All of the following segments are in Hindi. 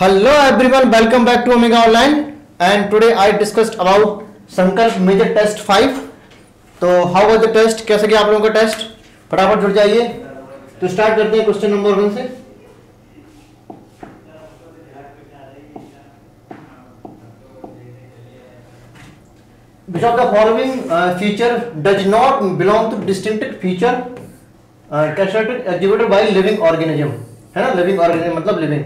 Hello everyone welcome back to Omega online and today I discussed about Sankalp major test five तो हाउ वाज द टेस्ट कैसे गया आप लोगों का टेस्ट फटाफट जुड़ जाइए। तो स्टार्ट करते हैं क्वेश्चन नंबर वन से। Which of the following feature does not belong to distinctive feature characteristic by living organism है ना? लिविंग ऑर्गेनिज्म मतलब living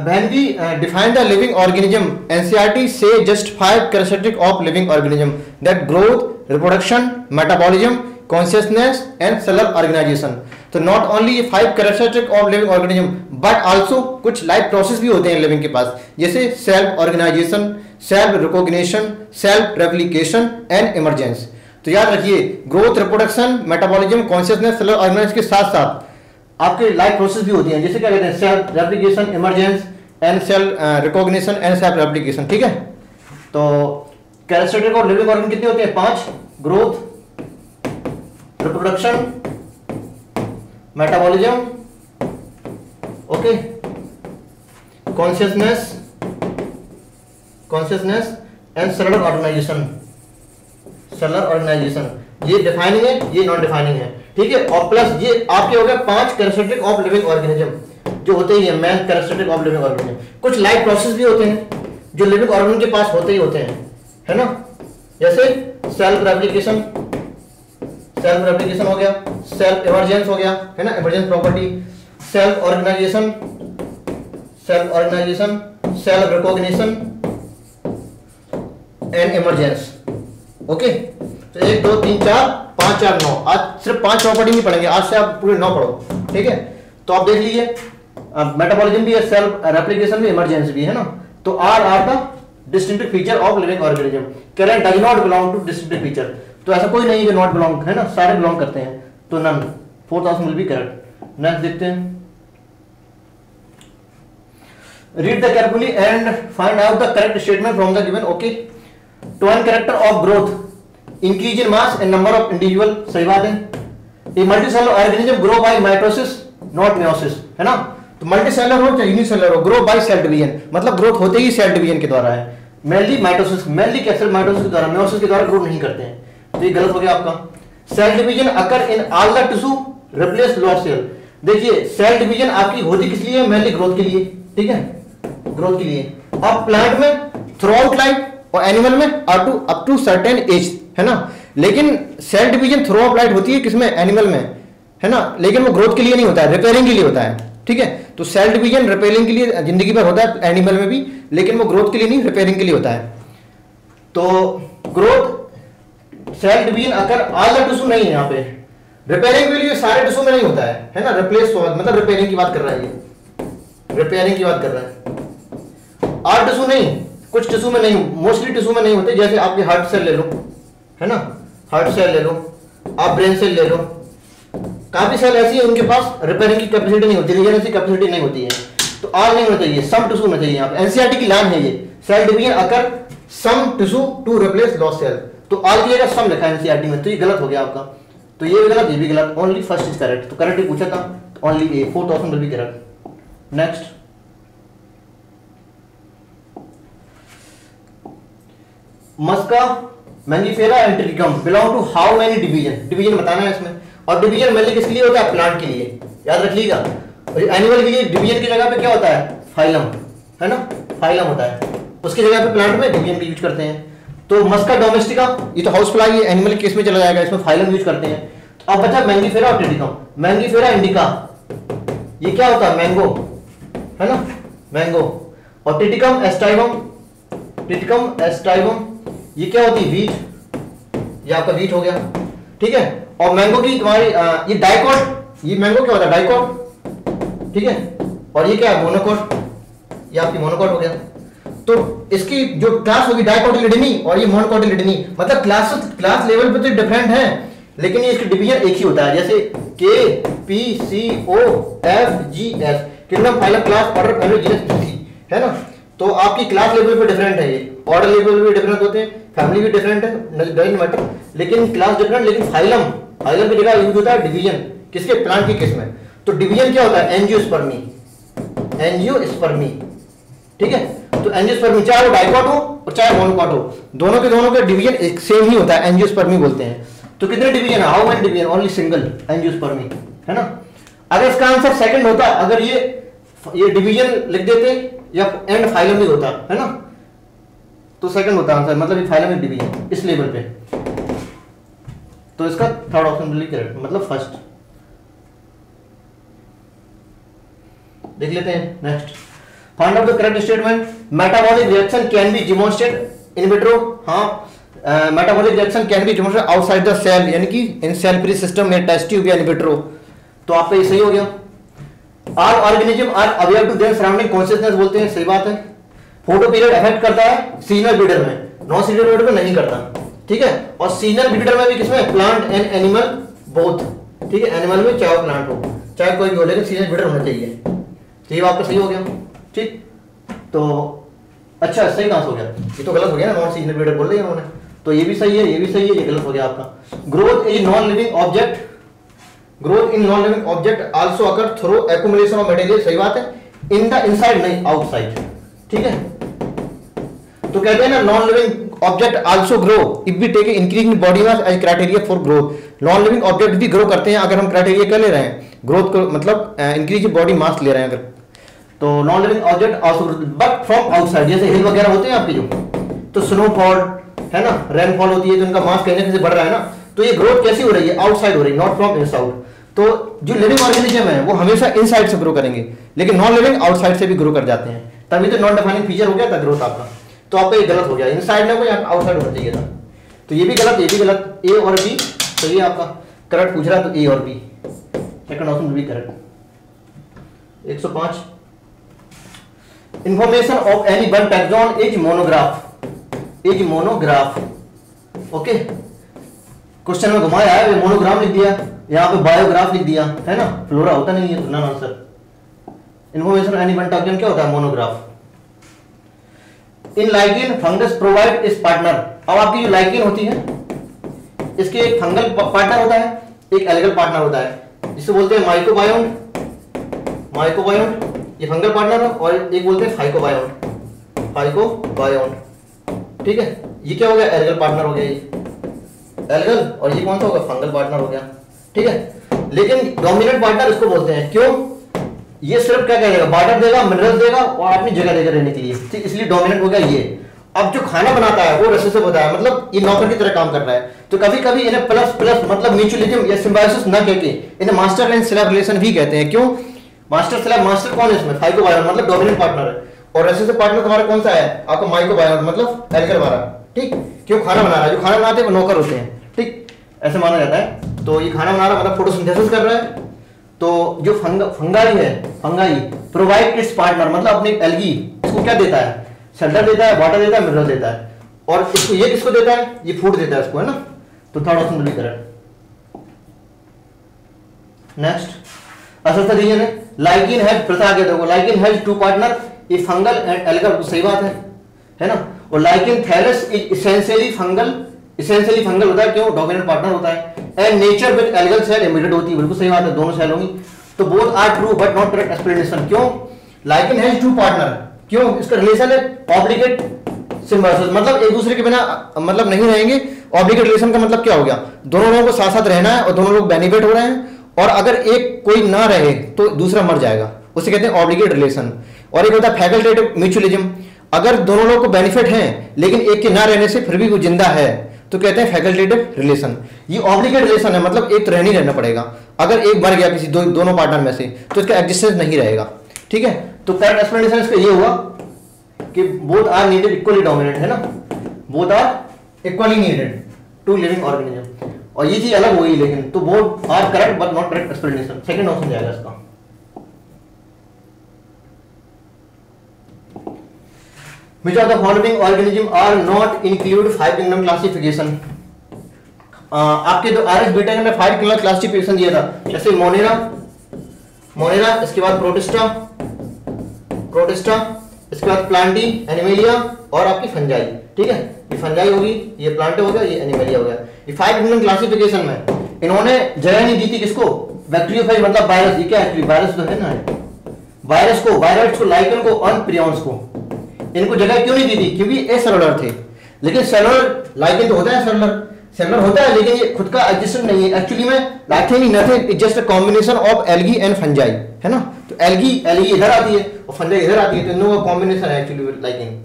when we uh, define the living organism ncrt say just five characteristics of living organism. That growth reproduction metabolism consciousness and cellular organization. Not only ये five characteristic of living organism but also कुछ लाइफ प्रोसेस भी होते हैं लिविंग के पास. जैसे self organization self recognition self replication and emergence तो याद रखिए growth reproduction metabolism consciousness cellular organize के साथ साथ आपके लाइफ प्रोसेस भी होती हैं. जैसे क्या कहते हैं self replication emergence and self recognition self replication ठीक है? तो कैरेक्टरिस्टिक ऑफ़ लिविंग ऑर्गन कितने होते हैं? पाँच। Growth reproduction metabolism okay consciousness consciousness and cellular organization cellular organization ये डिफाइनिंग है, ये नॉन डिफाइनिंग है। ठीक है? और प्लस ये आपके हो गए पाँच कैरेक्टरिस्टिक ऑफ़ लिविंग ऑर्गेनिज्म जो होते ही है main characteristic of living organism कुछ लाइफ प्रोसेस भी होते हैं, जो लिविंग ऑर्गेनिज्म के पास होते ही होते हैं, है ना? जैसे सेल्फ रेप्लिकेशन सेल्फ रेप्लिकेशन हो गया सेल्फ इमरजेंस हो गया, है ना? Emergence property self organization self organization self recognition and emergence okay तो एक, दो, तीन, चार, पाँच, चार, नौ। आज सिर्फ़ पाँच प्रॉपर्टी नहीं पढ़ेंगे, आज से आप पूरे नौ पढ़ो, ठीक है? तो आप देख लीजिए मेटाबॉलिज्म भी है सेल्फ रेप्लिकेशन भी इमरजेंस भी, है ना? तो are are the distinctive feature of living organism current does not belong to distinctive feature तो ऐसा कोई नहीं है नॉट बिलोंग है ना? सारे बिलोंग करते हैं। तो none fourth option will be correct next देखते हैं। Read the carefully and find out the correct statement from the given okay to an character of growth increase in mass and number of individual सही बात है? A multicellular organism grow by mitosis not meiosis है ना? तो मल्टीसेलर हो चाहे यूनिसेलर हो ग्रो बाय सेल डिवीज़न मतलब ग्रोथ होते ही सेल डिवीज़न के द्वारा है। मेनली माइटोसिस मेनली कैसे माइटोसिस के द्वारा मेयोसिस के द्वारा ग्रो नहीं करते हैं। तो ये गलत हो गया आपका। Cell division occur in all the tissue replace loss cell देखिए सेल डिवीज़न आपकी होती किस लिए मेनली ग्रोथ के लिए। ठीक है? ग्रोथ के लिए। अब प्लांट में थ्रू आउट लाइफ और एनिमल में up to up to certain age है ना? लेकिन cell division throughout life होती है किसमें? एनिमल में। है ना? लेकिन वो ग्रोथ के लिए नहीं होता है रिपेयरिंग के लिए होता है। ठीक है? तो सेल डिवीज़न रिपेयरिंग के लिए ज़िंदगी भर होता है एनिमल में भी, लेकिन वो ग्रोथ के लिए नहीं रिपेयरिंग के लिए होता है। तो ग्रोथ सेल डिवीज़न अगर ऑल द टिश्यू नहीं है यहाँ पे रिपेयरिंग के लिए सारे टिश्यू में नहीं होता है है ना? रिप्लेस मतलब रिपेयरिंग की बात कर रहा है ये। रिपेयरिंग की बात कर रहा है। आर टिश्यू नहीं, कुछ टिश्यू में नहीं मोस्टली टिश्यू में नहीं होते, जैसे आपके हार्ट सेल ले लो, है ना? हार्ट सेल ले लो, आप ब्रेन सेल ले लो काफ़ी सेल ऐसी है उनके पास रिपेयरिंग की कैपेसिटी नहीं होती रिजन की कैपेसिटी नहीं होती है। तो आर नहीं होना चाहिए सम टिश्यू होना चाहिए यहाँ पे। एनसीआरटी की लाइन है ये। Cell division occur some tissue to replace loss cell तो आर की जगह सम लिखा है एनसीआरटी में तो ये गलत हो गया आपका। तो ये भी गलत, ये भी गलत। ओनली फ़र्स्ट इज़ करेक्ट तो करेक्ट ही पूछा था only a fourth option will be correct next Musca Mangifera and belong to how many division division बताना है इसमें। और डिवीज़न मेनली किसके लिए होता है? प्लांट के लिए। याद रखिएगा एनिमल के लिए डिवीज़न की जगह पे क्या होता है? फाइलम है ना? फाइलम होता है। उसकी जगह पे प्लांट में डिवीज़न का यूज़ करते हैं। तो मस्का डोमेस्टिका ये तो हाउस फ्लाई ये एनिमल केस में चला जाएगा, इसमें फाइलम यूज़ करते हैं। तो अब बचा मैंगीफेरा और ट्रिटिकम मैंगीफेरा इंडिका ये क्या होता है? मैंगो है ना? मैंगो और टिटिकम एस्टाइवम टिटिकम एस्टाइवम ये क्या होती है? वीट ये आपका वीट हो गया। ठीक है? और मैंगो की तुम्हारी ये डाइकॉट ये मैंगो क्या होता है? डाइकॉट ठीक है? और ये क्या है? मोनोकॉट ये आपकी मोनोकॉट हो गया। तो इसकी जो क्लास होगी डाइकोटिलिडनी और ये मोनोकोटिलिडनी मतलब क्लास क्लास लेवल पे तो डिफरेंट है, लेकिन ये इसका डिवीज़न एक ही होता है। जैसे के P C O F G S kingdom phylum class order family genus है ना? तो आपकी क्लास लेवल पे डिफरेंट है, ये। ऑर्डर लेवल भी डिफरेंट होते हैं फैमिली भी डिफरेंट है लेकिन क्लास डिफरेंट लेकिन फाइलम फाइलम की जगह यूज़ होता है डिवीज़न किसके? प्लांट की किसमें तो डिवीज़न क्या होता है? एनजियोस्पर्मी एनजियोस्पर्मी ठीक है? तो एंजियोस्पर्मी चाहे वो डाइकॉट हो और चाहे मोनोकॉट हो, दोनों के दोनों का डिवीज़न एक सेम ही होता है एंजियोस्पर्मी बोलते हैं। तो कितने division how many division only single angiospermae है ना? अगर इसका आंसर सेकंड होता, अगर ये ये डिवीज़न लिख देते या एंड फाइलमिक होता, है ना? तो सेकंड होता आंसर मतलब ये फाइलमिक डिवीज़न इस लेवल पे। तो इसका थर्ड ऑप्शन बिल्कुल करेक्ट मतलब फ़र्स्ट देख लेते हैं next find out the correct statement metabolic reaction can be demonstrate in vitro हाँ। Metabolic reaction can be demonstrate outside the cell यानी कि इन सेल फ्री सिस्टम में टेस्ट ट्यूब या इन विट्रो तो आपका ये सही हो गया। Are organism, are aware to their surrounding consciousness बोलते हैं, सही बात है। फ़ोटो पीरियड अफेक्ट करता है सीजनल ब्रीडर में। नॉन सीजनल ब्रीडर में नहीं करता। ठीक है? और सीजनल ब्रीडर में भी किसमें? प्लांट एंड एनिमल बोथ ठीक है? एनिमल में चाहे प्लांट हो, चाहे कोई भी हो, लेकिन सीजनल ब्रीडर होना चाहिए। तो ये आपका सही हो गया। ठीक? तो अच्छा सही कहाँ से हो गया। ये तो गलत हो गया ना नॉन सीजनल ब्रीडर बोल रहे हैं उन्होंने। तो ये भी सही है, ये भी सही है, ये गलत हो गया आपका। Growth is non living object growth in non living object also occur through accumulation of material सही बात है? इन द इनसाइड नहीं आउटसाइड ठीक है? तो कहते हैं ना non living object also grow if be take increase in body mass as criteria for growth non living object भी ग्रो करते हैं, अगर हम क्राइटेरिया क्या ले रहे हैं। ग्रोथ को मतलब इंक्रीज बॉडी मास ले रहे हैं अगर। तो non living object also but from outside जैसे हिल वगैरह होते हैं आपके जो तो स्नोफॉल है ना? रेनफॉल होती है तो उनका मास कहीं ना कहीं बढ़ रहा है ना? तो ये ग्रोथ कैसी हो रही है? आउटसाइड हो रही है नॉट फ्रॉम इनसाइड तो जो लिविंग ऑर्गेनिज्म है, वो हमेशा इनसाइड से ग्रो करेंगे। लेकिन नॉन लिविंग आउटसाइड से भी ग्रो कर जाते हैं। तभी तो नॉन डिफाइनिंग फीचर हो गया था ग्रोथ आपका। तो आपका ये गलत हो गया। इनसाइड ना कोई आउटसाइड होना चाहिए था। तो ये भी गलत, ये भी गलत। ए और बी तो ये आपका करेक्ट पूछ रहा तो ए और बी सेकंड ऑप्शन भी correct 105 information of any one taxon is monograph is monograph okay question में घुमाया है मोनोग्राम लिख दिया, यहाँ पे बायोग्राफ लिख दिया, है ना? फ्लोरा होता नहीं है तो ना answer information any one taxon क्या होता है monograph in lichen fungus provide इस पार्टनर अब आपकी जो लाइकिन होती है, इसके एक फंगल पार्टनर होता है, एक एल्गल पार्टनर होता है। जिसे बोलते हैं माइकोबायोन माइकोबायोन ये फंगल पार्टनर है, और एक बोलते हैं फाइकोबायोन फाइकोबायोन ठीक है? ये क्या हो गया? एल्गल पार्टनर हो गया ये। एल्गल और ये कौन सा होगा? फंगल पार्टनर हो गया। ठीक है? लेकिन डोमिनेंट पार्टनर इसको बोलते हैं। क्यों? ये सिर्फ़ क्या कहेगा? वाटर देगा मिनरल देगा और अपनी जगह देगा रहने के लिए। ठीक, इसलिए डोमिनेंट हो गया ये। अब जो खाना बनाता है, वो रसे से है। मतलब ये नौकर की तरह काम कर रहा है। तो कभी कभी इन्हें प्लस प्लस मतलब म्यूचुअलिज्म या सिम्बायोसिस न कहके इन्हें मास्टर एंड स्लैब रिलेशन भी कहते हैं। क्यों? मास्टर स्लैब मास्टर कौन है इसमें? फाइकोबायोन मतलब डोमिनेंट पार्टनर है। और रसे से पार्टनर तुम्हारा कौन सा है? आपका माइकोबायोन मतलब एल्कल वाला। ठीक? क्यों? खाना बना रहा है। जो खाना बनाते हैं, वो नौकर होते हैं। ऐसे माना जाता है। तो ये खाना बना रहा मतलब फोटोसिंथेसिस कर रहा है। तो जो फंग, फंगाई है फंगाई प्रोवाइड इट्स पार्टनर मतलब अपने एलगी इसको क्या देता है? शेल्टर देता है वाटर देता है मिनरल देता है। और इसको ये किसको देता है? ये फ़ूड देता है इसको है ना? तो थर्ड ऑप्शन भी करेक्ट नेक्स्ट असर रीजन है। लाइकिन हैज़ प्रथा आगे देखो लाइकिन हैज़ टू पार्टनर ये फंगल एंड एल्गल सही बात है। है ना? और lichen thallus is essentially fungal essentially fungal होता है, क्यों? डोमिनेंट पार्टनर होता है। And nature with algal cell emitted होती है। बिल्कुल सही बात है, दोनों सेल होंगी। तो both are true but not correct explanation क्यों? लाइकन हैज़ टू पार्टनर क्यों? इसका रिलेशन है ऑब्लिगेट सिम्बायोसिस मतलब एक दूसरे के बिना मतलब नहीं रहेंगे। ऑब्लिगेट रिलेशन का मतलब क्या हो गया? दोनों लोगों को साथ साथ रहना है और दोनों लोग बेनिफिट हो रहे हैं। और अगर एक कोई ना रहे तो दूसरा मर जाएगा। उसे कहते हैं ऑब्लिगेट रिलेशन और एक होता है फैकल्टेटिव म्यूचुअलिज्म अगर दोनों लोग को बेनिफिट है, लेकिन एक के ना रहने से फिर भी वो ज़िंदा है तो कहते हैं फैकल्टेटिव रिलेशन ये ऑब्लिगेट रिलेशन है मतलब एक तो रहनी रहना पड़ेगा। अगर एक बार गया किसी दो, दोनों पार्टनर में से तो इसका एग्जिस्टेंस नहीं रहेगा। ठीक है? तो करेक्ट एक्सप्लेनेशन इसका ये हुआ कि both are needed equally dominant है ना? Both are equally needed to living organism और ये चीज़ अलग हुई लेकिन तो both are correct but not correct explanation second option जाएगा इसका। Which of the following organism are not include five kingdom classification? Uh, आपके तो आर एस बीटा में फाइव किंगडम क्लासिफिकेशन दिया था। जैसे मोनेरा मोनेरा इसके बाद प्रोटिस्टा प्रोटिस्टा इसके बाद प्लांटी एनिमेलिया और आपकी फंजाई। ठीक है? ये फंजाई होगी ये प्लांट हो गया ये एनिमेलिया हो गया। ये फाइव किंगडम क्लासिफिकेशन में। इन्होंने जगह नहीं दी थी किसको? बैक्टीरियोफेज मतलब वायरस ये क्या है? वायरस तो है ना? वायरस को वायरस को लाइकन को और को। इनको जगह क्यों नहीं दी थी? क्योंकि ए सेलुलर थे। लेकिन सेलुलर लाइकन तो होता है सेलुलर सेलुलर होता है, लेकिन ये खुद का एग्जिस्टेंस नहीं है। एक्चुअली में lichen nothing is just a combination of algae and fungi है ना? तो एल्गी एल्गी इधर आती है और फंजाई इधर आती है तो इन दोनों का कॉम्बिनेशन है एक्चुअली लाइकिन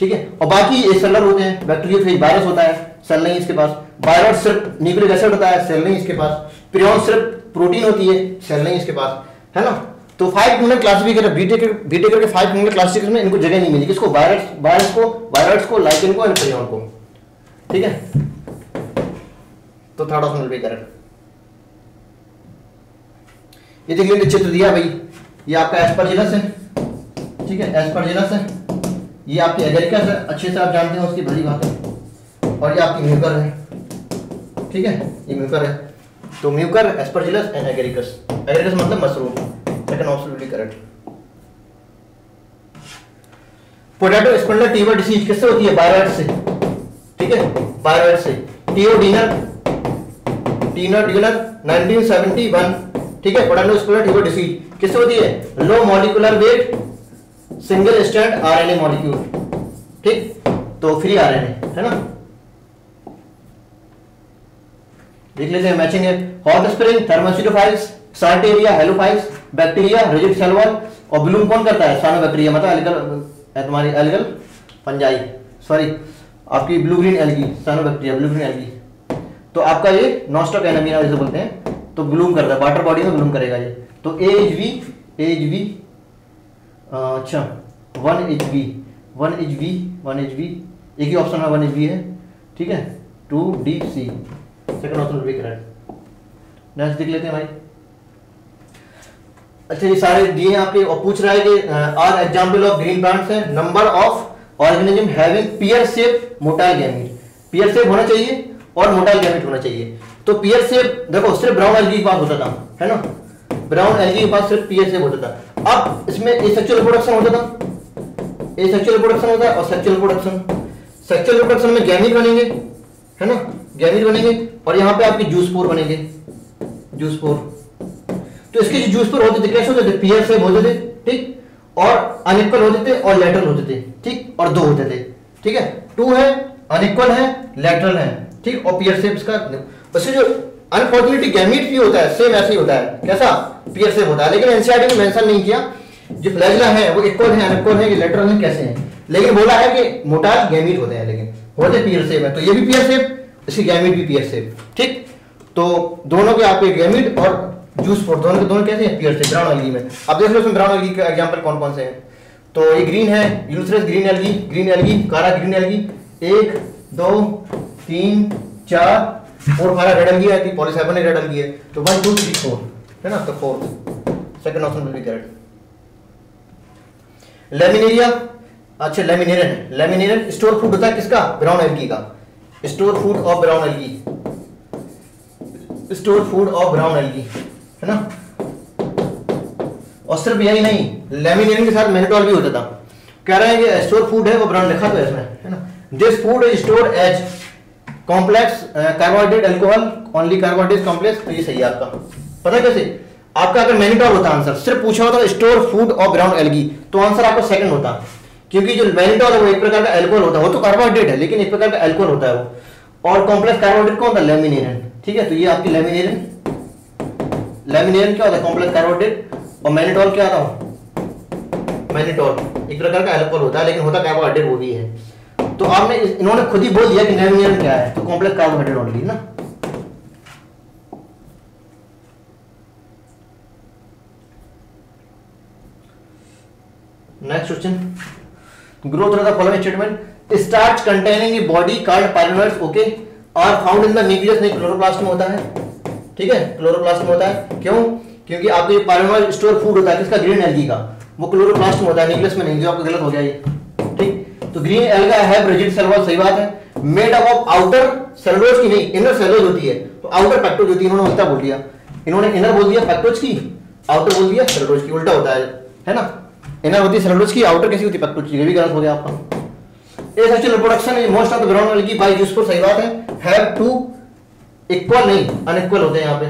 ठीक है? और बाकी ये सेलर होते हैं। बैक्टीरियोफेज वायरस होता है सेल नहीं इसके पास। वायरस सिर्फ़ न्यूक्लिक एसिड होता है सेल नहीं इसके पास। प्रियॉन सिर्फ़ प्रोटीन होती है सेल नहीं इसके पास, है ना? तो five minute classification Whittaker Whittaker के फाइव मिनट क्लासिफिकेशन में इनको जगह नहीं मिली। किसको? वायरस वायरस को वायरस को लाइकिन को एंड प्रियॉन को। ठीक है? तो third option will be correct ये देख लीजिए चित्र दिया भाई। ये आपका एस्परजिलस है। ठीक है? एस्परजिलस है। ये आपकी एगेरिकस है। अच्छे से आप जानते हो उसकी बड़ी बात। है और ये आपकी म्यूकर है। ठीक है? ये म्यूकर है। तो Mucor Aspergillus and Agaricus Agaricus मतलब mushroom. Second option will be correct potato spindle tuber disease किससे होती है? बायरॉइड से। ठीक है? बायरॉइड से। टीओडीनर टीनर डिनर 1971 ठीक है? पोटैटो स्पंडर टीवर डिसीज किससे होती है? Low molecular weight single strand RNA molecule ठीक? तो फ्री आरएनए है ना? देख लेते हैं मैचिंग है। Hot spring thermoacidophiles सार्टेरिया halophiles bacteria rigid cell wall और ब्लूम कौन करता है? सानो बैक्टीरिया मतलब एल्गल तुम्हारी एल्गल पंजाई सॉरी आपकी blue green algae cyano bacteria blue green algae तो आपका ये नॉस्टॉक एनामिना जैसे बोलते हैं तो ब्लूम करता है। वाटर बॉडी में ब्लूम करेगा ये। तो A H V A H V अच्छा one H V one H V one H V एक ही ऑप्शन में वन एच वी है, ठीक है? Two D C second option भी करेक्ट नेक्स्ट देख लेते हैं भाई। अच्छा ये सारे दिए आपके और पूछ रहा है कि are example of green plants है number of organism having pear shape motile gamete pear shape होना चाहिए और मोटाइल गैमेट होना चाहिए। तो पियर शेप देखो, सिर्फ़ ब्राउन एल्गी के पास होता था, है ना? ब्राउन एल्गी के पास सिर्फ़ पियर शेप होता था। अब इसमें एसेक्सुअल प्रोडक्शन होता था। एसेक्सुअल प्रोडक्शन होता है और सेक्सुअल प्रोडक्शन सेक्सुअल प्रोडक्शन में गैमेट बनेंगे, है ना? गैमेट बनेंगे और यहाँ पे आपके जूस पोर बनेंगे। जूस पोर तो इसके जो जूस पोर होते थे, कैसे होते थे? पियर शेप होते थे, ठीक? और अनइक्वल होते थे और लेटरल होते थे, ठीक? और दो होते थे, ठीक है? टू है अनइक्वल है लेटरल है, ठीक? और पियर शेप इसका उससे जो अनफॉर्चुनेटली गैमीट भी होता है सेम ऐसे ही होता है। कैसा? पियर शेप होता है। लेकिन एनसीआरटी ने मेंशन नहीं किया। जो फ्लैजला है, वो इक्वल है अनइक्वल है, कि लेटरल है, कैसे हैं? लेकिन बोला है कि मोटाज गैमीट होते हैं, लेकिन होते पियर शेप है। तो ये भी पियर शेप इसकी गैमिट भी पियर शेप ठीक? तो दोनों के आपके गैमिट और जूस फोर दोनों के दोनों कैसे हैं? पियर शेप ब्राउन एल्गी में। अब देख लो इसमें ब्राउन एल्गी के एग्जांपल कौन कौन से हैं। तो ये ग्रीन है यूथरस green algae green algae Chara green algae एक, दो, तीन, चार फोर हमारा रेड एल्गी है पॉलीसाइबोनेट रेड एल्गी है। तो वन टू थ्री फोर है ना? तो four second option will be correct laminaria अच्छा लेमिनेरन है। लेमिनेरन स्टोर फ़ूड होता है किसका? ब्राउन एल्गी का। Store food of brown algae store food of brown algae है ना? और सिर्फ़ यही नहीं लेमिनेरिन के साथ मेनिटॉल भी होता था। कह रहे हैं कि स्टोर फ़ूड है, वो ब्राउन लिखा तो इसमें, है ना? This food is store as complex carbohydrate alcohol only carbohydrate complex तो ये सही है आपका। पता कैसे? आपका अगर मेनिटॉल होता आंसर सिर्फ़ पूछा होता स्टोर फ़ूड और ब्राउन एल्गी तो आंसर आपका सेकंड होता। क्योंकि जो मैनिटॉल है, वो एक प्रकार का एल्कोहल होता है, वो तो कार्बोहाइड्रेट है, लेकिन एक प्रकार का एल्कोहल होता है वो। और कॉम्प्लेक्स कार्बोहाइड्रेट कौन होता है लेमिनेरन ठीक है तो ये आपकी लेमिनेरन लेमिनेरन क्या होता है? कॉम्प्लेक्स कार्बोहाइड्रेट और मैनिटॉल क्या होता है? मैनिटॉल एक प्रकार का एल्कोहल होता है, लेकिन होता कार्बोहाइड्रेट वो भी है। तो आपने इन्होंने खुद ही बोल दिया कि लेमिनेरन क्या है। तो कॉम्प्लेक्स कार्बोहाइड्रेट ओनली ना? Next question of the following statement. Starch containing the body called polymers, okay? Are found in the nucleus नहीं क्लोरोप्लास्ट में होता है। ठीक है? क्लोरोप्लास्ट में होता है। क्यों? क्योंकि आपके ये पॉलीमर स्टोर फ़ूड होता है, किसका? ग्रीन एल्गी का। वो क्लोरोप्लास्ट में होता है न्यूक्लियस में नहीं, जो आपको गलत हो गया ये। ठीक? तो ग्रीन एल्गा है ब्रिजिड सेल वॉल सही बात है। Made up of outer cellulose की नहीं इनर सेलुलोज होती है। तो आउटर पैक्टोज होती है इन्होंने उल्टा बोल दिया। इन्होंने इनर बोल दिया पैक्टोज की आउटर बोल दिया सेलुलोज की, उल्टा होता है। है ना? इनर होती है सेलुलोज की आउटर कैसी होती है पैक्टोज की? ये भी गलत हो गया आपका। Actual reproduction most of the ground algae by useful सही बात है। हैव टू इक्वल नहीं अनइक्वल होते हैं यहाँ पे।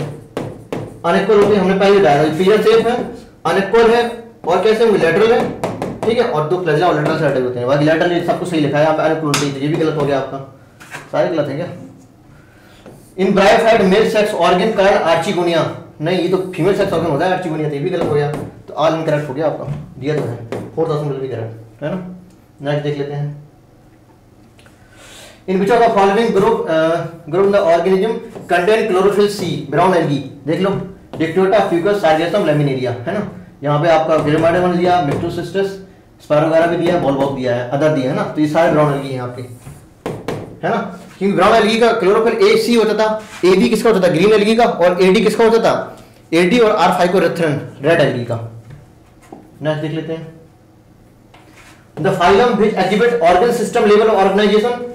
अनइक्वल होते हैं, हमने पहले बताया पीरियड सेफ़ है अनइक्वल है, और कैसे होंगे? लेटरल है, ठीक है? और दो फ्लैजिला और लेटरल साइड होते हैं। बाकी लेटरल सब कुछ सही लिखा है आप अनुक्लोनिटी ये भी गलत हो गया आपका। सारे गलत है क्या? In bryophyte male sex organ called archegonia नहीं, ये तो फीमेल सेक्स ऑर्गन होता है आर्चिगोनिया तो ये भी गलत हो गया। तो ऑल इनकरेक्ट हो गया आपका। दिया तो है। फोर थाउज़ेंड भी करेक्ट है ना? नेक्स्ट देख लेते हैं। In which of the following group group the organism contain chlorophyll C brown algae देख लो डिक्टोटा फ्यूकस सार्गेसम लेमिनेरिया है ना? यहाँ पे आपका ग्रेमाडेमन दिया मिक्टोसिस्टस स्पायरोगारा भी दिया बॉल बॉक दिया है अदर दिया है ना? तो ये सारे ब्राउन एल्गी हैं आपके है ना? क्योंकि ब्राउन एल्गी का क्लोरोफिल ए सी होता था ए बी किसका होता था? ग्रीन एल्गी का, और ए डी किसका होता था? ए डी और आर फाइकोरेथ्रन रेड एल्गी का। नेक्स्ट देख लेते हैं। The phylum which exhibit organ system level organisation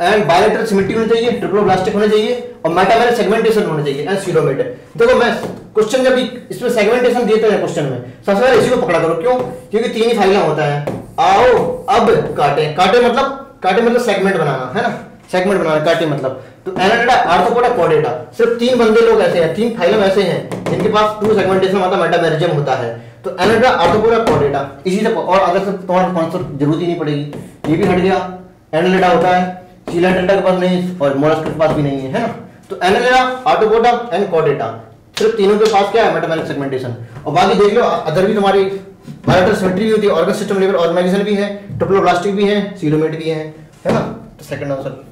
and bilateral symmetry होनी चाहिए ट्रिप्लोब्लास्टिक होने चाहिए, और मेटामेरिक सेगमेंटेशन होने चाहिए एंड सीरोमेट देखो मैं क्वेश्चन जब इसमें सेगमेंटेशन देते हैं क्वेश्चन में। सबसे पहले इसी को पकड़ा करो। क्यों? क्योंकि तीन ही फाइलें होता है। आओ, अब काटे। काटे मतलब काटे मतलब सेगमेंट बनाना, है ना? सेगमेंट बनाना, काटे मतलब। तो एनाडेटा आर्थोपोडा कोडेटा सिर्फ़ तीन बंदे लोग ऐसे हैं, तीन फाइलम ऐसे हैं, जिनके पास टू सेगमेंटेशन मतलब मेटामेरिज्म होता है। तो एनाडेटा आर्थोपोडा कोडेटा इसी से और अगर से तुम्हारा कॉन्सेप्ट ज़रूरत ही नहीं पड़ेगी ये भी हट गया एनाडेटा होता है सीलाटेंडा के पास नहीं, और मोलस्क के पास भी नहीं है ना? तो एनाडेटा आर्थोपोडा एंड कोडेटा। सिर्फ़ तीनों के पास क्या है मेटामेरिक सेगमेंटेशन और बाकी देख लो, अदर भी तुम्हारी बायोटर सिमेट्री भी होती है ऑर्गन सिस्टम लेवल ऑर्गेनाइजेशन भी है ट्रिप्लोब्लास्टिक भी है सीलोमेट भी है है ना? तो second answer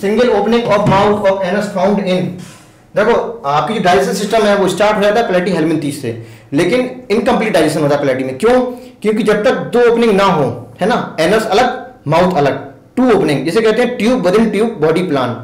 single opening of mouth of anus found in देखो, आपकी जो डाइजेशन सिस्टम है, वो स्टार्ट हो जाता है प्लेटी हेलमिंथीस से। लेकिन इनकम्प्लीट डाइजेशन होता है प्लेटी में। क्यों? क्योंकि जब तक दो ओपनिंग ना हो, है ना? एनस अलग माउथ अलग टू ओपनिंग जिसे कहते हैं tube with tube body plan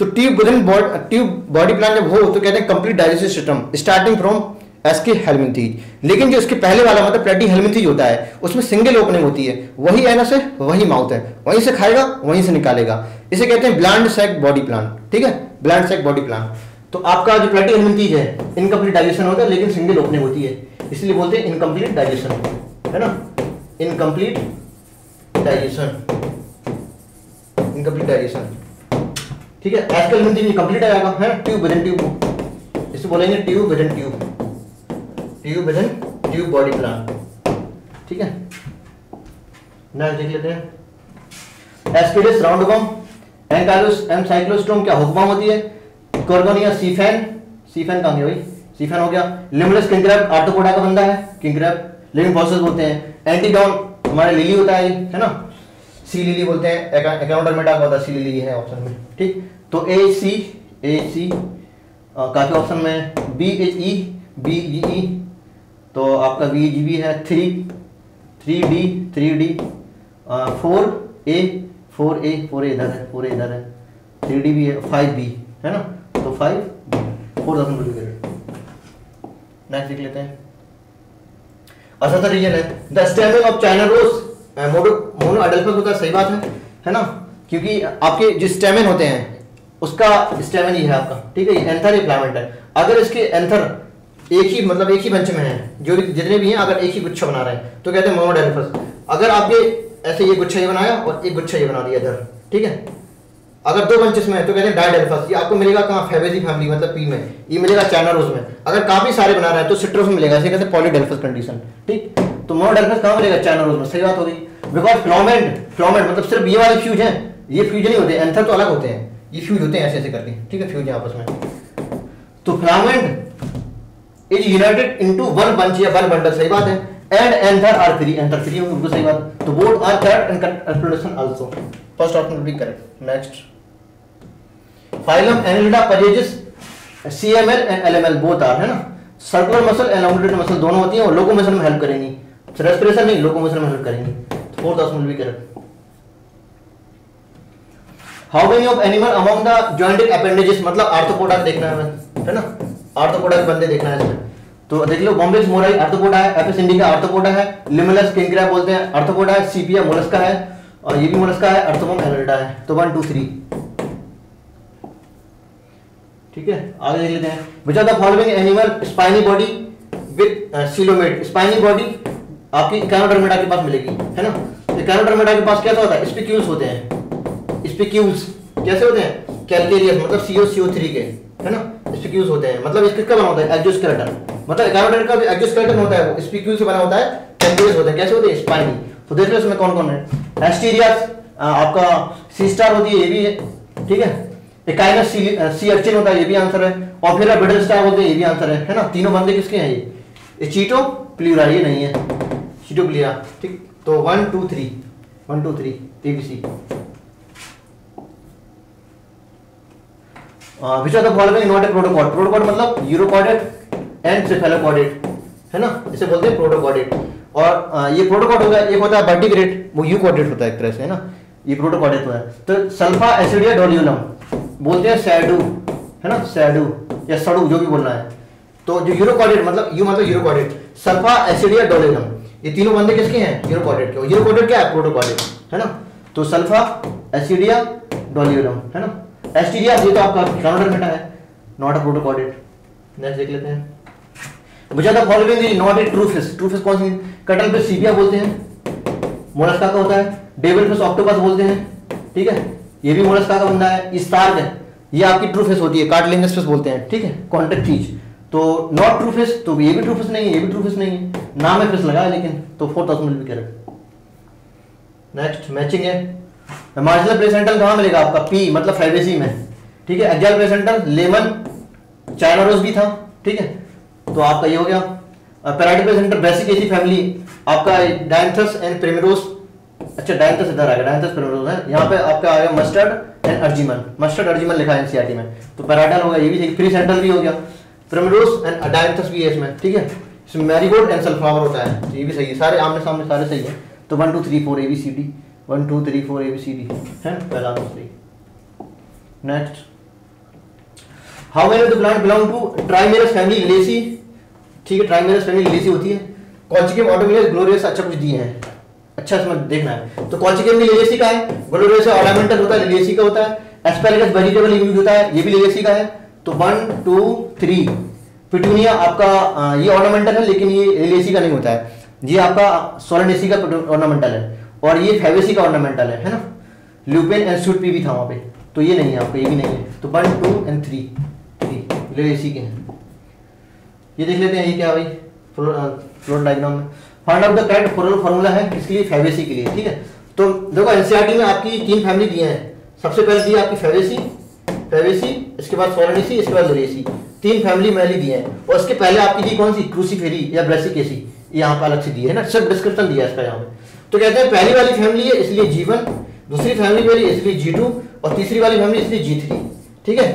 तो tube with tube body plan जब हो तो कहते हैं complete digestive system starting from aschelminthes लेकिन जो इसके पहले वाला मतलब प्लेटी हेलमिंथीज होता है, उसमें सिंगल ओपनिंग होती है. वही एनस है वही माउथ है. वहीं से खाएगा, वहीं से निकालेगा. इसे कहते हैं ब्लांड सेक बॉडी प्लान ठीक है? ब्लांड सेक बॉडी प्लान तो आपका जो प्लेटी हेलमिंथीज है इनकम्प्लीट डाइजेशन होता है, लेकिन सिंगल ओपनिंग होती है. इसलिए बोलते हैं इनकम्प्लीट डाइजेशन है ना? इनकम्प्लीट डाइजेशन इनकम्प्लीट डाइजेशन ठीक है एसके हेलमिंथीज कंप्लीट आएगा है ट्यूब विद ट्यूब इसे बोलेंगे tube with tube tube with tube body plan ठीक है? नेक्स्ट देख लेते हैं। एस्किडिस राउंडबम एंकाइलोस एम साइक्लोस्टोम क्या हुक्मा होती है? कॉर्गोनिया सीफेन सीफेन गया भाई? सीफेन हो गया। लिमलेस किंग्रैब आर्थोपोडा का बंदा है। किंग्रैब लिविंग फॉसिल्स बोलते हैं। एंटीडॉन हमारे लिली होता है है ना? सी लिली बोलते हैं अकाउंटर में डाक होता है सी लिली है ऑप्शन में, ठीक? तो ए सी ए सी काफ़ी ऑप्शन में B H E B G E तो आपका बी जी बी है three three D three D four A four A four A इधर है फोर ए इधर है थ्री डी भी है फाइव बी है ना? तो फाइव फोर थाउज़ेंड नेक्स्ट देख लेते हैं। अच्छा सा रीजन है the stamen of China rose mono monadelphous होता है सही बात है है ना? क्योंकि आपके जो स्टेमिन होते हैं, उसका स्टेमिन ही है आपका, ठीक है? एंथर ये फ्लामेंट है अगर इसके एंथर एक ही मतलब एक ही बंच में है, जो भी जितने भी हैं, अगर एक ही गुच्छा बना रहे हैं तो कहते हैं मोनोडेल्फस अगर आपके ऐसे ये गुच्छा ये बनाया और एक गुच्छा ये बना दिया इधर, ठीक है? अगर दो बंचेस में है तो कहते हैं डायडेल्फस ये आपको मिलेगा कहाँ? फेबेजी फैमिली मतलब पी में। ये मिलेगा चाइना रोज में। अगर काफ़ी सारे बना रहे हैं तो सिट्रोस में मिलेगा। इसे कहते हैं पॉलीडेल्फस कंडीशन ठीक? तो मोनोडेल्फस कहाँ मिलेगा? चाइना रोज में। सही बात होगी। बिकॉज़ फ्लोमेंट फ्लोमेंट मतलब सिर्फ़ ये वाले फ्यूज हैं ये फ्यूज नहीं होते एंथर तो अलग होते हैं। ये फ्यूज होते हैं ऐसे ऐसे करके। ठीक है? फ्यूज आपस में। तो filament is united into one bunch या वन बंडल सही बात है। And anther are three anther three सही बात। तो both are correct and explanation also first option will be correct next phylum annelida possesses CML and LML both are है ना? Circular muscle and longitudinal muscle दोनों होती हैं और लोकोमोशन में हेल्प करेंगी। रेस्पिरेशन नहीं लोकोमोशन में हेल्प करेंगी। Fourth option will be how many of animal among the jointed appendages मतलब आर्थ्रोपोडा देखना है है ना? आर्थ्रोपोडा के बंदे देखना है इसमें। तो देख लो बॉम्बेज मोराई आर्थ्रोपोडा है एपिस इंडिका आर्थ्रोपोडा है लिमुलस किंक्रिया बोलते हैं आर्थ्रोपोडा है सीपिया मोलस्का है, और ये भी मोलस्का है अर्थोपम एनल्डा है। तो वन टू थ्री ठीक है? आगे देख लेते हैं। Which are the following animal spiny body with coelomate spiny body आपकी कैनोडर्मेटा के पास मिलेगी, है ना? तो कैनोडर्मेटा के पास कैसा होता है? स्पिक्यूल्स होते हैं। स्पिक्यूल्स कैसे होते हैं? कैल्केरियस मतलब CO CO3 के, है ना? स्पिक्यूल्स होते हैं। मतलब इसके क्या बना होता है? एक्सोस्केलेटन मतलब कैरोटिड का जो एक्सोस्केलेटन होता है, वो स्पीक्यूल से बना होता है टेम्पलेस होते हैं। कैसे होते हैं? स्पाइनी तो देख लो इसमें कौन कौन है एस्टीरिया आपका सी स्टार होती है, ये भी है, ठीक है? एकाइनस सी सी अर्चिन होता है, ये भी आंसर है। और फिर स्टार बोलते हैं, ये भी आंसर है। है ना? तीनों बंदे किसके हैं ये? चीटो ये नहीं है। चीटो ठीक? तो one two three one two three following not a protochord protochord मतलब यूरोकॉडेट एंड है ना? इसे बोलते हैं प्रोटोकॉडेट और ये प्रोटोकॉड होगा, एक होता है वर्टिग्रेट वो यू होता है एक तरह से, है ना? ये प्रोटोकॉडेट होता है। तो सल्फा एसिडिया डोलियोलम बोलते हैं सैडू, है ना? सैडू या सड़ू जो भी बोलना है। तो जो यूरोकॉडेट मतलब यू मतलब यूरोकॉडेट, सल्फा, एसिडिया डोलियोलम ये तीनों बंदे किसके हैं? यूरोकॉडेट के। यूरोकॉडेट क्या है? प्रोटोकॉडेट, है ना? तो सल्फा, एसिडिया डोलियोलम है ना? एस्टीरिया ये तो आपका ट्राउडर मेटा है नॉट अ प्रोटोकॉडेट नेक्स्ट देख लेते हैं। मुझे the following is not a true fish true fish कौन सी कटल फ़िश सीपिया बोलते हैं। मोलस्का का होता है। डेविल फ़िश ऑक्टोपस बोलते हैं। ठीक है? ये भी मोलस्का का बंदा है स्टार्क है। ये आपकी ट्रू फ़िश होती है कार्टिलेजिनस फ़िश बोलते हैं, ठीक है? कॉन्टेक्ट चीज़ तो नॉट ट्रू फ़िश तो ये भी ट्रू फ़िश नहीं है, ये भी ट्रू फ़िश नहीं है। नाम है फ़िश लगा है लेकिन तो फोर थाउज़ेंड भी कैरेट नेक्स्ट मैचिंग है। मार्जिनल प्लेसेंटल कहाँ मिलेगा आपका? पी मतलब फैबेसी में। ठीक है? Axile placental lemon China rose भी था, ठीक है? तो आपका ये हो गया। Parietal placental basic AC family आपका डायंथस एंड प्रेमरोस अच्छा डायंथस इधर आएगा डायंथस प्रेमरोस है। यहाँ पे आपका आएगा mustard and Argemone mustard Argemone लिखा है एनसीईआरटी में। तो पैराटल होगा ये भी सही। प्री सेंट्रल भी हो गया। प्रेमरोस एंड डायंथस भी है इसमें, ठीक है? इसमें मैरीगोल्ड एंड सनफ्लावर होता है। तो ये भी सही है। सारे आमने सामने, सारे सही है। तो one two three four A B C D one two three four A B C D है? पहला आंसर सही। Next how many the plant belong to trimerous family Liliaceae ठीक है ट्राइमेरस फैमिली लिलेसी होती है। कॉन्चिकम ऑटोमिलियस ग्लोरियस अच्छा कुछ दिए हैं। अच्छा इसमें देखना है। तो कॉन्चिकम भी लिलेसी का है? ग्लोरियस ऑर्नामेंटल होता है लिलेसी का होता है एस्पेरेगस वेजिटेबल यूज़ होता है, ये भी लिलेसी का है। तो वन टू थ्री पिटूनिया आपका ये ऑर्नामेंटल है, लेकिन ये लिलेसी का नहीं होता है। ये आपका सोलनेसी का ऑर्नामेंटल है। और ये फेवेसी का ऑर्नामेंटल है है ना? ल्यूपेन एंड सूट पी भी था वहाँ पे। तो ये नहीं है आपको, ये भी नहीं है। तो वन टू एंड थ्री थ्री लेसी के हैं। ये देख लेते हैं, ये क्या भाई? फ्लोर डायग्राम में। Find out the correct formula है किसके लिए फेवेसी के लिए, ठीक है? तो देखो एनसीईआरटी में आपकी तीन फैमिली दिए हैं। सबसे पहले दी आपकी फेवेसी फेवेसी इसके बाद सोलनेसी इसके बाद लोरेसी तीन फैमिली मैली दिए हैं। और इसके पहले आपकी दी कौन सी? क्रूसीफेरी या ब्रेसिकेसी यहाँ पर अलग से दी है ना, सिर्फ़ डिस्क्रिप्शन दिया इसका यहाँ पे। तो कहते हैं, पहली वाली फैमिली है, इसलिए जी दूसरी फैमिली वाली इसलिए जी और तीसरी वाली फैमिली इसलिए जी ठीक है?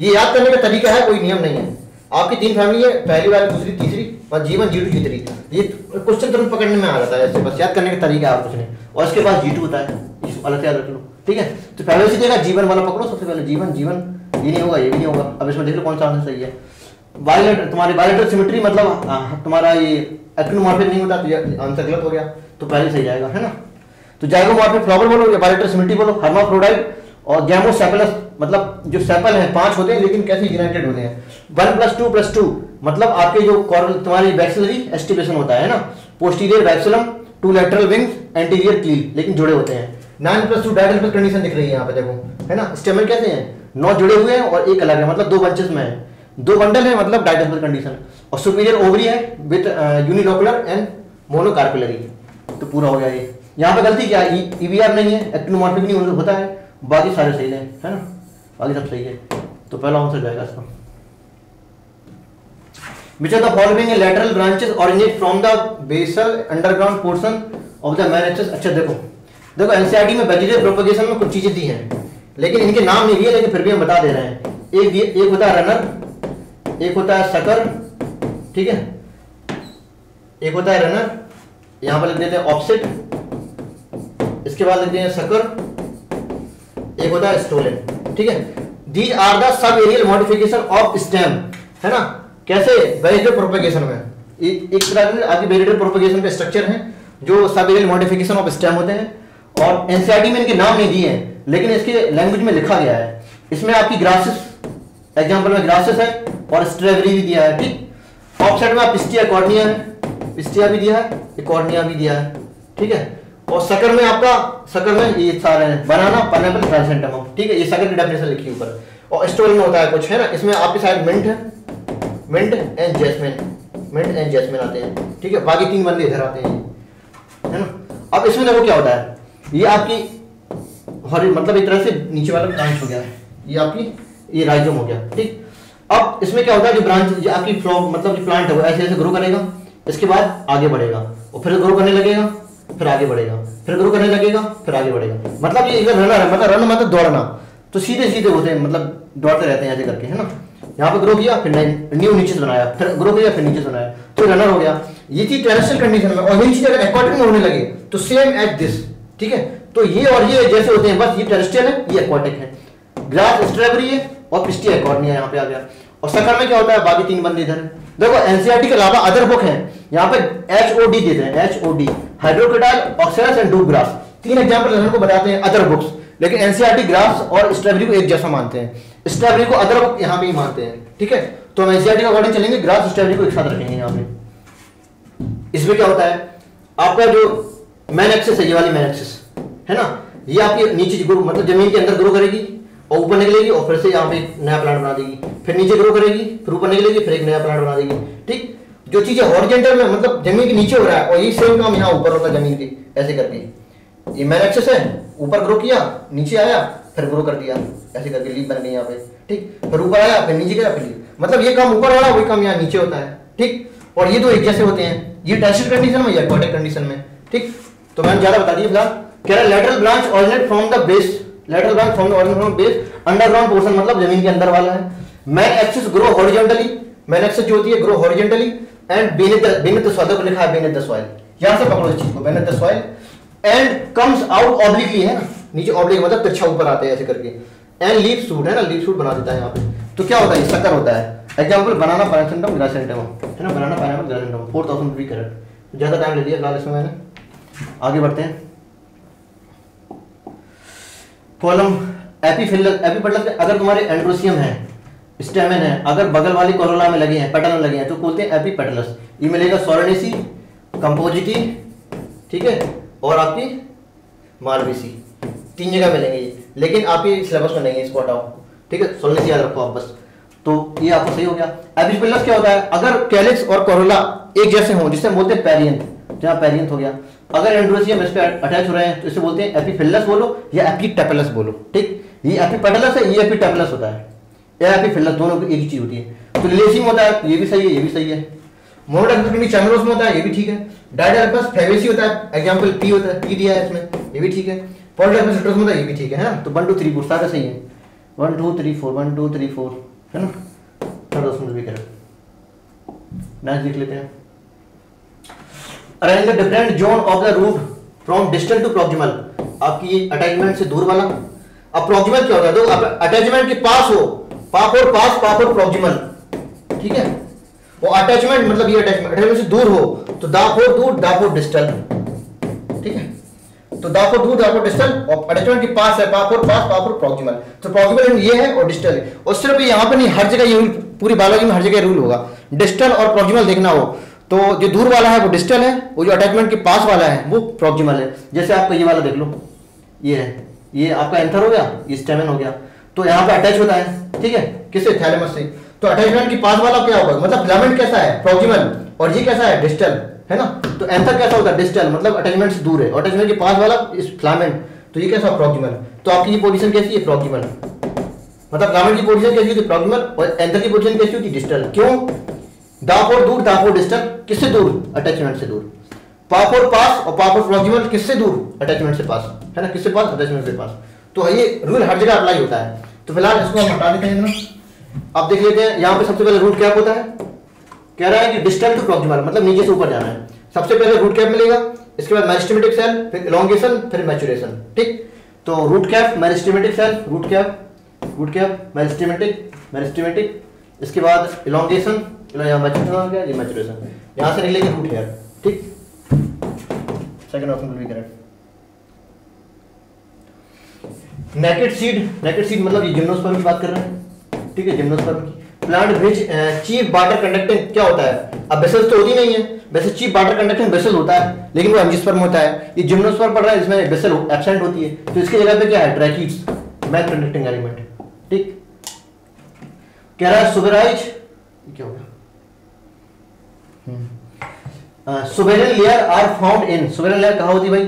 ये याद करने का तरीका है, कोई नियम नहीं है। आपकी तीन फैमिली है, पहली वाली, दूसरी, तीसरी और G one G two G three ये क्वेश्चन तुरंत पकड़ने में आ जाता है ऐसे बस याद करने का तरीका है कुछ नहीं। और इसके बाद जी टू होता है। अलग से याद रख लो। ठीक है? तो पहले से देगा जीवन वाला पकड़ो सबसे पहले। जीवन जीवन, ये नहीं होगा, ये भी नहीं होगा। अब इसमें देख लो कौन सा आंसर सही है। वायलेट तुम्हारी वायलेटर सिमेट्री मतलब तुम्हारा ये एक्नोमॉर्फिक नहीं होता तो आंसर गलत हो गया। तो पहले सही जाएगा, है ना? तो जाइगोमॉर्फिक फ्लावर बोलो, या बायोटेसिमिटी बोलो हर्माफ्रोडाइट और गैमोसेपलस मतलब जो सेपल है, पाँच होते हैं, लेकिन कैसे यूनाइटेड होते हैं? One plus two plus two मतलब आपके जो तुम्हारी वैक्सिलरी एस्टिवेशन होता है ना? Posterior vexillum two lateral wings anterior keel लेकिन जुड़े होते हैं। Nine plus two diadelphous condition दिख रही है यहाँ पे, देखो। है ना? स्टेमन कैसे हैं? नौ जुड़े हुए हैं और एक अलग है मतलब दो बंचेस में है। दो बंडल है मतलब डायडल कंडीशन और सुपीरियर ओवरी है विद यूनिलोकुलर एंड मोनोकार्पुलरी तो पूरा हो गया ये। यहाँ पे गलती क्या ईवीआर e नहीं है एक्टिनोमॉर्फिक नहीं होता है। बाकी सारे सही है है ना? बाकी सब सही है। तो पहला आंसर जाएगा इसका। Which of the following lateral branches originate from the basal underground portion of the main axis अच्छा देखो। देखो एनसीईआरटी में वेजिटेटिव प्रोपगेशन में कुछ चीज़ें दी हैं, लेकिन इनके नाम नहीं दिए लेकिन फिर भी हम बता दे रहे हैं। एक एक होता है रनर एक होता है सकर ठीक है? एक होता है रनर यहाँ पर लिख देते हैं ऑफसेट इसके बाद लिख देते हैं सकर एक होता है स्टोलन ठीक है? These are the subaerial modification of stem है ना? कैसे? वेजिटेटिव प्रोपेगेशन में। एक तरह के आगे वेजिटेटिव प्रोपेगेशन के स्ट्रक्चर हैं, जो sub aerial modification of stem होते हैं, और एनसीईआरटी में इनके नाम नहीं दिए हैं, लेकिन इसके लैंग्वेज में लिखा गया है। इसमें आपकी ग्रासेस एग्जांपल में ग्रासेस है, और स्ट्रॉबेरी भी दिया है, ठीक? ऑफसेट में आप पिस्टिया कॉर्निया है पिस्टिया भी दिया है कॉर्निया भी दिया है, ठीक है? और सकर में आपका सकर में ये सारे हैं बनाना पाइनएप्पल क्राइसेंटम ठीक है? ये सकर की डेफिनेशन लिखी ऊपर। और स्टोल में होता है कुछ, है ना? इसमें आपके साइड मिंट है mint and jasmine mint and jasmine आते हैं, ठीक है? बाकी तीन बंदे इधर आते हैं, है ना? अब इसमें देखो क्या होता है। ये आपकी हर मतलब एक तरह से नीचे वाला ब्रांच हो गया। ये आपकी, ये राइजोम हो गया, ठीक? अब इसमें क्या होता है जो ब्रांच आपकी फ्लॉ मतलब जो प्लांट है, वो ऐसे ऐसे ग्रो करेगा। इसके बाद आगे बढ़ेगा और फिर ग्रो करने लगेगा, फिर आगे बढ़ेगा, फिर ग्रो करने लगेगा, फिर आगे बढ़ेगा। मतलब ये रनर है मतलब रन मतलब दौड़ना। तो सीधे सीधे होते हैं मतलब दौड़ते रहते हैं ऐसे करके, है ना? यहाँ पे ग्रो किया, फिर न्यू नीचे बनाया, फिर ग्रो किया, फिर नीचे बनाया तो रनर हो गया। ये चीज़ टेरेस्ट्रियल कंडीशन में, और यही चीज़ अगर एक्वाटिक में होने लगे तो सेम एज दिस ठीक है? तो ये और ये जैसे होते हैं, बस ये टेरेस्ट्रियल है, ये एक्वाटिक है। ग्रास स्ट्रॉबेरी है, और पिस्टिया एकॉर्निया यहाँ पे आ गया। और सकर में क्या होता है, बाकी तीन बंदे इधर। देखो एनसीआरटी के अलावा अदर बुक है। यहाँ पे एच ओ डी देते हैं एच ओ डी हाइड्रोक्रिडाल ऑक्सीडस एंड डू ग्रास तीन एग्ज़ाम्पल को बताते हैं अदर बुक्स लेकिन एनसीआरटी ग्राफ्स और स्ट्रॉबेरी को एक जैसा मानते हैं। स्ट्रॉबेरी को अदर यहाँ ही मानते हैं, ठीक है? तो हम एनसीआरटी का अकॉर्डिंग चलेंगे ग्रास स्ट्रॉबेरी को एक साथ रखेंगे यहाँ पे। इसमें क्या होता है? आपका जो मैन एक्सेस है, ये वाली मैन एक्सेस है ना? ये आपकी नीचे ग्रो मतलब ज़मीन के अंदर ग्रो करेगी और ऊपर निकलेगी और फिर से यहाँ पे नया प्लांट बना देगी। फिर नीचे ग्रो करेगी, फिर ऊपर निकलेगी, फिर एक नया प्लांट बना देगी, ठीक? जो चीज़ें हॉरिजेंटल में मतलब ज़मीन के नीचे हो रहा है और यही सेम काम यहाँ ऊपर होता है ज़मीन के, ऐसे करके। ये मैन एक्सेस है ऊपर ग्रो किया, नीचे आया, फिर ग्रो कर दिया। ऐसे करके लीप बन गई यहाँ पे, ठीक? फिर ऊपर आया, फिर नीचे गया, फिर लीप मतलब ये काम ऊपर वाला, वही काम यहाँ नीचे होता है, ठीक? और ये दो एक जैसे होते हैं। ये टेस्टेड कंडीशन में या कंडीशन में, ठीक? तो मैंने ज़्यादा बता दिया फ़िलहाल। कह रहा है lateral branch originate from the base lateral branch from the from base underground portion मतलब ज़मीन के अंदर वाला है। Main axis grow horizontally main axis जो होती है grow horizontally and the beneath the लिखा है beneath the soil यहाँ से पकड़ो इस चीज़ को beneath the soil and comes out obliquely है ना नीचे oblique मतलब तिरछा ऊपर आते हैं ऐसे करके and leaf shoot है ना leaf shoot बना देता है यहाँ पे तो क्या होता है शक्कर होता है एग्जांपल बनाना पैरासेंटम ग्रासेंटम है ना बनाना पाइनएप्पल ग्रासेंटम 4000 रुपए कैरेट ज़्यादा टाइम ले लिया इसमें मैंने आगे बढ़ते हैं कॉलम एपीफिलस एपीपेटलस अगर तुम्हारे एंड्रोसियम है स्टेमिन है अगर बगल वाली कोरोला में लगे हैं पेटल में लगे हैं तो बोलते हैं एपीपेटलस ये मिलेगा सोरेनेसी कंपोजिटी ठीक है और आपकी मार्बिसी तीन जगह मिलेंगे ये लेकिन आप ये सिलेबस में नहीं है इसको हटाओ ठीक है? सोरेनेसी याद रखो आप बस। तो ये आपको सही हो गया। एपीपेटलस क्या होता है? अगर कैलिक्स और कोरोला एक जैसे हों, जिसे बोलते हैं पेरियंथ जहाँ पेरियंथ हो गया। अगर एंड्रोसियम इस पे अटैच हो रहे हैं तो इसे बोलते हैं एपीफिलस बोलो या एपीटेपलस बोलो। ठीक? ये एपीपेटलस है, ये एपीटेपलस होता है। या एपीफिलस दोनों की एक ही चीज़ होती है। तो लेसिम होता है, ये भी सही है, ये भी सही है। मोनोडाक्टिस चैमरोस में होता है, ये भी ठीक है। डायडार्पस फेवेसी होता है एग्जांपल पी होता है पी दिया है इसमें, ये भी ठीक है। पॉलीडार्पस सिट्रोस में होता है, ये भी ठीक है ना? तो 1 2 3 4 सारे सही है। 1 2 3 4 1 2 3 4 है ना? थर्ड उसमें भी करें। नेक्स्ट देख लेते हैं। Arrange the different zone of the root from distal to proximal आपकी अटैचमेंट से दूर वाला। अब प्रॉक्सिमल क्या होता है? तो अटैचमेंट के पास हो, पाप और पास, पाप और प्रॉक्सिमल ठीक है? वो अटैचमेंट मतलब ये अटैचमेंट अटैचमेंट से दूर हो तो दाफोर दूर दाफोर डिस्टल ठीक है? तो दाफोर दूर दाफोर डिस्टल और अटैचमेंट के पास है, पाप और पास, पाप और प्रॉक्सिमल तो प्रॉक्सिमल ये है और डिस्टल है। और सिर्फ़ यहाँ पे नहीं, हर जगह ये पूरी बायोलॉजी में हर जगह रूल होगा। डिस्टल और प्रॉक्सिमल देखना हो तो जो दूर वाला है वो डिस्टल है, वो जो अटैचमेंट के पास वाला है, वो प्रॉक्सिमल है। जैसे आपका ये वाला देख लो, ये है, ये आपका एंथर हो गया, ये स्टेमिन हो गया। तो यहाँ पे अटैच होता है, ठीक है? किससे थैलेमस से। तो अटैचमेंट के पास वाला क्या होगा? मतलब फिलामेंट कैसा है? प्रॉक्सिमल और ये कैसा है? डिस्टल है ना? तो एंथर कैसा होता है? डिस्टल मतलब अटैचमेंट से दूर है। अटैचमेंट के पास वाला इस फिलामेंट तो ये कैसा प्रॉक्सिमल तो आपकी ये पोजीशन कैसी है? प्रॉक्सिमल मतलब फिलामेंट की पोजीशन कैसी होती है? प्रॉक्सिमल और एंथर की पोजीशन कैसी होती है? डिस्टल क्यों? दापोर दूर दापोर डिस्टल किससे दूर? अटैचमेंट से दूर। पापोर पास और पापोर प्रॉक्सिमल किससे दूर? अटैचमेंट से पास, है ना? किससे पास? अटैचमेंट से पास। तो ये रूल हर जगह अप्लाई होता है। तो फ़िलहाल इसको हम हटा देते हैं ना? अब देख लेते हैं, यहाँ पे सबसे पहले रूट कैप होता है। कह रहा है कि डिस्टल टू प्रॉक्सिमल मतलब नीचे से ऊपर जाना है। सबसे पहले रूट कैप मिलेगा, इसके बाद मैरिस्टेमेटिक सेल फिर इलोंगेशन फिर मैचुरेशन ठीक? तो root cap meristematic cell root cap root cap meristematic meristematic इसके बाद इलोंगेशन यहाँ मैचुरेशन मैचुरेशन यहाँ से निकलेगी रूट हेयर ठीक? सेकंड ऑप्शन भी correct naked seed naked seed मतलब ये जिम्नोस्पर्म की बात कर रहे हैं। ठीक है जिम्नोस्पर्म की। प्लांट ब्रिज चीप वाटर कंडक्टिंग क्या होता है? अब बेसल्स तो होती नहीं है। वैसे चीप वाटर कंडक्टिंग बेसल होता है लेकिन वो एंजियोस्पर्म होता है। ये जिम्नोस्पर्म पढ़ रहा है इसमें बेसल एब्सेंट होती है। तो इसकी जगह पे क्या है? ट्रैकीड्स मैथ कंडक्टिंग एलिमेंट ठीक? कह रहा है सुबराइज क्या होगा suberin layer are found in suberin layer कहाँ होती भाई?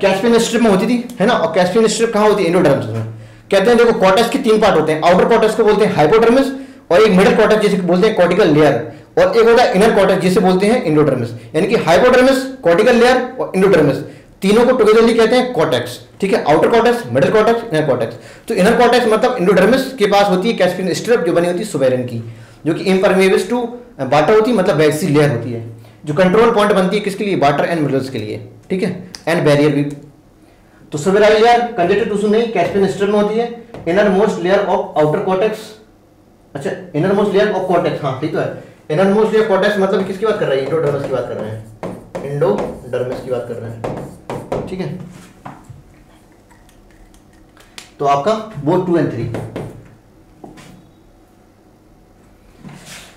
कैस्पियन स्ट्रिप में होती थी है ना? और कैस्पियन स्ट्रिप कहाँ होती है? इंडोडर्मिस में। कहते हैं, देखो कॉर्टेक्स के तीन पार्ट होते हैं। आउटर कॉर्टेक्स को बोलते हैं हाइपोडर्मिस और एक मिडल कॉर्टेक्स जिसे बोलते हैं कॉर्टिकल लेयर और एक होता है इनर कॉर्टेक्स जिसे बोलते हैं इंडोडर्मिस यानी कि हाइपोडर्मिस कॉर्टिकल लेयर और इंडोडर्मिस तीनों को टुगेदरली कहते हैं कॉर्टेक्स ठीक है? Outer cortex middle cortex inner cortex तो इनर कॉर्टेक्स मतलब इंडोडर्मिस के पास होती है कैस्पियन स्ट्रिप जो बनी होती है सुबेरन की, जो कि इम्परमेबल टू बाटर होती मतलब वैक्सी लेयर होती है। जो कंट्रोल पॉइंट बनती है किसके लिए? वाटर एंड मिनरल्स के लिए। ठीक है? एंड बैरियर भी तो सुबेराइल लेयर कंजेक्टिव टिश्यू नहीं कैस्पियन स्ट्रिप में होती है। Innermost layer of outer cortex अच्छा inner most layer of cortex हाँ ठीक है। इनर मोस्ट लेयर कॉर्टेक्स मतलब किसकी बात कर रहे हैं? इंडोडर्मिस की बात कर रहे हैं। इंडोडर्मिस की बात कर रहे हैं। ठीक है। तो आपका वो two and three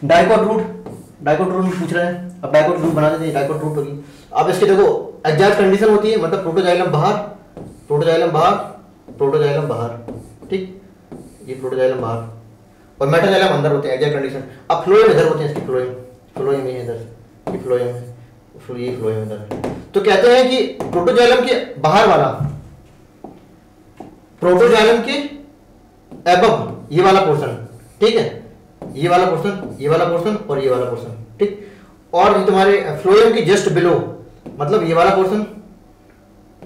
dicot root dicot root पूछ रहे हैं। अब डाइकोट रूट बना देते हैं डाइकोट रूट होगी। अब इसके देखो एग्जैक्ट कंडीशन होती है मतलब प्रोटोजाइलम बाहर प्रोटोजाइलम बाहर प्रोटोजाइलम बाहर, ठीक? ये प्रोटोजाइलम बाहर। और मेटाजाइलम अंदर होते हैं, एग्जैक्ट कंडीशन अब फ्लोएम इधर होते हैं, इसकी फ्लोएम। फ्लोएम ये इधर, ये फ्लोएम है। ये फ्लोएम इधर। तो कहते हैं कि प्रोटोजाइलम के बाहर वाला, प्रोटोजाइलम के एबव ये वाला पोर्शन ठीक है? ये वाला पोर्शन ये वाला पोर्शन और ये वाला पोर्शन ठीक? और ये तुम्हारे फ्लोएम की जस्ट बिलो मतलब ये वाला पोर्शन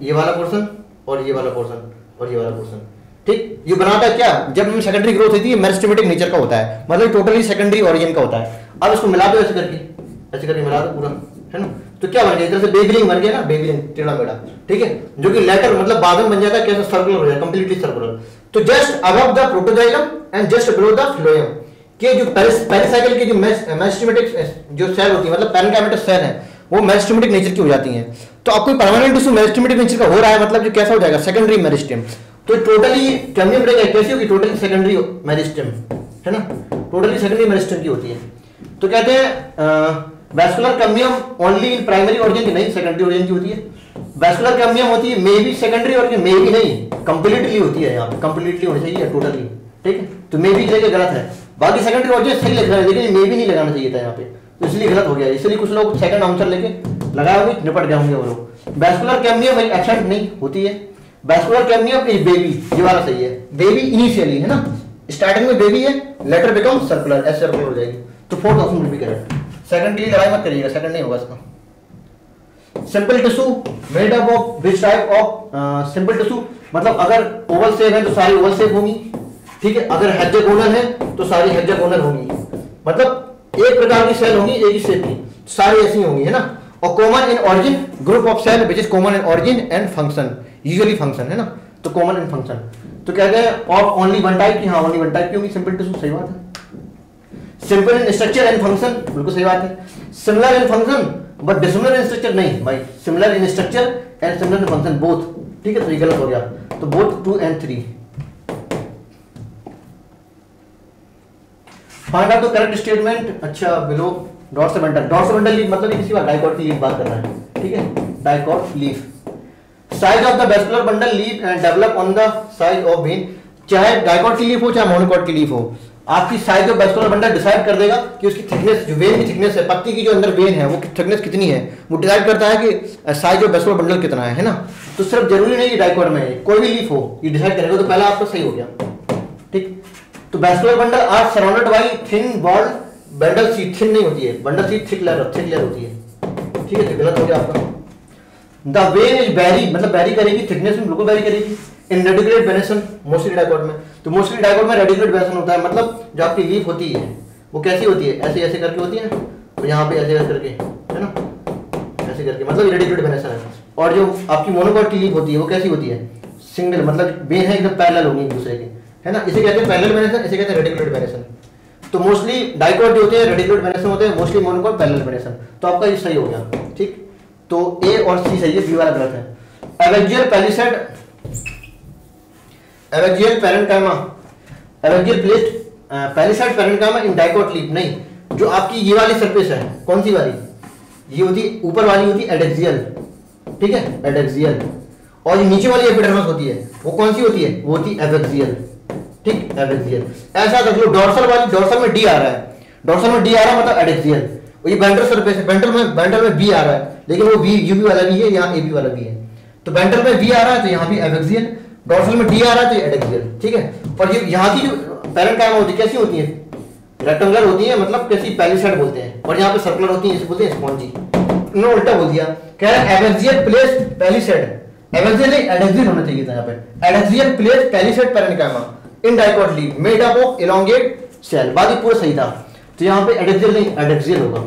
ये वाला पोर्शन और ये वाला पोर्शन और ये वाला पोर्शन ठीक? ये बनाता है क्या? जब सेकेंडरी ग्रोथ होती है मेरिस्टेमेटिक नेचर का होता है। मतलब टोटली सेकेंडरी ऑरिजिन का होता है। अब इसको मिला दो ऐसे करके। ऐसे करके मिला दो पूरा, है ना? तो क्या बन गया? इधर से बेबलिंग बन गया ना? बेबलिंग टेढ़ा मेढ़ा ठीक है? जो कि लेटर मतलब बाद में बन जाता है, कैसे सर्कुलर हो जाए कंप्लीटली सर्कुलर तो just above the protoxylem and just below the phloem कि जो पेरिसाइकिल की जो मेरिस्टेमेटिक जो सेल होती है मतलब पैरेंकाइमेटस सेल है वो मेरिस्टेमेटिक नेचर की हो जाती हैं। तो आपको परमानेंट टिश्यू मेरिस्टेमेटिक नेचर का हो रहा है मतलब जो कैसा हो जाएगा? सेकेंडरी मेरिस्टेम तो टोटली कैमियम रहेगा कैसी होगी टोटली सेकेंडरी मेरिस्टेम है ना? टोटली सेकेंडरी मेरिस्टेम की होती है। तो कहते हैं vascular cambium only in primary origin की नहीं सेकेंडरी ऑरिजिन की होती है। वैस्कुलर कैमियम होती है मे भी सेकेंडरी ऑरिजिन मे भी नहीं कंप्लीटली होती है यहाँ पे कंप्लीटली होनी चाहिए टोटली ठीक है? तो मे भी जगह गलत है। बाकी सेकंडरी ऑब्जेक्ट सही लिख रहा है, लेकिन मे भी नहीं लगाना चाहिए था यहाँ पे। तो इसलिए गलत हो गया। इसलिए कुछ लोग सेकंड आंसर लेके लगाए हुए निपट गए होंगे वो लोग। बैस्कुलर कैमियम एक्सेंट नहीं, होती है। बैस्कुलर कैमियम इज़ बेबी ये वाला सही है। बेबी इनिशियली है ना? स्टार्टिंग में बेबी है लेटर बिकम सर्कुलर ऐसे सर्कुलर हो जाएगी। तो fourth option will correct second के लिए लड़ाई मत करिएगा सेकंड नहीं होगा इसका simple tissue made up of which type of simple tissue मतलब अगर ओवल शेप है तो सारी ओवल शेप होंगी। ठीक है? अगर हेक्सागोनल है तो सारी हेक्सागोनल होंगी। मतलब एक प्रकार की सेल होंगी, एक ही शेप की। सारी ऐसी होंगी, है ना? और common in origin group of cell which is common in origin and function usually function है ना? तो कॉमन इन फ़ंक्शन तो कहते हैं ऑफ़ ओनली वन टाइप की हाँ ओनली वन टाइप की होंगी सिंपल टिश्यू सही बात है। Simple in structure and function बिल्कुल सही बात है। Similar in function but dissimilar in structure नहीं, भाई। Similar in structure and similar in function both ठीक है तो ये गलत हो गया। तो both two and three find out the correct statement अच्छा बिलो से बंडल लीफ मतलब किसी बात, डाइकॉट की लीफ बात कर रहा है। ठीक है? Dicot leaf size of the vascular bundle leaf and develop on the size of vein चाहे डाइकॉट की लीफ हो, चाहे मोनोकॉट की लीफ हो, आपकी size of vascular bundle decide कर देगा कि उसकी थिकनेस जो वेन की थिकनेस है, पत्ती की जो अंदर वेन है, वो थिकनेस कितनी है, वो डिसाइड करता है कि साइज़ ऑफ़ वेस्कुलर बंडल कितना है है ना? तो सिर्फ़ ज़रूरी नहीं डाइकॉट में कोई भी लीफ हो, ये डिसाइड करेगा तो पहला आपका सही हो गया। तो vascular bundle are surrounded by thin wall bundle sheath, thin नहीं होती है। Bundle sheath, thick layer thick layer होती है। ठीक है गलत हो गया आपका। द वेन इज़ वेरी मतलब वेरी करेगी, थिकनेस में बिल्कुल वेरी करेगी। In reticulate venation mostly dicot में। तो मोस्टली डाइकोट में रेडिकुलेट वेनेशन होता है मतलब जो आपकी लीफ होती है, वो कैसी होती है? ऐसे ऐसे करके होती है ना। तो यहाँ पे ऐसे ऐसे करके, है ना? ऐसे करके मतलब रेडिकुलेट वेनेशन है। और जो आपकी मोनोकॉट की लीफ होती है, वो कैसी होती है? सिंगल मतलब वेन है एकदम पैरेलल होंगी दूसरे के। है ना? इसे कहते हैं वेनेशन इसे कहते हैं रेडिकुलेट वेनेशन तो मोस्टली डाइकोट जो होते हैं रेडिकुलेट वेनेशन होते हैं मोस्टली मोनोकोट पैरेलल वेनेशन तो आपका ये सही हो गया, ठीक? तो ए और सी सही है बी वाला गलत है. Adaxial palisade adaxial parenchyma adaxial plate palisade parenchyma in dicot leaf नहीं. जो आपकी ये वाली सरफेस है, कौन सी वाली? ये होती, ऊपर वाली होती एडेक्सियल ठीक है? एडेक्सियल और ये नीचे वाली एपिडर्मिस होती है, वो कौन सी होती है? वो होती एवेक्सियल ठीक एडेक्सियल ऐसा देख लो डोर्सल वाली डोर्सल में डी आ रहा है। डोर्सल में डी आ रहा है मतलब एडेक्सियल ये बेंटल सरफेस है बेंटल में बेंटल में बी आ रहा है। लेकिन वो बी यूबी वाला भी है, यहाँ एबी वाला भी है। तो बेंटल में बी आ रहा है तो यहाँ भी एवेक्सियल डॉर्सल में डी आ रहा है तो एडेक्सियल ठीक है? और ये, यहाँ की जो पैरेंट कायमा होती है, कैसी होती है? रेक्टेंगुलर होती है मतलब कैसी पहली साइड बोलते हैं। और यहाँ पे सर्कुलर होती है, इसे बोलते हैं स्पॉन्जी उन्होंने उल्टा बोल दिया। कह रहा है एवेक्सियल प्लेस पहली साइड एवेक्सियल नहीं एडेक्सियल होना चाहिए था यहाँ पे। एडेक्सियल प्लेस पहली side parent in dicot leaf made up of elongate cell बाकी पूरा सही था। तो यहाँ पे एडेक्सियल नहीं एडेक्सियल होगा।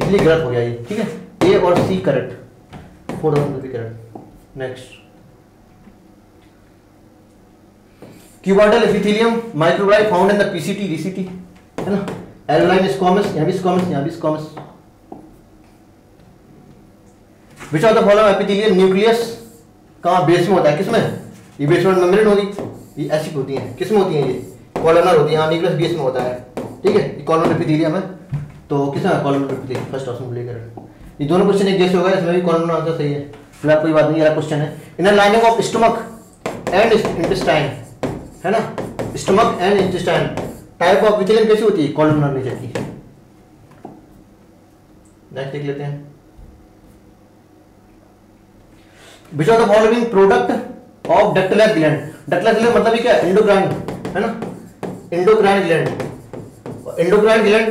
इसलिए गलत हो गया ये, ठीक है? ए और सी करेक्ट फोर भी correct next cuboidal epithelium microvilli found in the PCT DCT है ना? एल्वलाइन स्क्वामस यहाँ भी स्क्वामस यहाँ भी squamous which of the following epithelial nucleus कहाँ बेस में होता है? किसमें? ये बेसमेंट मेम्ब्रेन होगी। ये ऐसी होती है। किसमें होती है ये? कॉलोनर होती है, हाँ न्यूक्लियस बेस में होता है। ठीक है? ये कॉलोनर एपिथेलियम है। तो किसमें कॉलोनर एपिथेलियम फ़र्स्ट ऑप्शन को लेकर ये दोनों क्वेश्चन एक जैसे होगा, इसमें भी कॉलोनर आंसर सही है। फ़िलहाल कोई बात नहीं, ये क्वेश्चन है। Inner lining of stomach and intestine है ना? Stomach and intestine type of विचलन कैसी होती है? कॉलमनर नेचर की। नेक्स्ट देख लेते हैं। Which of the following product of ductless gland ductless gland मतलब क्या है? एंडोक्राइन है ना? Endocrine gland endocrine gland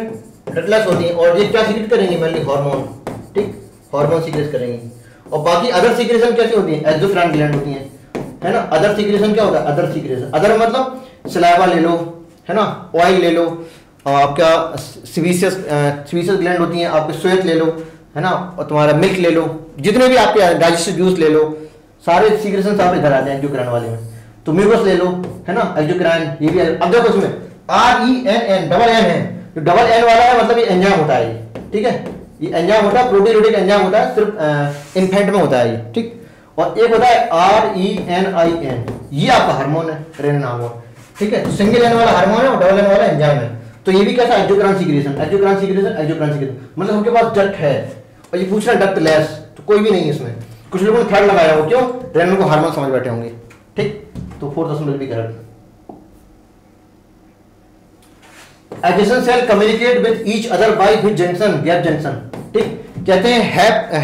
ductless होती है और ये क्या सीक्रेट करेंगे? मेनली हार्मोन ठीक? हार्मोन सीक्रेट करेंगे. और बाकी अदर सीक्रेशन कैसी होती है? एजोक्राइन ग्लैंड होती है. है ना? अदर सीक्रेशन क्या होता है? अदर सीक्रेशन अदर मतलब सलाइवा ले लो. है ना? ऑयल ले लो. आपका स्वीसियस स्वीसियस ग्लैंड होती हैं, आपके स्वेट ले लो. है ना? और तुम्हारा मिल्क ले लो. जितने भी आपके डाइजेस्टिव जूस ले लो. सारे सीक्रेशन आप इधर आते हैं एंजियोक्राइन वाले में तो म्यूकस ले लो, है ना? एंजियोक्राइन ये भी अब देखो उसमें R E N N double N है। जो डबल एन वाला है मतलब ये एंजाइम होता है ये, ठीक है? ये एंजाइम होता है प्रोटीन एंजाइम होता है, सिर्फ़ इन्फेंट में होता है ये, ठीक? और एक होता है R E N I N ये आपका हार्मोन है रेनिन हार्मोन ठीक है? तो सिंगल एन वाला हार्मोन है और डबल एन वाला एंजाइम है। तो ये भी कैसा angiocrine secretion angiocrine secretion angiocrine secretion मतलब उनके पास डक्ट है, और ये पूछ रहा है डक्ट लेस तो कोई भी नहीं है इसमें। कुछ लोगों ने थर्ड लगाया हो क्यों? रेनिन को हार्मोन समझ बैठे होंगे। ठीक? तो fourth option will be correct adjacent cell communicate with each other by which junction gap junction ठीक? कहते हैं,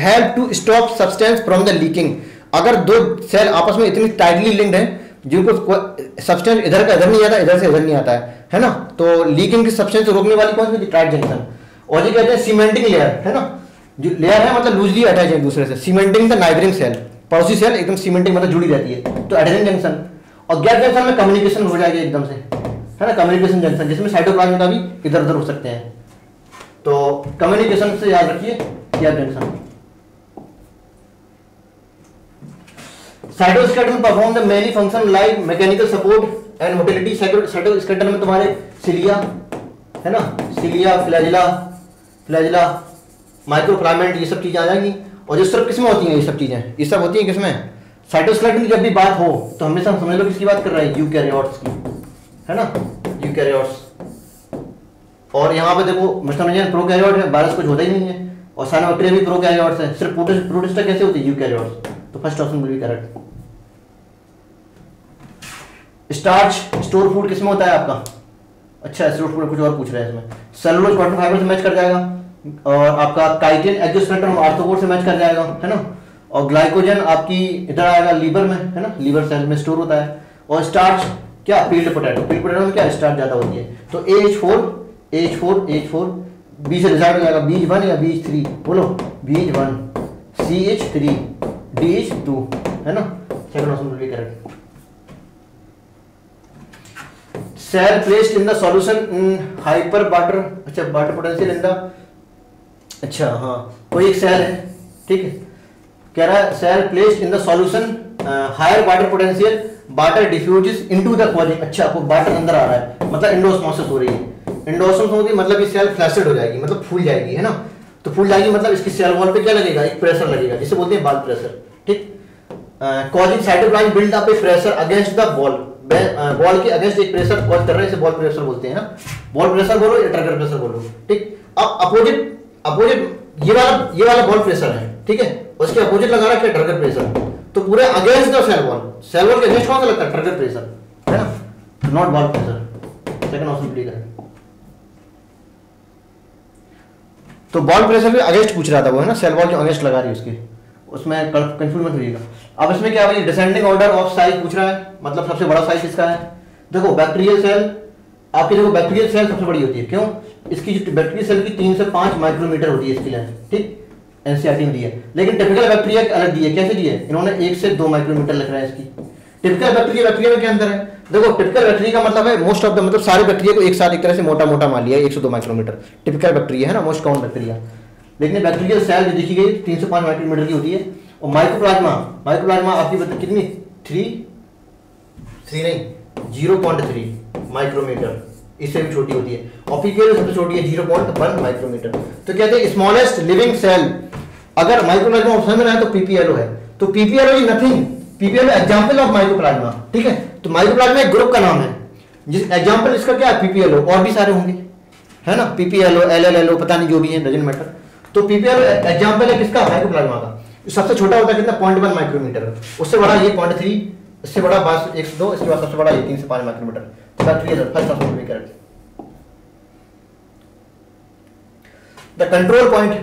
help to stop substance from the leaking. अगर दो सेल आपस में इतनी टाइटली लिंक्ड है, जिनको सब्सटेंस इधर का इधर नहीं आता, इधर से इधर नहीं आता है है ना? तो लीकिंग की सब्सटेंस रोकने वाली कौन सी टाइट जंक्शन और ये कहते हैं सीमेंटिंग लेयर है ना? लेयर है मतलब लूजली अटैच है दूसरे से। सीमेंटिंग द नाइबरिंग सेल पड़ोसी सेल एकदम सीमेंटिंग मतलब जुड़ी रहती है। तो एडेनिन जंक्शन और गैप जंक्शन में कम्युनिकेशन हो जाएगी एकदम से। है ना? कम्युनिकेशन जंक्शन जिसमें साइटोप्लाज्म का भी इधर उधर हो सकते हैं। तो कम्युनिकेशन से याद रखिए gap junction cytoskeleton perform the many function like mechanical support and motility cytoskeleton में तुम्हारे सिलिया है ना? सिलिया फ्लैजिला फ्लैजिला माइक्रोफ्लामेंट ये सब चीज़ें आ जाएँगी। और ये सब किसमें होती हैं, ये सब चीज़ें, ये सब होती हैं किसमें। साइटोस्केलेटन की जब भी बात हो तो हमेशा समझ लो किसकी बात कर रहा है यूकैरियोट्स की। है ना? यूकैरियोट्स और यहाँ पे देखो मिस्टर प्रोकैरियोट है वायरस कुछ होता ही नहीं है। और साइनोबैक्टीरिया भी प्रोकैरियोट्स है। सिर्फ़ प्रोटिस्टा कैसे होती है? यूकैरियोट्स तो first option will be correct starch store food किसमें होता है आपका? अच्छा स्टोर फ़ूड कुछ और पूछ रहे हैं इसमें। सेलुलोज कॉटन फाइबर से मैच कर जाएगा। और आपका काइटिन एक्जोस्पेक्ट्रम आर्थ्रोपोड से मैच कर जाएगा, है ना? और ग्लाइकोजन आपकी इधर आएगा लीवर में, है ना? लीवर सेल में स्टोर होता है। और स्टार्च क्या? पील्ड पोटैटो पील्ड पोटैटो में क्या स्टार्च ज़्यादा होती है? तो H four H four H four B से रिज़ल्ट हो जाएगा बीज वन या बीज थ्री बोलो बीज one C H three D H two है ना? Second option B correct placed in the solution in hyper barter अच्छा barter potential in the अच्छा हाँ। कोई एक सेल है? ठीक है। कह रहा है cell placed in the solution higher water potential water diffuses into the calling अच्छा आपको वाटर अंदर आ रहा है। मतलब इंडोस्मोसिस हो रही है। इंडोस्मोसिस होगी मतलब ये सेल फ्लैसिड हो जाएगी मतलब फूल जाएगी, है ना? तो फूल जाएगी मतलब इसकी सेल वॉल पे क्या लगेगा? एक प्रेशर लगेगा, जिसे बोलते हैं बाल प्रेशर ठीक? Causing cytoplasm build up a pressure against the wall wall के अगेंस्ट एक प्रेशर कॉज कर रहे हैं, इसे बॉल प्रेशर बोलते हैं ना? बॉल प्रेशर बोलो या ट्रैकर प्रेशर बोलो, ठीक? अब अपोजिट अपोजिट ये वाला ये वाला बॉल प्रेशर है, ठीक है? उसके अपोजिट लगा रखा है ट्रैकर प्रेशर तो पूरे against the cell wall cell wall के अगेंस्ट कौन सा लगता है? ट्रैकर प्रेशर है ना? Not wall pressure second option clear है। तो बॉल प्रेशर के अगेंस्ट पूछ रहा था वो, है ना? सेल बॉल जो अगेंस्ट लगा रही है उसके? उसमें कंफ्यूज मत होइएगा। अब इसमें क्या भाई डिसेंडिंग ऑर्डर ऑफ़ साइज़ पूछ रहा है। मतलब सबसे बड़ा साइज़ इसका है? देखो बैक्टीरियल सेल आपकी देखो बैक्टीरियल सेल सबसे बड़ी होती है। क्यों? इसकी जो बैक्टीरियल सेल की तीन से पाँच माइक्रोमीटर होती है इसकी लेंथ, ठीक? एनसीआरटी में दी है। लेकिन टिपिकल बैक्टीरिया अलग दी है। कैसे दी है? इन्होंने एक से दो माइक्रोमीटर लिख रहा है इसकी। टिपिकल बैक्टीरिया बैक्टीरिया में क्या अंदर? है देखो टिपिकल बैक्टीरिया का मतलब है मोस्ट ऑफ़ द मतलब सारे बैक्टीरिया को एक साथ एक तरह से मोटा मोटा मान लिया एक से दो माइक्रोमीटर। टिपिकल बैक्टीरिया है ना मोस्ट कॉमन बैक्टीरिया लेकिन बैक्टीरियल सेल जो देखी गई, तीन से पाँच माइक्रोमीटर की होती है। और माइक्रोप्लाज्मा माइक्रोप्लाज्मा आपकी बता, कितनी? थ्री थ्री नहीं ज़ीरो पॉइंट थ्री माइक्रोमीटर। इससे भी छोटी होती है। और पीपीएल सबसे छोटी है ज़ीरो पॉइंट वन माइक्रोमीटर तो कहते हैं स्मॉलेस्ट लिविंग सेल अगर माइक्रोप्लाज्मा ऑप्शन में है तो पीपीएलओ है। तो PPLO is nothing PPLO example of mycoplasma ठीक है? तो माइक्रोप्लाज्मा एक ग्रुप का नाम है। जिस एग्जांपल इसका क्या है? पीपीएलओ और भी सारे होंगे। है ना? पीपीएलओ एलएलएलओ पता नहीं जो भी है डजंट मैटर तो पीपीएलओ एग्जांपल है किसका? माइक्रोप्लाज्मा का। सबसे छोटा होता है कितना? पॉइंट वन माइक्रोमीटर उससे बड़ा ये पॉइंट थ्री इससे बड़ा बस एक दो, इसके बाद सबसे बड़ा ये तीन से पाँच माइक्रोमीटर तो first option correct the control point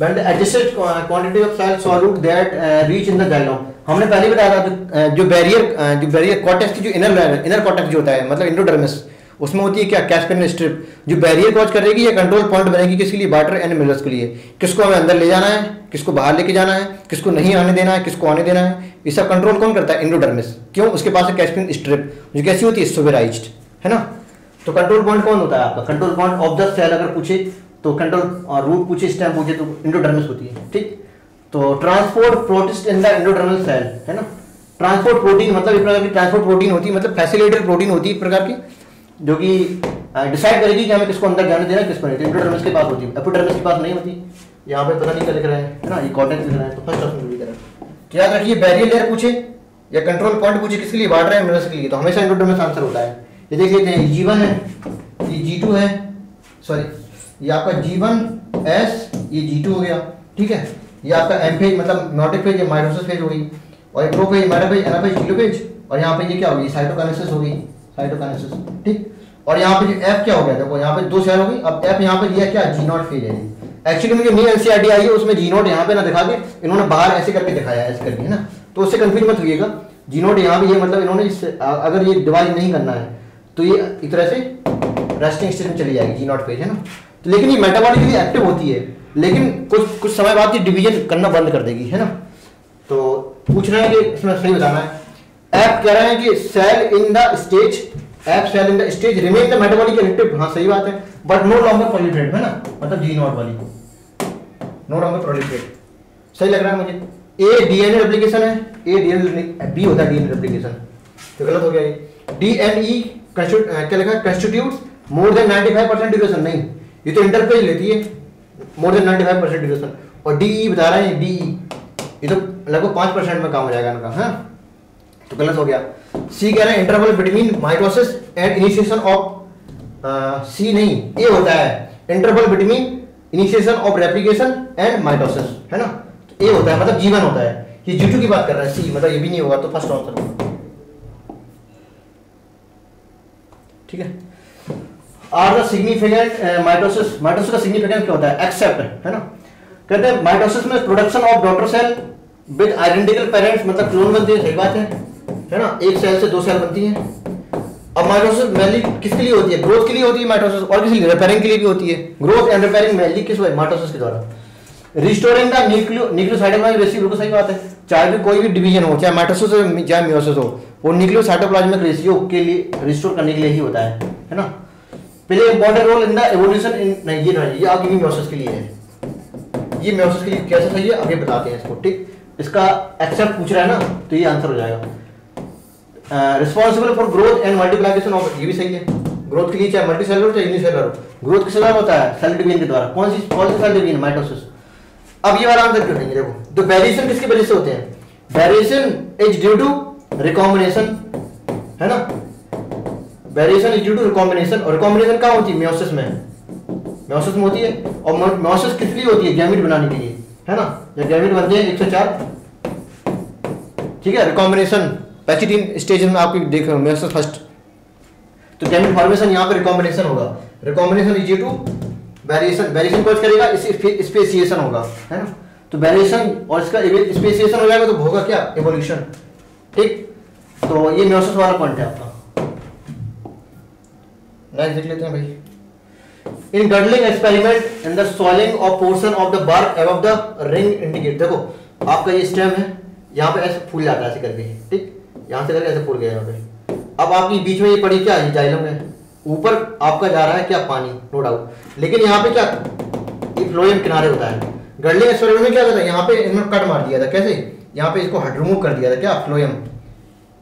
when the adjusted quantity of cell solute that uh, reach in the gallon. हमने पहले बताया था जो, जो बैरियर जो बैरियर कॉटेक्स की जो इनर इनर कॉटेक्स जो होता है मतलब इंडोडर्मिस उसमें होती है क्या? कैस्पिन स्ट्रिप जो बैरियर कॉज करेगी, या कंट्रोल पॉइंट बनेगी किसके लिए वाटर एंड मिनरल्स के लिए। किसको हमें अंदर ले जाना है? किसको बाहर लेके जाना है? किसको नहीं आने देना है? किसको आने देना है? ये सब कंट्रोल कौन करता है? इंडोडर्मिस क्यों? उसके पास है कैस्पिन स्ट्रिप जो कैसी होती है? सोवेराइज्ड है ना? तो कंट्रोल पॉइंट कौन होता है आपका? Control point of the cell अगर पूछे तो कंट्रोल रूट पूछे स्टेम पूछे तो इंडोडर्मिस होती है। ठीक? तो transport protein in the endodermal cell है ना? ट्रांसपोर्ट प्रोटीन मतलब एक प्रकार की ट्रांसपोर्ट प्रोटीन होती है मतलब फैसिलेटेड प्रोटीन होती है एक प्रकार की। जो कि डिसाइड करेगी कि हमें किसको अंदर जाने देना किसको नहीं। इंडोडर्मिस के पास होती है। एपिडर्मिस के पास नहीं होती। यहाँ पे पता नहीं क्या लिख रहा है ना? ये कॉन्टेंट लिख रहा है तो फ़र्स्ट ऑप्शन लिख रहा है तो याद रखिए बैरियर लेयर पूछे या कंट्रोल पॉइंट पूछे, किसके लिए? वाटर है मिनरल्स के लिए। तो हमेशा इंडोडर्मिस आंसर होता है। ये देख लेते हैं जी है, ये जी है सॉरी ये आपका जी वन ये जी हो गया, ठीक है? ये आपका एम फ़ेज़ मतलब नोटिक फ़ेज़ या माइटोसिस फ़ेज़ हो गई। और prophase metaphase anaphase telophase और यहाँ पे ये क्या होगी साइटोकाइनेसिस हो गई साइटोकाइनेसिस ठीक? और यहाँ पे जो एफ़ क्या हो गया? देखो, यहाँ पे दो सेल हो गई। अब एफ़ यहाँ पे दिया क्या? जी नॉट फ़ेज़ है एक्चुअली मुझे न्यू एनसीआरटी आई है, उसमें जी नोट यहाँ पे ना दिखा के इन्होंने बाहर ऐसे करके दिखाया ऐसे करके, है ना? तो उससे कंफ्यूज मत होइएगा। जी नोट यहाँ पे ये मतलब इन्होंने इस अगर ये डिवाइड नहीं करना है तो ये एक तरह से रेस्टिंग स्टेट में चली जाएगी जी नॉट पेज है ना? तो लेकिन ये मेटाबॉलिकली एक्टिव होती है, लेकिन कुछ कुछ समय बाद ये डिवीज़न करना बंद कर देगी, है ना? तो पूछ रहे हैं कि, इसमें सही बताना है। ऐप कह रहे हैं कि cell in the stage app cell in the stage remain the metabolic active हाँ सही बात है। बट नो लॉन्गर प्रोलिफरेट है ना? मतलब जी नॉट वाली नो लॉन्गर प्रोलिफरेट सही लग रहा है मुझे? ए डीएनए रेप्लिकेशन है। ए डीएनए बी होता है डीएनए रेप्लिकेशन तो गलत हो गया ये। डीएनई क्या लिखा कंस्टिट्यूट्स मोर देन 95% ड्यूरेशन नहीं, ये तो इंटरपेज लेती है। मोर देन 95 परसेंट ड्यूरेशन और डीई e बता रहे हैं डीई ये तो लगभग पाँच परसेंट में काम हो जाएगा इनका हाँ? तो गलत हो गया। सी कह रहे हैं interval between mitosis and initiation of C नहीं ए होता है। Interval between initiation of replication and mitosis है ना? तो ए होता है मतलब जीवन होता है। ये जी की बात कर रहा है सी मतलब ये भी नहीं होगा तो फ़र्स्ट होगा। ठीक है? Are the significant mitosis mitosis का सिग्निफिकेंस क्या होता है? एक्सेप्ट है ना? कहते हैं माइटोसिस में production of daughter cell with identical parents मतलब क्लोन बनते हैं, सही बात है। है ना? एक सेल से दो सेल बनती हैं। अब माइटोसिस मेनली किसके लिए होती है? ग्रोथ के लिए होती है माइटोसिस और किसी रिपेयरिंग के लिए भी होती है। ग्रोथ एंड रिपेयरिंग मेनली किस माइटोसिस के द्वारा। Restoring the nucleo nucleosidal ratio बिल्कुल सही बात है। चाहे भी कोई भी डिवीज़न हो, चाहे माइटोसिस हो, चाहे मियोसिस हो, वो न्यूक्लियोसाइटोप्लाज्मिक रेशियो के लिए रिस्टोर करने के लिए ही होता है है ना? पहले important role in the evolution in नहीं, ये नहीं, ये आपकी म्योसिस के लिए है। ये म्योसिस के लिए कैसे सही है? अभी बताते हैं इसको, ठीक? इसका एक्सेप्ट पूछ रहा है ना तो ये आंसर हो जाएगा। Responsible for growth and multiplication of ये भी सही है। ग्रोथ के लिए चाहे मल्टी सेलर चाहे यूनिसेलर ग्रोथ किस द्वारा होता है? सेल डिवीज़न के द्वारा। कौन सी कौन सी सेल डिवीज़न माइटोसिस अब ये वाला आंसर क्यों नहीं देखो तो वेरिएशन किसकी वजह से होते हैं? Variation is due to recombination है ना? Variation is due to recombination और रिकॉम्बिनेशन कहाँ होती है? म्योसिस में। म्योसिस में होती है और म्योसिस किस लिए होती है? गैमिट बनाने के लिए, है ना? जब गैमिट बनते हैं 104 ठीक है? रिकॉम्बिनेशन पैचिटीन स्टेज में आपकी देख रहे हो फ़र्स्ट तो गैमिट फॉर्मेशन यहाँ पे रिकॉम्बिनेशन होगा। Recombination is to variation variation cause करेगा? स्पेसिएशन होगा, है ना? तो वेरिएशन और इसका स्पेसिएशन हो जाएगा तो होगा क्या? एवोल्यूशन ठीक? तो ये म्योसिस वाला पॉइंट है आपका। नेक्स्ट देख लेते हैं भाई। In girdling experiment in the soling of portion of the bark above the ring indicate देखो, आपका ये स्टेम है, यहाँ पे ऐसे फूल जाता है ऐसे करके। ठीक? यहाँ से करके ऐसे फूल गया पे? अब आपकी बीच में ये पड़ी क्या? ये जाइलम है। ऊपर आपका जा रहा है क्या? पानी नो डाउट लेकिन यहाँ पे क्या? ये फ्लोएम किनारे होता है। गडलिंग एक्सपेरिमेंट में क्या होता है यहाँ पे इन्होंने कट मार दिया था। कैसे? यहाँ पे इसको रिमूव कर दिया था। क्या? फ्लोएम।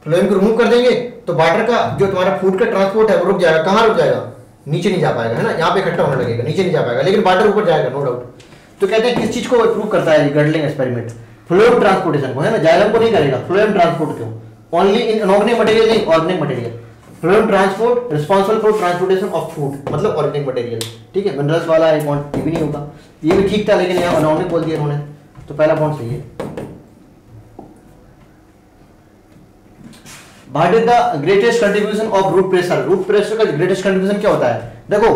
फ्लोएम को रिमूव कर देंगे तो वाटर का जो तुम्हारा फ़ूड का ट्रांसपोर्ट है वो रुक जाएगा। कहाँ रुक जाएगा? नीचे नहीं जा पाएगा, है ना? यहाँ पे इकट्ठा होने लगेगा। नीचे नहीं जा पाएगा। लेकिन वाटर ऊपर जाएगा नो डाउट तो कहते हैं किस चीज़ को प्रूव करता है गडलिंग एक्सपेरिमेंट फ्लोएम ट्रांसपोर्टेशन को, है ना? जाइलम को नहीं करेगा। फ्लोएम ट्रांसपोर्ट क्यों? ओनली इन अनऑर्गेनिक मटेरियल नहीं organic material phloem transport responsible for transportation of food मतलब ऑर्गेनिक मटेरियल ठीक है? मिनरल्स वाला एक पॉइंट ये भी नहीं होगा. ये भी ठीक था, लेकिन यहाँ अनऑर्गेनिक बोल दिया उन्होंने तो पहला पॉइंट सही है. What is the greatest contribution of root pressure root pressure का ग्रेटेस्ट कंट्रीब्यूशन क्या होता है? देखो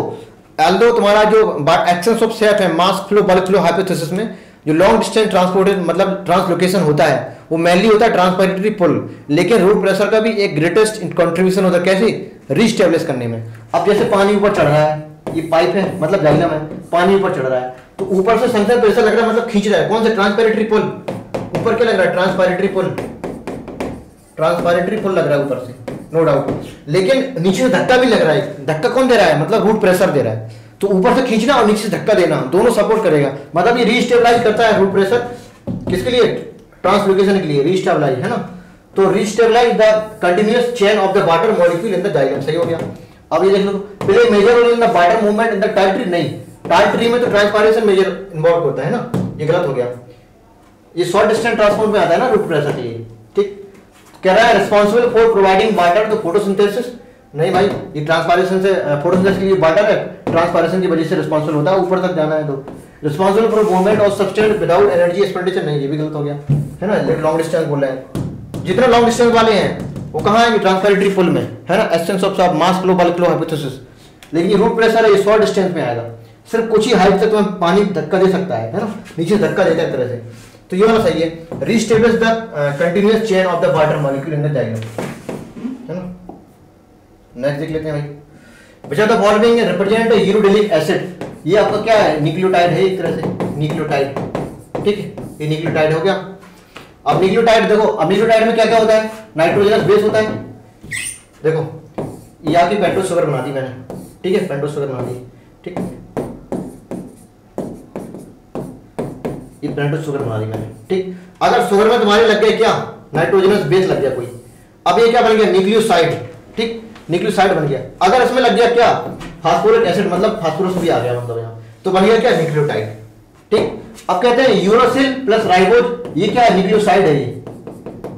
एल्दो तुम्हारा जो एक्शन ऑफ़ सेफ़ है mass flow bulk flow hypothesis में जो लॉन्ग डिस्टेंस ट्रांसपोर्टेड मतलब ट्रांसलोकेशन होता है, वो मेनली होता है ट्रांसपेरेटरी पुल लेकिन रूट प्रेशर का भी एक ग्रेटेस्ट कंट्रीब्यूशन होता है कैसे? रिस्टेब्लिश करने में. अब जैसे पानी ऊपर चढ़ रहा है, ये पाइप है मतलब जाइलम है, पानी ऊपर चढ़ रहा है तो ऊपर से सेंसर प्रेशर लग रहा है मतलब खींच रहा है. कौन सा? ट्रांसपेरेटरी पुल ऊपर क्या लग रहा है? ट्रांसपेरेटरी पुल ट्रांसपेरेटरी पुल लग रहा है ऊपर से नो डाउट लेकिन नीचे से धक्का भी लग रहा है, धक्का कौन दे रहा है? मतलब रूट प्रेशर दे रहा है. तो ऊपर से खींचना और नीचे से धक्का देना, दोनों सपोर्ट करेगा। मतलब ये रीस्टेबलाइज करता है रूट प्रेशर किसके लिए? ट्रांसलोकेशन के लिए रीस्टेबलाइज है ना? तो restabilize the continuous chain of the water molecule in the diagram सही हो गया? अब ये देख लो, पहले major role in the water movement in the टाइट्री नहीं। टाइट्री में तो ट्रांसपायरेशन मेजर इन्वॉल्व होता है ना? ये गलत हो गया। ये शॉर्ट डिस्टेंस ट्रांसपोर्ट में आता है ना रूट प्रेशर लिए। ठीक? कह रहा है responsible for providing water to photosynthesis नहीं भाई, ये ट्रांसपायरेशन से फोटोसिंथेसिस के लिए वाटर है ट्रांसपायरेशन की वजह से रिस्पॉन्सिबल होता है, ऊपर तक जाना है तो। Responsible for movement of substance without energy expenditure नहीं, ये भी गलत हो गया। है ना? लॉन्ग डिस्टेंस बोल रहे हैं। जितने लॉन्ग डिस्टेंस वाले हैं, वो कहाँ है ट्रांसपेरेटरी पुल में। है ना? Essence of mass flow bulk flow hypothesis लेकिन ये रूट प्रेशर है, ये शॉर्ट डिस्टेंस में आएगा। सिर्फ़ कुछ ही हाइट तक तुम्हें पानी धक्का दे सकता है है ना? नीचे धक्का देता है तरह से। तो ये वाला सही है reestablish the continuous chain of the water molecule in the diagram है ना? नेक्स्ट देख लेते हैं भाई। बचा the following represent uridylic acid ये आपका क्या है? न्यूक्लियोटाइड है, एक तरह से। न्यूक्लियोटाइड ठीक है? ये न्यूक्लियोटाइड हो गया। अब न्यूक्लियोटाइड देखो, अब न्यूक्लियोटाइड में क्या क्या होता है? नाइट्रोजनस बेस होता है। देखो, ये आपकी पेंटो शुगर बना दी मैंने। ठीक है? पेंटो शुगर बना दी। ठीक ये पेंटो शुगर बना दी मैंने। ठीक? अगर शुगर में तुम्हारे लग गया क्या? नाइट्रोजनस बेस लग गया कोई। अब ये क्या बन गया? न्यूक्लियोसाइड ठीक? न्यूक्लियोसाइड बन गया। अगर इसमें लग गया क्या? फास्फोरिक एसिड मतलब फास्फोरस भी आ गया मतलब यहाँ। तो बन गया क्या? न्यूक्लियोटाइड ठीक? अब कहते हैं यूरोसिल प्लस राइबोज ये क्या है? न्यूक्लियोसाइड है ये।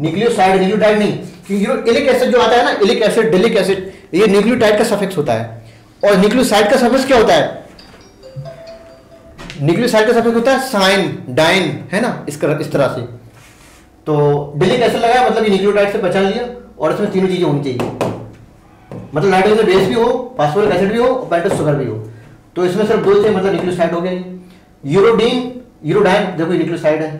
न्यूक्लियोसाइड न्यूक्लियोटाइड नहीं। क्योंकि इलिक एसिड जो आता है ना इलिक एसिड डेलिक एसिड ये न्यूक्लियोटाइड का सफिक्स होता है। और न्यूक्लियोसाइड का सफिक्स क्या होता है? न्यूक्लियोसाइड का सफिक्स होता है साइन डाइन है ना? इस इस तरह से। तो डेलिक एसिड लगाया मतलब ये न्यूक्लियोटाइड से पहचान लिया, और इसमें तीनों चीज़ें होनी चाहिए। मतलब नाइट्रोजन बेस भी हो फॉस्फोरिक एसिड भी हो, और पेंटस शुगर भी हो। तो इसमें सिर्फ़ दो चाहिए मतलब न्यूक्लियोसाइड हो गया यूरोडीन यूरोडाइन देखो न्यूक्लियोसाइड है।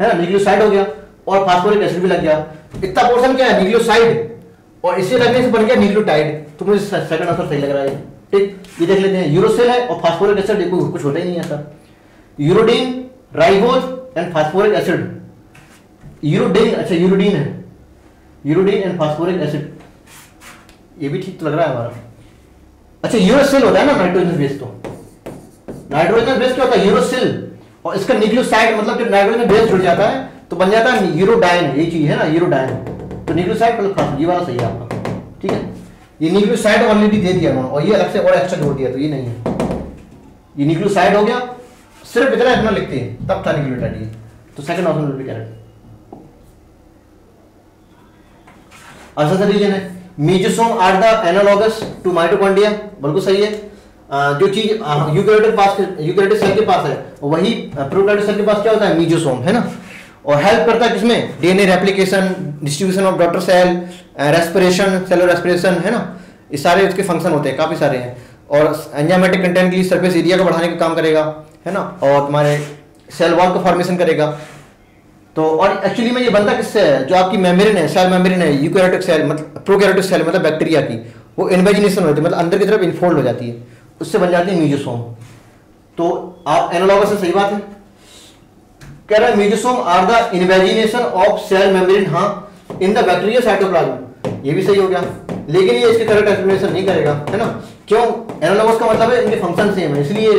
है ना? न्यूक्लियोसाइड हो गया, और फॉस्फोरिक एसिड भी लग गया। इतना पोर्शन क्या है? न्यूक्लियोसाइड और इसे लगने से बन गया न्यूक्लियोटाइड तो मुझे सेकंड आंसर सही लग रहा है। ठीक? ये देख लेते हैं। यूरोसिल है और फास्फोरिक एसिड देखो, कुछ होता ही नहीं है sir uridine ribose and phosphoric acid uridine अच्छा यूरोडीन है। यूरोडीन एंड फास्फोरिक एसिड ये भी ठीक तो लग रहा है हमारा। अच्छा यूरोसिल होता है ना, नाइट्रोजन बेस तो। नाइट्रोजन बेस क्या होता है? यूरोसिल। और इसका न्यूक्लियोसाइड मतलब जब नाइट्रोजन बेस जुड़ जाता है तो बन जाता है यूरोडाइन। ये चीज़ है ना, यूरोडाइन। तो न्यूक्लियोसाइड मतलब ये वाला सही है आपका। ठीक है? ये न्यूक्लियोसाइड ऑलरेडी दे दिया उन्होंने और ये अलग से और एक्स्ट्रा जोड़ दिया तो ये नहीं है। ये न्यूक्लियोसाइड हो गया। सिर्फ़ इतना इतना लिखते हैं, तब था न्यूक्लियोटाइड ये। तो second option will be correct ऐसा रीजन है। Mesosome are the analogous to mitochondria बिल्कुल सही है। जो चीज़ यूकैरियोटिक पास यूकैरियोटिक सेल के पास है, वही प्रोकैरियोटिक सेल के पास क्या होता है? मीजोसोम है ना? और हेल्प करता है किसमें? DNA replication distribution of daughter cell respiration cellular respiration है ना? ये सारे उसके फ़ंक्शन होते हैं, काफ़ी सारे हैं। और एंजामेटिक कंटेंट के सरफेस एरिया को बढ़ाने का काम करेगा, है ना? और तुम्हारे सेल वॉल का फॉर्मेशन करेगा। तो और एक्चुअली में ये बनता किससे है? जो आपकी मेम्ब्रेन है सेल मेम्ब्रेन है यूकैरियोटिक सेल मतलब प्रोकैरियोटिक सेल मतलब बैक्टीरिया की, वो इन्वेजिनेशन होती है मतलब अंदर की तरफ़ इनफोल्ड हो जाती है। उससे बन जाती है म्यूजोसोम तो आप एनालॉगस से सही बात है? कह रहा है mesosome are the invagination of cell membrane हाँ इन द बैक्टीरिया साइटोप्लाज्म ये भी सही हो गया। लेकिन ये इसके करेक्ट एक्सप्लेनेशन नहीं करेगा, है ना? क्यों? एनालॉगस का मतलब है, इनके फ़ंक्शन सेम है, इसलिए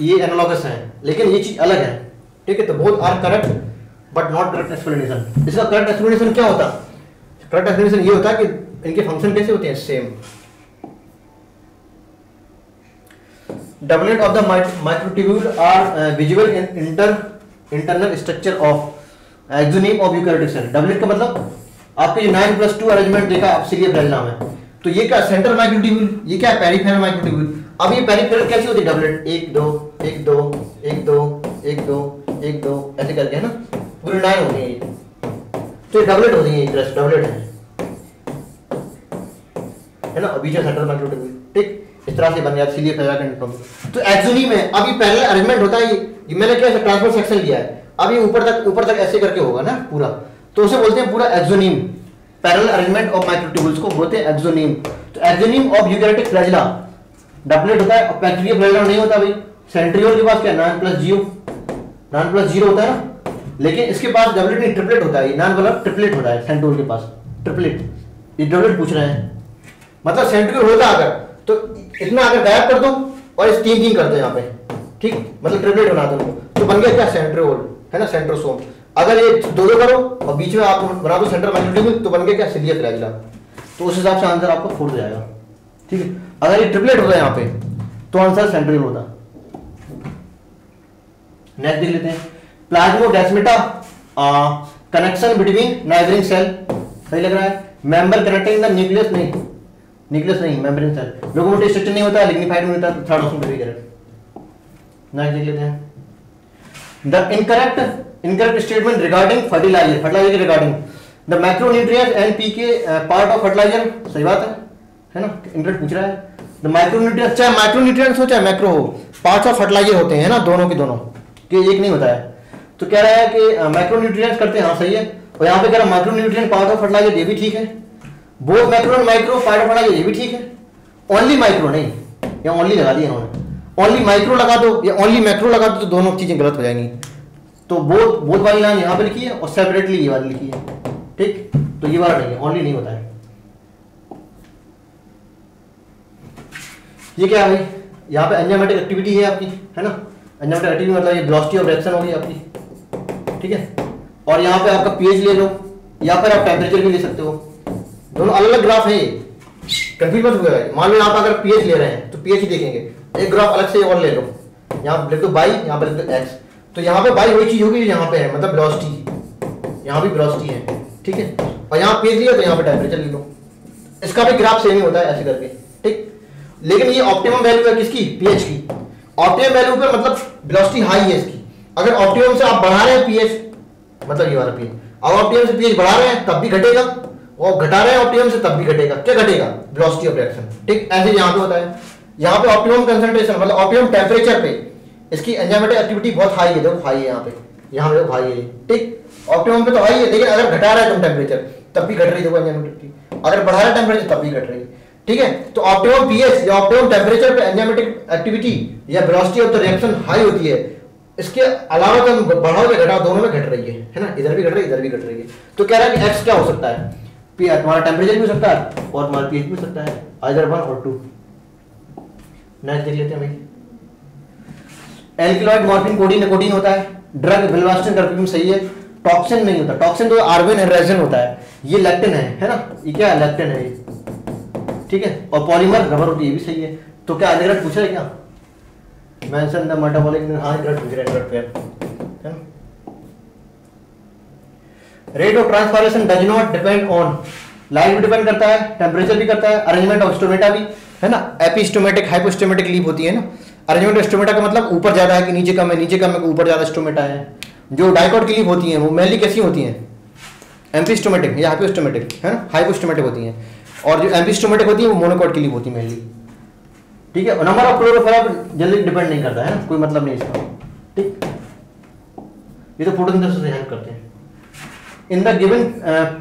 ये एनालॉगस है। लेकिन ये चीज़ अलग है, ठीक है? तो both are correct but not correct explanation इसका करेक्ट एक्सप्लेनेशन क्या होता? करेक्ट एक्सप्लेनेशन ये होता कि इनके फ़ंक्शन कैसे होते हैं? Same doublet of the microtubule are uh, visible in inter internal structure of axoneme of eukaryotic cell. Doublet का मतलब आपके जो 9 प्लस टू अरेंजमेंट देखा आप सीरियल प्रेलनाम है। तो ये क्या सेंट्रल माइक्रोट्यूब्यूल ये क्या पेरिफेरल माइक्रोट्यूब्यूल अब ये पेरिफेरल कैसी होती? है डबलेट एक दो एक दो एक दो एक दो एक दो ऐसे करके है ना? पूरी नाइन होती है तो ये डबलेट होती है एक डबलेट है। है ना? अभी जो सेंट्रल माइक्रोट्यूब्यूल ठीक? इस तरह से बन गया सीलियर फेरा तो एक्सोनी में अभी पैरेलल अरेंजमेंट होता है ये मैंने क्या ट्रांसफ़र सेक्शन लिया है। ये ऊपर तक ऊपर तक ऐसे करके होगा ना, पूरा। तो उसे बोलते हैं पूरा axoneme parallel arrangement of microtubules को बोलते हैं एक्सोनीम तो axoneme of eukaryotic flagella doublet होता है और बैक्टीरिया फ्लैजिला नहीं होता भाई। सेंट्रियोल के पास क्या? Nine plus zero nine plus zero होता है ना? लेकिन इसके पास डबलेट नहीं ट्रिपलेट होता है नाइन मतलब ट्रिपलेट होता है सेंट्रियोल के पास ट्रिपलेट ये डबलेट पूछ रहे हैं। मतलब सेंट्रियोल होता अगर तो इतना अगर गायब कर दो और इस तीन तीन कर दो यहाँ पे, ठीक? मतलब ट्रिपलेट बना दो तो बन गया क्या सेंट्रोल है ना सेंट्रोसोम अगर ये दो दो करो और बीच में आप बना दो सेंट्रल मैग्नेटिक तो बन गया क्या? सिलियस फ्लैजिला तो उस हिसाब से आंसर आपको फोर जाएगा, ठीक है? अगर ये ट्रिपलेट होता है यहाँ पे तो आंसर सेंट्रल होता। नेक्स्ट देख लेते हैं। Plasmodesmata connection between neighbouring cell सही लग रहा है? मेंबर कनेक्टिंग द न्यूक्लियस नहीं न्यूक्लियस नहीं मेम्ब्रेन सेल लोकोमोटिव स्ट्रक्चर नहीं होता लिग्निफाइड नहीं होता थर्ड ऑप्शन भी करेक्ट नेक्स्ट देख लेते हैं। The incorrect incorrect statement regarding fertilizer fertilizer के regarding the macronutrients and PK part of fertilizer सही बात है? है ना? इनकरेक्ट पूछ रहा है। द माइक्रोन्यूट्रिएंट्स चाहे माइक्रोन्यूट्रिएंट्स हो, चाहे मैक्रो हो पार्ट्स ऑफ़ फर्टिलाइज़र होते हैं ना, दोनों के दोनों, कि एक नहीं होता है। तो कह रहा है कि माइक्रोन्यूट्रिएंट्स करते हैं। हाँ सही है। और यहाँ पे कह रहा है माइक्रोन्यूट्रिएंट पार्ट ऑफ़ फर्टिलाइज़र ये भी ठीक है। Both macro and micro part पढ़ा ये भी ठीक है। ओनली माइक्रो नहीं, या ओनली लगा दिया इन्होंने। ओनली माइक्रो लगा दो, या ओनली मैक्रो लगा दो तो दोनों चीज़ें गलत हो जाएँगी। तो बोथ बोथ वाली लाइन यहाँ पे लिखी है और सेपरेटली ये वाली लिखी है। ठीक? तो ये वाला नहीं है ओनली नहीं होता है। ये क्या है भाई? यहाँ पे एंजामेटिक एक्टिविटी है आपकी, है ना? एंजामेटिक एक्टिविटी मतलब ये वेलोसिटी ऑफ़ रिएक्शन होगी आपकी। ठीक है? और यहाँ पे आपका पीएच ले लो या पर आप टेम्परेचर भी ले सकते हो। दोनों अलग अलग ग्राफ है कंफ्यूज मत हुआ मान लो आप अगर पीएच ले रहे हैं तो पीएच ही देखेंगे। एक ग्राफ अलग से और ले लो। यहाँ लिख दो बाई यहाँ पर लिख दो एक्स तो यहाँ पे बाई वही चीज़ होगी यहाँ पे है मतलब वेलोसिटी यहाँ भी वेलोसिटी है, ठीक है? और यहाँ पीएच लिया तो यहाँ पे टेम्परेचर ले लो। इसका भी ग्राफ सेम ही होता है, ऐसे करके, ठीक? लेकिन ये ऑप्टिमम वैल्यू है किसकी? पीएच की। ऑप्टिमम वैल्यू पे मतलब वेलोसिटी हाई है इसकी। अगर ऑप्टिमम से आप बढ़ा रहे हैं पीएच मतलब ये वाला पीएच अब ऑप्टिमम से पीएच बढ़ा रहे हैं, तब भी घटेगा, और घटा रहे हैं ऑप्टिमम से तब भी घटेगा। क्या घटेगा? वेलोसिटी ऑफ़ रिएक्शन ठीक, ऐसे यहाँ पे होता है यहाँ पे ऑप्टिमम कंसंट्रेशन मतलब ऑप्टिमम टेंपरेचर पे, इसकी एंजाइमेटिक एक्टिविटी बहुत हाई है, देखो हाई है यहाँ पे। यहाँ पे हाई है ठीक ऑप्टिमम पे तो हाई है, लेकिन अगर घटा रहा है तुम टेंपरेचर तब भी घट रही देखो एंजाइमेटिक अगर बढ़ा रहा है टेंपरेचर तब भी घट रही है। ठीक है तो ऑप्टिमम पीएच या ऑप्टिमम टेंपरेचर पे एंजाइमेटिक एक्टिविटी या velocity of the reaction high होती है इसके अलावा तुम बढ़ाओ या घटाओ दोनों में घट रही है है ना? इधर भी घट रही है, इधर भी घट रही है। तो कह रहा है कि एक्स क्या हो सकता है? पी तुम्हारा टेम्परेचर भी हो सकता है, और तुम्हारा पीएच भी हो सकता है आइदर वन और टू नेक्स्ट देख लेते हैं भाई। एल्किलॉइड मॉर्फिन कोडीन निकोटीन होता है। ड्रग विलवास्टिन करफ्यूम सही है। टॉक्सिन नहीं होता। टॉक्सिन तो आर्गन है रेजिन होता है। ये लेक्टिन है है ना? ये क्या लेक्टिन है? ठीक है? और पॉलीमर रबर होती है, ये भी सही है। तो क्या अधिग्रहण पूछ रहे क्या? मेटाबॉलिक हाँ अधिग्रहण पूछ रहे हैं है ना rate of transformation does not depend on light भी डिपेंड करता है टेम्परेचर भी करता है अरेंजमेंट ऑफ़ स्टोमेटा भी, है ना? एपिस्टोमेटिक हाइपोस्टोमेटिक लीप होती है ना? अरेंजमेंट स्टोमेटा का मतलब ऊपर ज़्यादा है कि नीचे कम है, नीचे कम है ऊपर ज़्यादा स्टोमेटा है। जो डाइकॉट की लीप होती है, वो मेनली कैसी होती है? एम्पिस्टोमेटिक या हाइपोस्टोमेटिक है ना? हाइपोस्टोमेटिक होती है। और जो एम्पिस्टोमेटिक होती है, वो मोनोकॉट की लीप होती है मेनली ठीक है? नंबर ऑफ़ क्लोरोफिल जल्दी डिपेंड नहीं करता, है ना? कोई मतलब नहीं इसका। ठीक? ये तो फोटोसिंथेसिस से हेल्प करते हैं। In the given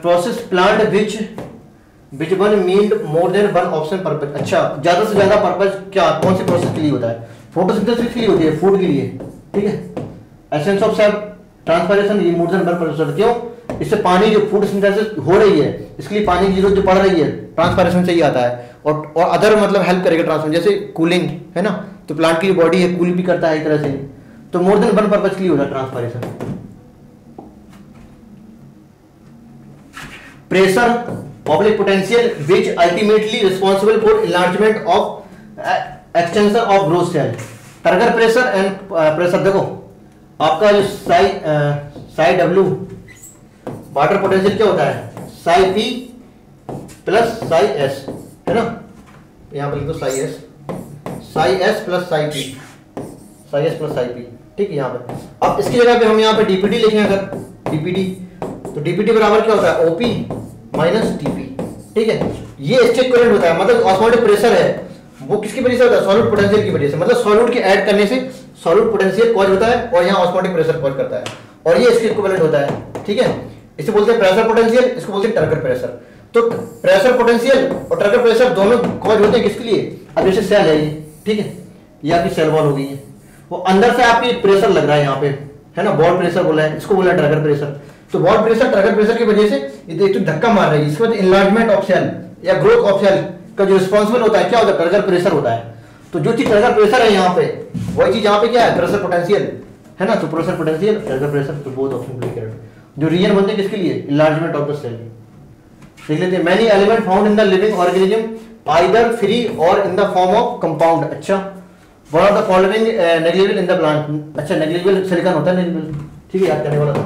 process plant which which one mean more than one option purpose अच्छा ज़्यादा से ज़्यादा पर्पज क्या, कौन सी प्रोसेस के लिए होता है? फोटोसिंथेसिस के लिए होती है फ़ूड के लिए। ठीक है? एसेंस ऑफ़ सेल ट्रांसफॉर्मेशन ये मोर देन वन पर्पज क्यों? इससे पानी जो फ़ूड सिंथेसिस हो रही है, इसके लिए पानी की ज़रूरत जो पड़ रही है ट्रांसफॉर्मेशन से ही आता है। और और अदर मतलब हेल्प करेगा ट्रांसफ़र जैसे कूलिंग है ना? तो प्लांट की बॉडी है कूल भी करता है एक तरह से। तो मोर देन वन पर्पज के लिए होता है transformation pressure public potential which ultimately responsible for enlargement of extension of growth cell turgor pressure and pressure देखो, आपका जो psi psi W water potential क्या होता है? Psi P plus psi S है ना? यहाँ पर लिखो psi S psi S plus psi P psi S plus psi P ठीक है, यहाँ पर। अब इसकी जगह पे हम यहाँ पे डीपीटी लिखें अगर। डीपीटी तो डीपीटी बराबर क्या होता है? ओपी माइनस टीपी ठीक है? ये स्टेट करंट होता है। मतलब ऑस्मोटिक प्रेशर है। वो किसकी वजह से होता है? सॉलिड पोटेंशियल की वजह से। मतलब सॉलिड के ऐड करने से सॉलिड पोटेंशियल कॉज होता है और यहाँ ऑस्मोटिक प्रेशर कॉज करता है। और ये इसके इक्विवेलेंट होता है। ठीक है? इसे बोलते हैं प्रेशर पोटेंशियल इसको बोलते हैं टर्गर प्रेशर तो प्रेशर पोटेंशियल और टर्गर प्रेशर दोनों कॉज होते हैं किसके लिए? अब जैसे सेल है ये, ठीक है? ये आपकी सेल वॉल हो गई है। वो अंदर से आपकी प्रेशर लग रहा है यहाँ पे, है ना? बॉल प्रेशर बोला है, इसको बोला है ट्रगर प्रेशर तो बॉल प्रेशर ट्रगर प्रेशर की वजह से ये तो धक्का मार रही है, इसके बाद इनलार्जमेंट ऑफ़ सेल या ग्रोथ ऑफ़ सेल का जो रिस्पॉन्सिबल होता है, क्या होता है? ट्रगर प्रेशर होता है। तो जो चीज़ ट्रगर प्रेशर है यहाँ पे, वही चीज़ यहाँ पे क्या है? प्रेशर पोटेंशियल है ना? तो प्रेशर पोटेंशियल ट्रगर प्रेशर तो बोथ ऑप्शन जो रीजन बनते हैं किसके लिए? इनलार्जमेंट ऑफ़ द सेल देख लेते हैं many element found in the living organism either free और in the form of compound अच्छा one of the following negligible in the plant अच्छा नेग्लिजिबल सिलिकॉन होता है नेग्लिजिबल ठीक है, याद करने वाला था।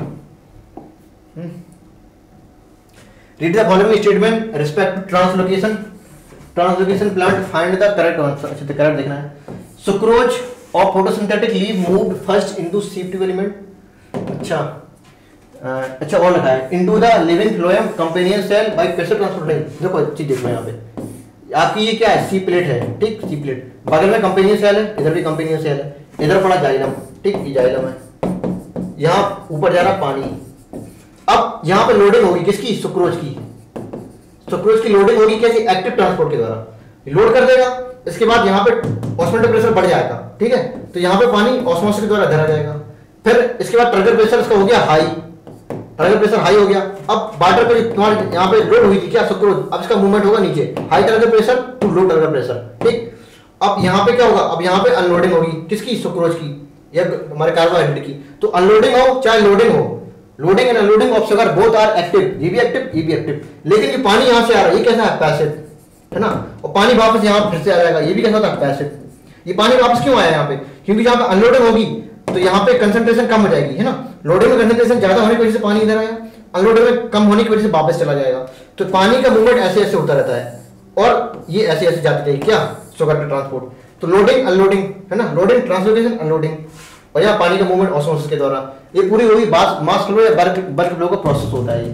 Read the following statement respect to translocation translocation plant find the correct answer अच्छा तो करेक्ट देखना है। सुक्रोज और photosynthetic leave moved first into sieve element अच्छा अच्छा और लिखा है into the living phloem companion cell by pressure transporting देखो चीज़ देखो यहाँ पे। आपकी ये क्या है? सी प्लेट है। ठीक? सी प्लेट बगल में कंपेनियन सेल है, इधर भी कंपेनियन सेल है। इधर पड़ा जाइलम। ठीक? ये जाइलम है। यहाँ ऊपर जा रहा पानी। अब यहाँ पे लोडिंग होगी किसकी? सुक्रोज की। सुक्रोज की लोडिंग होगी कैसी? एक्टिव ट्रांसपोर्ट के द्वारा। लोड कर देगा, इसके बाद यहाँ पे ऑस्मोटिक प्रेशर बढ़ जाएगा। ठीक है? तो यहाँ पे पानी ऑस्मोसिस के द्वारा धरा जाएगा। फिर इसके बाद ट्रगर प्रेशर इसका हो गया हाई ट्रगर प्रेशर हाई हो गया, अब वाटर पे तुम्हारे यहाँ पे लोड हुई थी, क्या सुक्रोज अब इसका मूवमेंट होगा नीचे। High turgor pressure to low turgor pressure ठीक? अब यहाँ पे क्या होगा, अब यहाँ पे अनलोडिंग होगी। किसकी? सुक्रोज की या हमारे कार्बोहाइड्रेट की। तो अनलोडिंग हो, चाहे लोडिंग हो loading and unloading of sugar both are active ये भी एक्टिव ये भी एक्टिव लेकिन ये पानी यहाँ से आ रहा है, ये कैसा है? पैसिव है ना? और पानी वापस यहाँ फिर से आ जाएगा, ये भी कैसा था? पैसिव ये पानी वापस क्यों आया यहाँ पे? क्योंकि जहाँ पे अनलोडिंग होगी तो यहाँ पे कंसंट्रेशन कम हो जाएगी, है ना? लोडिंग में कंसंट्रेशन ज़्यादा होने की वजह से पानी इधर आया अनलोडिंग में कम होने की वजह से वापस चला जाएगा। तो पानी का मूवमेंट ऐसे ऐसे होता रहता है, और ये ऐसे ऐसे जाती रहेगी, क्या? शुगर का ट्रांसपोर्ट तो लोडिंग अनलोडिंग है ना? लोडिंग ट्रांसलोकेशन अनलोडिंग और यहाँ पानी का मूवमेंट ऑस्मोसिस के द्वारा। ये पूरी हुई मास फ्लो या बल्क बल्क फ्लो का प्रोसेस होता है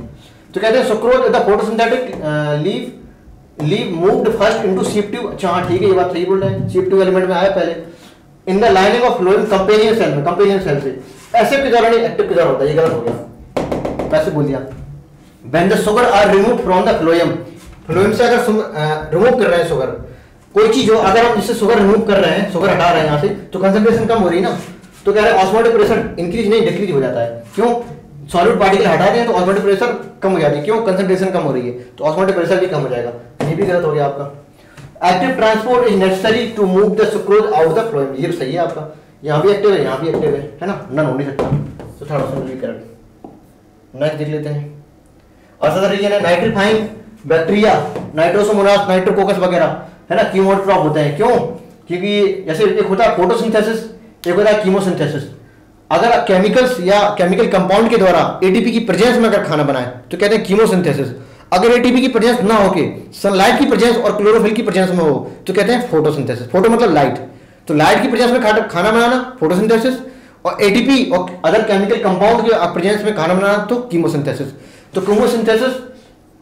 तो कहते हैं sucrose the photosynthetic leave leave moved first into sieve tube अच्छा हाँ ठीक है, ये बात सही बोल रहे हैं। सीप ट्यूब एलिमेंट में आया पहले। In the lining of flowing companion cell में, कंपेनियन सेल से। ऐसे द्वारा नहीं एक्टिव द्वारा होता है, ये गलत हो गया। वैसे बोल दिया। When the sugar are remove from the phloem phloem से अगर रिमूव कर रहे हैं शुगर कोई चीज़ हो, अगर हम इससे शुगर रिमूव कर रहे हैं शुगर हटा रहे हैं यहाँ से तो कंसंट्रेशन कम हो रही है ना। तो कह रहे हैं ऑस्मोटिक प्रेशर इंक्रीज नहीं डिक्रीज हो जाता है। क्यों? सॉलिड पार्टिकल हटा दें तो ऑस्मोटिक प्रेशर कम हो जाती है। क्यों? कंसंट्रेशन कम हो रही है। तो ऑस्मोटिक प्रेशर भी कम हो जाएगा। ये भी गलत हो गया आपका। Active transport is necessary to move the sucrose out the phloem ये सही है आपका। यहाँ भी एक्टिव है, यहाँ भी एक्टिव है है ना? नन हो नहीं सकता। तो थर्ड ऑप्शन भी करेक्ट नेक्स्ट देख लेते हैं। और सदर रीजन है नाइट्रीफाइन बैक्टीरिया नाइट्रोसोमोनास नाइट्रोकोकस वगैरह, है ना? कीमोट्रॉप होते हैं। क्यों? क्योंकि जैसे एक होता है फोटोसिंथेसिस एक होता है कीमोसिंथेसिस अगर केमिकल्स या केमिकल कंपाउंड के द्वारा एटीपी की प्रेजेंस में अगर खाना बनाए तो कहते हैं कीमोसिंथेसिस अगर एटीपी की प्रेजेंस ना होके सनलाइट की प्रेजेंस और क्लोरोफिल की प्रेजेंस में हो तो कहते हैं फोटोसिंथेसिस फ़ोटो मतलब लाइट तो लाइट की प्रेजेंस में खाना बनाना फोटोसिंथेसिस और एटीपी और अदर केमिकल कंपाउंड के प्रेजेंस में खाना बनाना तो कीमोसिंथेसिस तो कीमोसिंथेसिस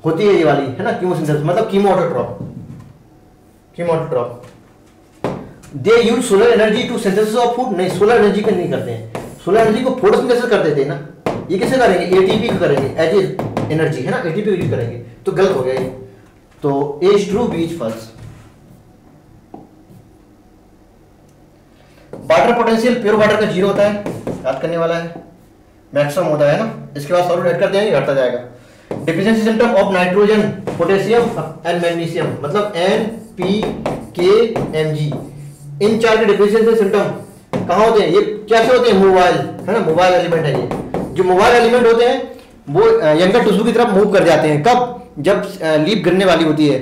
होती है ये वाली, है ना? कीमोसिंथेसिस मतलब chemotroph chemotroph they use solar energy to synthesis of food नहीं सोलर एनर्जी का नहीं करते हैं। सोलर एनर्जी को फोटोसिंथेसिस कर देते हैं ना। ये कैसे करेंगे? एटीपी को करेंगे। एज ए एनर्जी है ना? एटीपी यूज़ करेंगे। तो गलत हो गया ये। तो एज ट्रू बीच false water potential pure water का ज़ीरो होता है। याद करने वाला है। मैक्सिमम होता है ना? इसके बाद सॉल्यूट ऐड कर देंगे घटता जाएगा। Deficiency symptom of nitrogen potassium and magnesium मतलब N P K M G इन चार के डिफिशिएंसी सिम्टम कहाँ होते हैं? ये कैसे होते हैं? मोबाइल है ना? मोबाइल एलिमेंट है ये। जो मोबाइल एलिमेंट होते हैं वो यंगर टिश्यू की तरफ़ मूव कर जाते हैं। कब? जब लीप गिरने वाली होती है।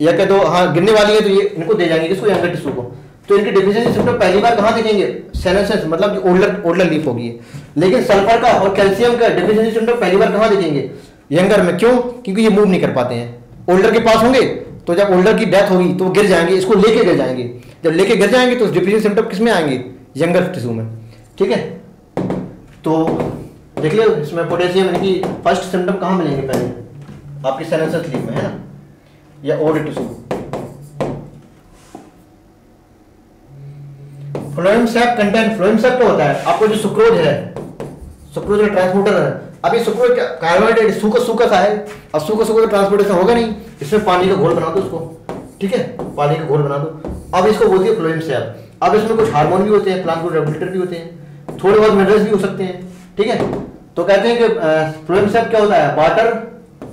या कह दो हाँ गिरने वाली है तो ये इनको दे जाएँगे किसको यंगर टिश्यू को। तो इनकी डिफिशियंसी सिम्टम पहली बार कहाँ देखेंगे? सेनेसेंस मतलब जो ओल्डर ओल्डर लीफ होगी लेकिन सल्फ़र का और कैल्शियम का डिफिशियंसी सिम्टम पहली बार कहाँ देखेंगे? यंगर में। क्यों? क्योंकि ये मूव नहीं कर पाते हैं। ओल्डर के पास होंगे तो जब ओल्डर की डेथ होगी तो गिर जाएँगे, इसको लेके गिर जाएँगे। जब लेके गिर जाएँगे तो डिफिशियंसी सिम्टम किसमें आएँगे? यंगर टिश्यू में। ठीक है? तो देख लियो इसमें पोटेशियम यानी कि फ़र्स्ट सिम्टम कहाँ मिलेंगे पहले? आपकी सेनेसस लीफ में, है ना? या old tissue phloem sap content phloem sap क्या होता है। आपको जो सुक्रोज है सुक्रोज का ट्रांसपोर्टर है अभी सुक्रोज कार्बोहाइड्रेट सूखा सूखा सा है? अब सूखा सूखा ट्रांसपोर्टेशन होगा नहीं, इसमें पानी का घोल बना दो उसको, ठीक है? पानी का घोल बना दो। अब इसको बोलती है फ्लोएम सैप अब इसमें कुछ हार्मोन भी होते हैं प्लांट रेगुलेटर भी होते हैं, थोड़े बहुत मिनरल्स भी हो सकते हैं। ठीक है? तो कहते हैं कि फ्लोएम सैप क्या होता है? Water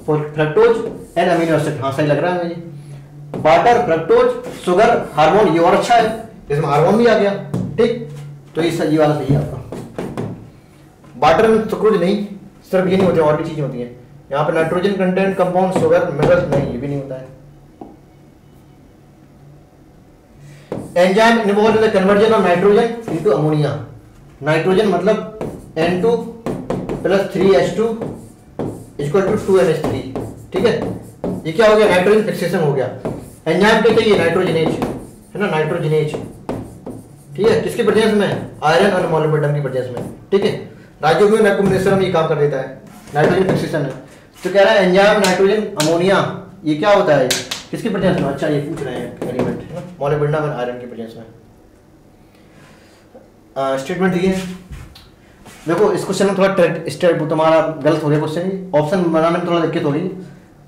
fructose and amino acid हाँ सही लग रहा है मुझे। वाटर फ्रक्टोज शुगर हार्मोन ये और अच्छा है। इसमें हार्मोन भी आ गया। ठीक? तो ये सही वाला सही है आपका। वाटर में सुक्रोज नहीं, सिर्फ़ ये नहीं होते, और भी चीज़ें होती हैं। यहाँ पे nitrogen content compound sugar minerals नहीं, ये भी नहीं होता है। Enzyme involve in the conversion of nitrogen into ammonia nitrogen मतलब N2 plus three H two equal to two N H three ठीक है? ये क्या हो गया? नाइट्रोजन फिक्सेशन हो गया। एंजाइम क्या चाहिए नाइट्रोजनेज है ना? नाइट्रोजनेज ठीक है? किसके प्रेजेंस में? आयरन और मोलिब्डेनम की प्रेजेंस में। ठीक है? राइजोबियम एक्युमुलेशन में ये काम कर देता है। नाइट्रोजन फिक्सेशन है। तो कह रहा है एंजाइम नाइट्रोजन अमोनिया ये क्या होता है? किसकी प्रेजेंस में? अच्छा ये पूछ रहे हैं एलिमेंट है ना? मोलिब्डेनम और आयरन की प्रेजेंस में। स्टेटमेंट दिए। देखो इस क्वेश्चन में थोड़ा स्टेट तुम्हारा गलत हो गया क्वेश्चन ऑप्शन बनाने में थोड़ा दिक्कत हो गई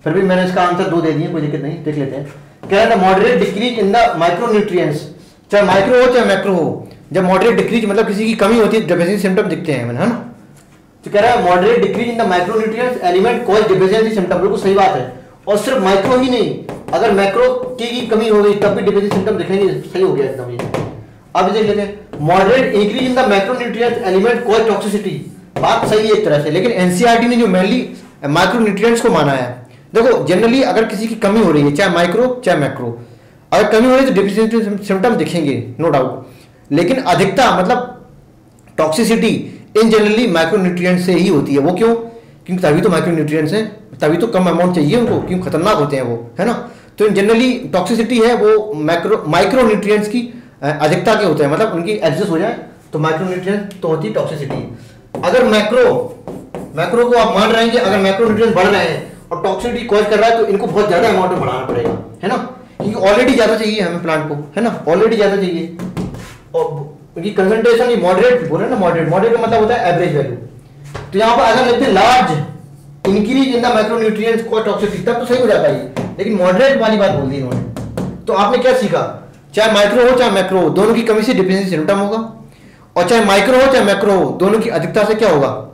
फिर भी मैंने इसका आंसर दो दे दिए कोई दिक्कत नहीं देख लेते हैं। कह रहा है moderate decrease in the micro nutrients चाहे माइक्रो हो चाहे मैक्रो हो जब मॉडरेट डिक्रीज मतलब किसी की कमी होती है डेफिशिएंसी सिम्टम दिखते हैं है ना? तो कह रहा है moderate decrease in the micro nutrients element cause deficiency symptom बिल्कुल सही बात है। और सिर्फ़ माइक्रो ही नहीं अगर मैक्रो की, कमी हो गई तब भी डेफिशिएंसी सिम्टम दिखेंगे। सही हो गया एकदम ये। अब देख लेते हैं। Moderate increase in the macro nutrients element cause toxicity बात सही है एक तरह से, लेकिन एनसीईआरटी ने जो मेनली माइक्रो न्यूट्रिएंट्स को माना है। देखो जनरली अगर किसी की कमी हो रही है, चाहे माइक्रो चाहे मैक्रो अगर कमी हो रही है तो डिफिशियंसी सिम्टम दिखेंगे नो डाउट लेकिन अधिकता मतलब टॉक्सिसिटी इन जनरली माइक्रोन्यूट्रिएंट से ही होती है। वो क्यों? क्योंकि तभी तो माइक्रोन्यूट्रिएंट्स हैं, तभी तो कम अमाउंट चाहिए उनको, क्यों? खतरनाक होते हैं वो, है ना? तो इन जनरली टॉक्सिसिटी है वो माइक्रो माइक्रोन्यूट्रिएंट्स की। अधिकता के होते हैं। मतलब उनकी एडजस्ट हो जाए तो माइक्रोन्यूट्रिएंट तो होती है टॉक्सिसिटी अगर मैक्रो मैक्रो को आप मान रहे हैं कि अगर माइक्रोन्यूट्रिएंट्स बढ़ रहे हैं और टॉक्सिसिटी कॉज कर रहा है तो इनको बहुत ज़्यादा अमाउंट में बढ़ाना पड़ेगा, है ना? क्योंकि ऑलरेडी ज़्यादा चाहिए हमें प्लांट को, है ना? ऑलरेडी ज़्यादा चाहिए। और उनकी कंसंट्रेशन ये मॉडरेट बोले ना मॉडरेट मॉडरेट का मतलब होता है एवरेज वैल्यू तो यहाँ पर अगर लिखते large increase in the micronutrients को टॉक्सिसिटी तब तो सही हो जाता है लेकिन मॉडरेट वाली बात बोल दी इन्होंने। तो आपने क्या सीखा? चाहे माइक्रो हो, चाहे मैक्रो हो, दोनों की कमी से डिफिशिएंसी सिम्टम होगा। और चाहे माइक्रो हो, चाहे मैक्रो हो, दोनों की अधिकता से क्या होगा?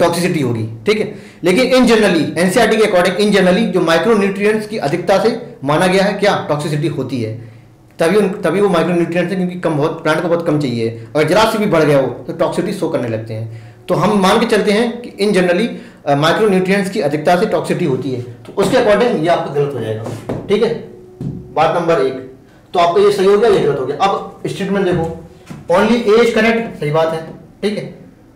टॉक्सिसिटी होगी, ठीक है? लेकिन इन जनरली एनसीआरटी के अकॉर्डिंग इन जनरली जो माइक्रो न्यूट्रिएंट्स की अधिकता से माना गया है, क्या? टॉक्सिसिटी होती है। तभी उन, तभी वो माइक्रो न्यूट्रिएंट्स है क्योंकि कम बहुत प्लांट को बहुत कम चाहिए। अगर जरा से भी बढ़ गया हो तो टॉक्सिसिटी शो करने लगते हैं। तो हम मान के चलते हैं कि इन जनरली माइक्रो न्यूट्रिएंट्स की अधिकता से टॉक्सिसिटी होती है। तो उसके अकॉर्डिंग ये आपको गलत हो जाएगा। ठीक है? बात नंबर एक। तो आपको ये सही हो गया ये गलत हो गया। अब स्टेटमेंट देखो ओनली एज करेक्ट सही बात है, ठीक है?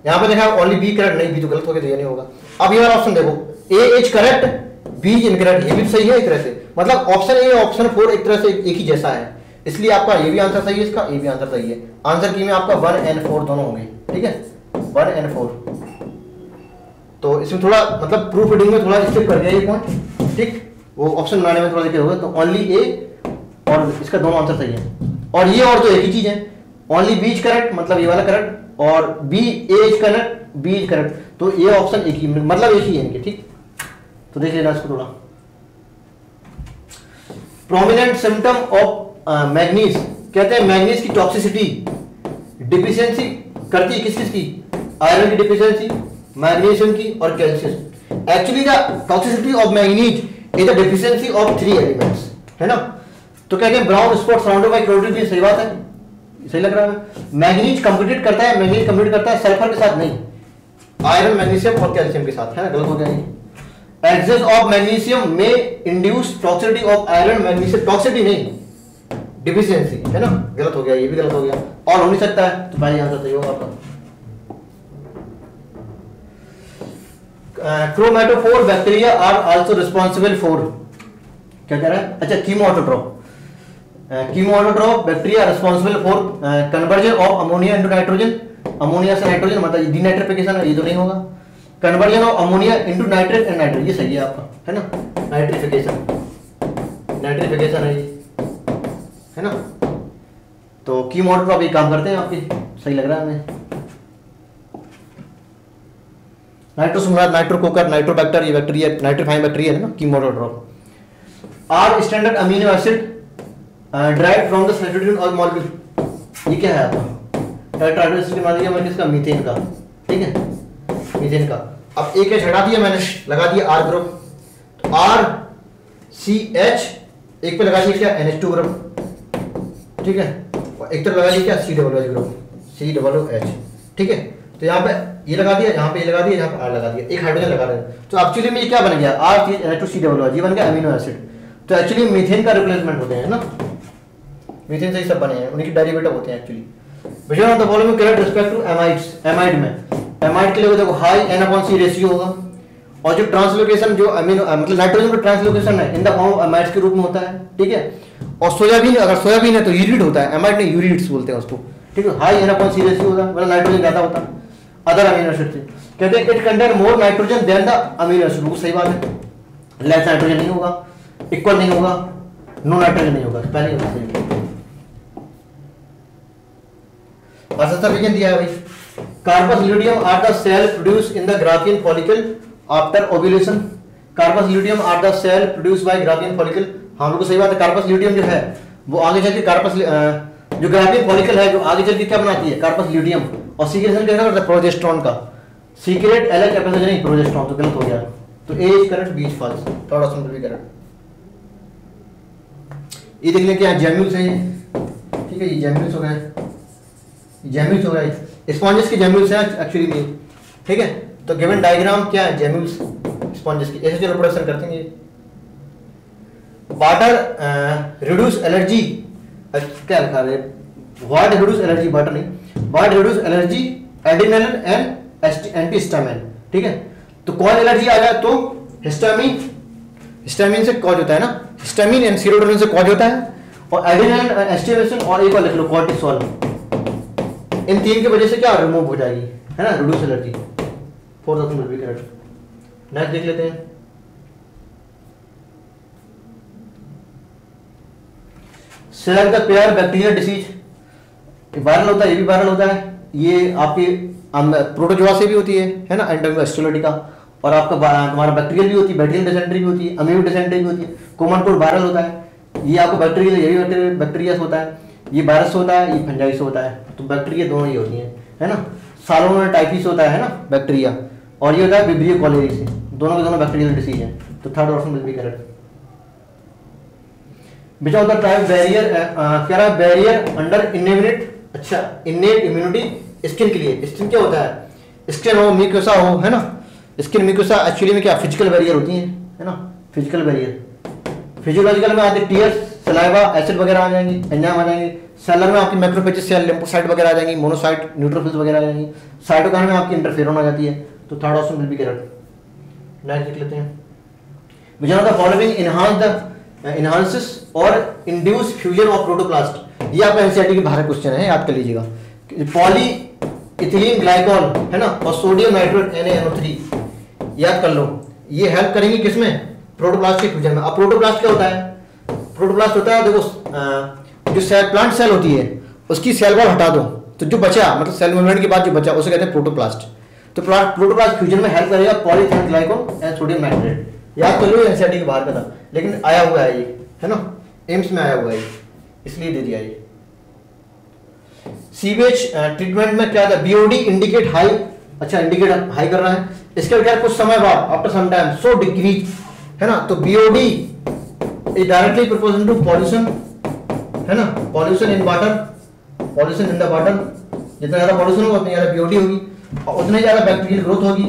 यहाँ पे देखा ओनली बी करेक्ट नहीं बी तो गलत हो गया तो ये नहीं होगा। अब ये ऑप्शन देखो A H correct B incorrect ये भी सही है एक तरह से। मतलब ऑप्शन ए ऑप्शन फोर एक तरह से एक ही जैसा है। इसलिए आपका ये भी आंसर सही है, इसका ये भी आंसर सही है। आंसर की में आपका वन एंड फोर दोनों होंगे, ठीक है? वन एंड फोर तो इसमें थोड़ा मतलब प्रूफ रीडिंग में थोड़ा स्किप कर दिया ये पॉइंट ठीक? वो ऑप्शन बनाने में थोड़ा दिक्कत होगा तो ओनली ए और इसका दोनों आंसर सही है। और ये और तो एक ही चीज़ है। ओनली बीज करेक्ट मतलब ये वाला करंट और बी एज करंट बीज करंट तो ये ऑप्शन एक ही मतलब एक ही है इनके, ठीक? तो देख लेना इसको थोड़ा। प्रोमिनेंट सिम्टम ऑफ़ मैग्नीज कहते हैं मैग्नीज की टॉक्सिसिटी डिफिशियंसी करती है किस किस की? आयरन की डिफिशियंसी मैग्नीशियम की और calcium actually the toxicity of manganese is the deficiency of three elements है ना? तो कहते हैं brown spot surrounded by chlorine सही बात है? सही लग रहा है? मैग्नीज कंप्लीट करता है मैग्नीज कंप्लीट करता है सल्फ़र के साथ नहीं। आयरन मैग्नीशियम और कैल्शियम के साथ, है ना? गलत हो गया एक्सेस ऑफ़ मैग्नीशियम में induce toxicity of iron magnesium toxicity नहीं। डिफिशियंसी है ना? गलत हो गया, ये भी गलत हो गया। और हो नहीं सकता है तो पहले आंसर सही होगा आपका। Chromatophore bacteria are also responsible for क्या कह रहा है? अच्छा chemotroph chemotroph bacteria for conversion of ammonia nitrogen ammonia से नाइट्रोजन मतलब डीनाइट्रिफिकेशन ये तो नहीं होगा. Conversion of ammonia nitrate and ये सही है आपका, है ना? नाइट्रिफिकेशन नाइट्रिफिकेशन है ये, है ना? तो ये काम करते हैं आपके? सही लग रहा है हमें। नाइट्रोकोकर नाइट्रोबैक्टर ये बैक्टीरिया नाइट्रोफाइन बैक्टीरिया है ना? Chemotroph are standard amino acid drive from the साइटोटोन और मॉलिक्यूल ये क्या है आपका? टेट्राहाइड्रोसिस के मान लिया किसका? मीथेन का। ठीक है? मीथेन का। अब एक एच हटा दिया मैंने, लगा दिया आर ग्रुप तो आर सी एच एक पे लगा दिया क्या? एन एच टू ग्रुप ठीक है? और एक तरफ़ लगा दिया क्या? C W H group C W H ठीक है? तो यहाँ पे ये लगा दिया, यहाँ पे ये लगा दिया, यहाँ पे आर लगा दिया। एक हाइड्रोजन लगा हैं। तो एक्चुअली में ये क्या बन गया? R C N H two C W ये बन गया अमीनो एसिड तो एक्चुअली मीथेन का रिप्लेसमेंट होते हैं ना? मीथेन से ही सब बने हैं, उनकी डेरिवेटिव होते हैं actually vision of the following correct respect to amides amide में। एमाइड के लिए देखो high N upon C ratio होगा। और जो ट्रांसलोकेशन जो अमीनो मतलब नाइट्रोजन का ट्रांसलोकेशन है in the form of amides के रूप में होता है, ठीक है? और सोयाबीन अगर सोयाबीन है तो यूरिड होता है एमाइड नहीं यूरिड्स बोलते हैं उसको, ठीक है? High N upon C ratio होता है मतलब नाइट्रोजन ज़्यादा होता है अदर अमीनो एसिड से। कहते हैं it contain more nitrogen than the amino acid वो सही बात है। लेस नाइट्रोजन नहीं होगा इक्वल नहीं होगा नो नाइट्रोजन नहीं होगा, पहले होगा सही असर दिया है भाई corpus luteum are the cell produce in the Graafian follicle after ovulation corpus luteum are the cell produce by Graafian follicle लोग को सही बात है। कार्बस ल्यूडियम जो है, वो आगे चल के कार्बस जो ग्राफियन फॉलिकल है, जो आगे चल के क्या बनाती है? कार्बस ल्यूडियम और सीक्रेशन क्या करता है? प्रोजेस्ट्रॉन का। सीक्रेट एलएच कैपेसिटी नहीं प्रोजेस्ट्रॉन तो गलत हो गया। तो A is correct B is false third option भी करेक्ट ये देख लें क्या जेम्यूल्स हैं ठीक है, ये जेम्यूल्स हो गए। जेम्यूल्स हो गए। स्पॉन्जेस के जेम्यूल्स हैं एक्चुअली में ठीक है? तो गिवन डायग्राम क्या है? जेम्यूल्स स्पॉन्जेस की। ऐसे जो रिप्रोडक्शन करते हैं वाटर रिड्यूस एलर्जी क्या लिखा है? व्हाट रिड्यूस एलर्जी वाटर नहीं। What reduce allergy adrenaline and antihistamine ठीक है? तो कौन एलर्जी आ जाए? तो हिस्टामिन हिस्टामिन से कॉज होता है ना? हिस्टामिन एंड सीरोटोनिन से कॉज होता है। और एडिनलिन एस्टिवेशन और एक और लिख लो कॉर्टिसोल इन तीन की वजह से क्या रिमूव हो जाएगी? है ना? Reduce allergy fourth option will be correct next देख लेते हैं। सेल का पेयर बैक्टीरियल डिसीज वायरल होता है, ये भी वायरल होता है। ये आपकी प्रोटोजोआ से भी होती है है ना? एंटोमेस्टोलिटी का। और आपका तुम्हारा बैक्टीरियल भी होती है बैक्टीरियल डिसेंट्री भी होती है अम्यून डिसेंट्री भी होती है। कॉमन कोल्ड वायरल होता है। ये आपको बैक्टीरियल ये भी बैक्टीरिया होता है। ये वायरस होता है, ये फंजाइस होता है तो बैक्टीरिया दोनों ही होती हैं, है ना? सालोन टाइफिस होता है ना? बैक्टीरिया और ये होता है विब्रियो कॉलेरी से। दोनों के दोनों बैक्टीरियल डिसीज हैं तो third option will be correct of the type barrier क्या रहा? बैरियर अंडर इनएमिनेट अच्छा इननेट इम्यूनिटी स्किन के लिए। स्किन क्या होता है? स्किन हो मिकोसा हो, है ना? स्किन मिकोसा एक्चुअली में क्या? फ़िज़िकल बैरियर होती है है ना? फ़िज़िकल बैरियर फिजियोलॉजिकल में आते टीयर्स सलाइवा, एसिड वगैरह आ जाएँगे, एंजाइम आ जाएँगे। सेलर में आपकी मैक्रोफेजिस सेल लिम्फोसाइट वगैरह आ जाएँगी मोनोसाइट न्यूट्रोफिल्स वगैरह आ जाएँगी। साइटोकाइन में आपकी इंटरफेरॉन आ जाती है तो third option will be correct next देख लेते हैं। Which are the following enhance the enhances और इंड्यूस फ्यूजन ऑफ़ प्रोटोप्लास्ट ये आपका एनसीईआरटी के बाहर क्वेश्चन है, याद कर लीजिएगा। पॉली इथिलीन ग्लाइकॉल है ना? और सोडियम नाइट्रेट एन याद कर लो। ये हेल्प करेंगे किसमें? प्रोटोप्लास्ट के फ्यूजन में। अब प्रोटोप्लास्ट क्या होता है? प्रोटोप्लास्ट होता है, देखो जो सेल, प्लांट सेल होती है, उसकी सेल वॉल हटा दो। तो जो बचा मतलब सेल मूवमेंट के बाद जो बचा, उसे कहते हैं प्रोटोप्लास्ट। तो प्रोटोप्लास्ट फ्यूजन में हेल्प करेगा polythene glycol and sodium nitrate याद कर लो एनसीईआरटी के बाहर का था, लेकिन आया हुआ है ये, है ना? एम्स में आया हुआ है इसलिए दे दिया ये। सीवेज ट्रीटमेंट में क्या था? बीओडी इंडिकेट हाई अच्छा इंडिकेट हाई कर रहा है। इसके क्या कुछ समय बाद after some time so decrease है ना? तो BOD is directly proportional to pollution है ना? Pollution in water pollution in the water जितना ज़्यादा पॉल्यूशन होगा, उतनी ज़्यादा बीओडी होगी, और उतनी ज़्यादा बैक्टीरियल ग्रोथ होगी।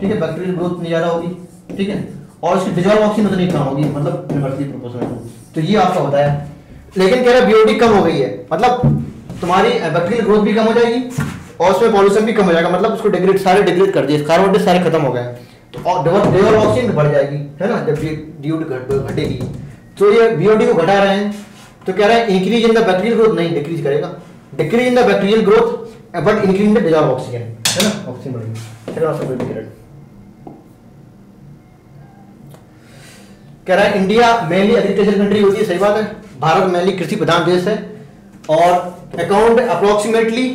ठीक है? बैक्टीरियल ग्रोथ उतनी ज़्यादा होगी, ठीक है? और इसकी डिजॉल्व ऑक्सीजन उतनी कम होगी मतलब इन्वर्सली प्रोपोर्शनल तो ये आपका है लेकिन कह रहा बीओडी कम हो गई है। मतलब तुम्हारी बैक्टीरियल ग्रोथ भी कम हो जाएगी, और उसमें पॉल्यूशन भी कम हो जाएगा। मतलब उसको डिग्रेड सारे डिग्रेड कर दिए। कार्बन डाइऑक्साइड सारे खत्म हो गए। तो डिजॉल्व ऑक्सीजन बढ़ जाएगी, है ना? जब बीओडी घटेगी। तो ये बीओडी को घटा रहे हैं तो कह रहा है increase in the bacterial growth नहीं डिक्रीज करेगा। Decrease in the bacterial growth but increase in the dissolve oxygen है ना? ऑक्सीजन बढ़ेगी। कह रहा है इंडिया मेनली एग्रीकल्चर कंट्री होती है, सही बात है। भारत मेनली कृषि प्रधान देश है। और account approximately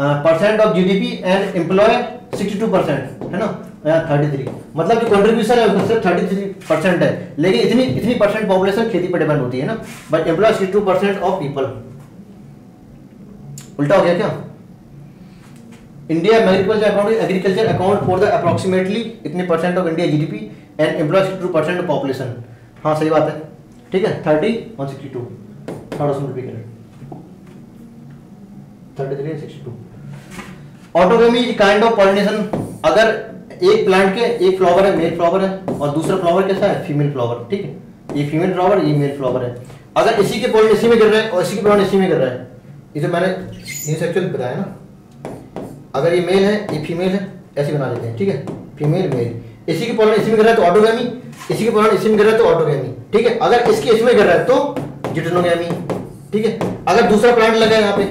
percent of GDP and employ 62 percent है ना? थर्टी थ्री मतलब जो कंट्रीब्यूशन है उसमें थर्टी थ्री परसेंट है। लेकिन इतनी इतनी परसेंट पॉपुलेशन खेती पर डिपेंड होती है ना। But employ sixty two percent of people उल्टा हो गया क्या? India agriculture account agriculture account for the approximately इतने percent of India GDP and employ sixty two percent of population हाँ सही बात है। ठीक है? Thirty one sixty two thousand रुपये thirty three sixty two autogamy kind of pollination अगर एक प्लांट के एक फ्लावर है मेल फ्लावर है, और दूसरा फ्लावर कैसा है? फीमेल फ्लावर ठीक है? ये फीमेल फ्लावर ये मेल फ्लावर है। अगर इसी के पोलन इसी में गिर रहा है, और इसी के पोलन इसी में गिर रहा है इसे मैंने यूनिसेक्सुअल बताया ना, अगर ये मेल है, ये फीमेल है, ऐसे बना देते हैं, ठीक है? फीमेल मेल इसी के पोलन इसी में गिर रहा है तो ऑटोगेमी इसी के पोलन इसी में गिर रहा है तो ऑटोगेमी ठीक है? अगर इसके इसमें गिर रहा है तो जिटनोगेमी ठीक है? अगर दूसरा प्लांट लगा है यहाँ पे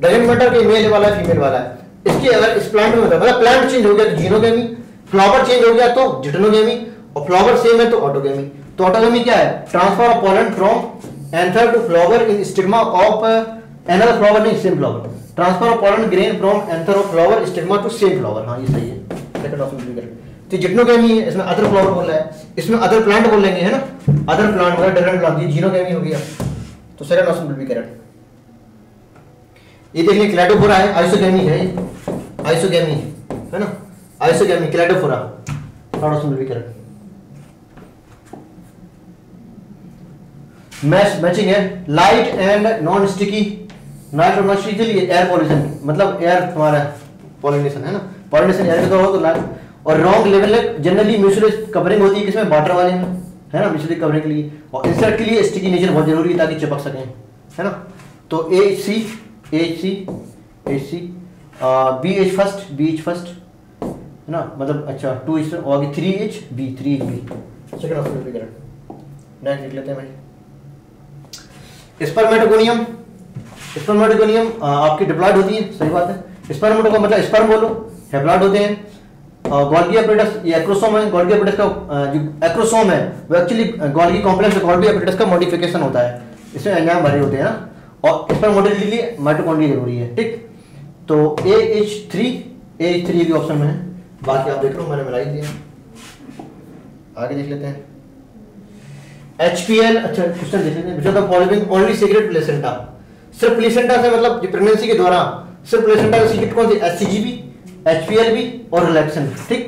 डजेंट मैटर कि मेल वाला है फीमेल वाला है इसके अगर इस प्लांट में मतलब प्लांट चेंज हो गया तो जीनोगेमी फ्लावर चेंज हो गया तो जिटनोगेमी और फ्लावर सेम है तो ऑटोगेमी तो ऑटोगेमी क्या है? Transfer of pollen from anther to flower in stigma of another flower नहीं same flower transfer of pollen grain from anther of flower stigma to same flower हाँ, ये सही है। सेकंड ऑप्शन भी तो जिटनोगेमी है इसमें अदर फ्लावर बोल है। इसमें अदर प्लांट बोल लेंगे, है ना? अदर प्लांट मतलब डिफरेंट प्लांट जीनोगेमी हो गया। तो सेकंड ऑप्शन भी करेक्ट ये देखिए क्लैडोफोरा है, आइसोगेमी है आइसोगेमी है ना? आइसोगेमी करें मैच, मैचिंग है। Light and non sticky. Night और नॉन स्टिकी के लिए एयर पॉल्यूशन मतलब एयर हमारा पॉलिनेशन है ना? पॉलिनेशन एयर के हो तो लाइट और wrong level generally mutual covering होती है किसमें? वाटर वाले में, है ना? म्यूचुअल कवरिंग के लिए। और इंसेक्ट के लिए स्टिकी नेचर बहुत ज़रूरी है ताकि चिपक सकें, है ना? तो A C H C H C B H first B H first है ना? मतलब अच्छा टू एच और आगे three H B three H B second option correct next लिख लेते हैं भाई। स्पर्मेटोगोनियम स्पर्मेटोगोनियम आपकी डिप्लॉयड होती है सही बात है। स्पर्मेटो का मतलब स्पर्म बोलो हेप्लॉयड होते हैं। गोल्गी एपिडेटस ये एक्रोसोम है गोल्गी एपिडेटस का जो एक्रोसोम है वो actually Golgi complex Golgi apparatus का मॉडिफिकेशन होता है। इसमें एंजाइम भरे होते हैं ना। और इस पर मोटिलिटी के लिए माइटोकॉन्ड्रिया ज़रूरी है, ठीक? तो A H three A H three भी ऑप्शन में है। बाकी आप देख लो, मैंने मिलाई दिया आगे देख लेते हैं। एच अच्छा क्वेश्चन देख लेते हैं। फॉलोइंग ओनली सीक्रेट प्लेसेंटा सिर्फ़ प्लेसेंटा से मतलब प्रेगनेंसी के दौरान सिर्फ़ प्लेसेंटा का सीक्रेट कौन सी? एच सी जी बी और रिलैक्सन ठीक?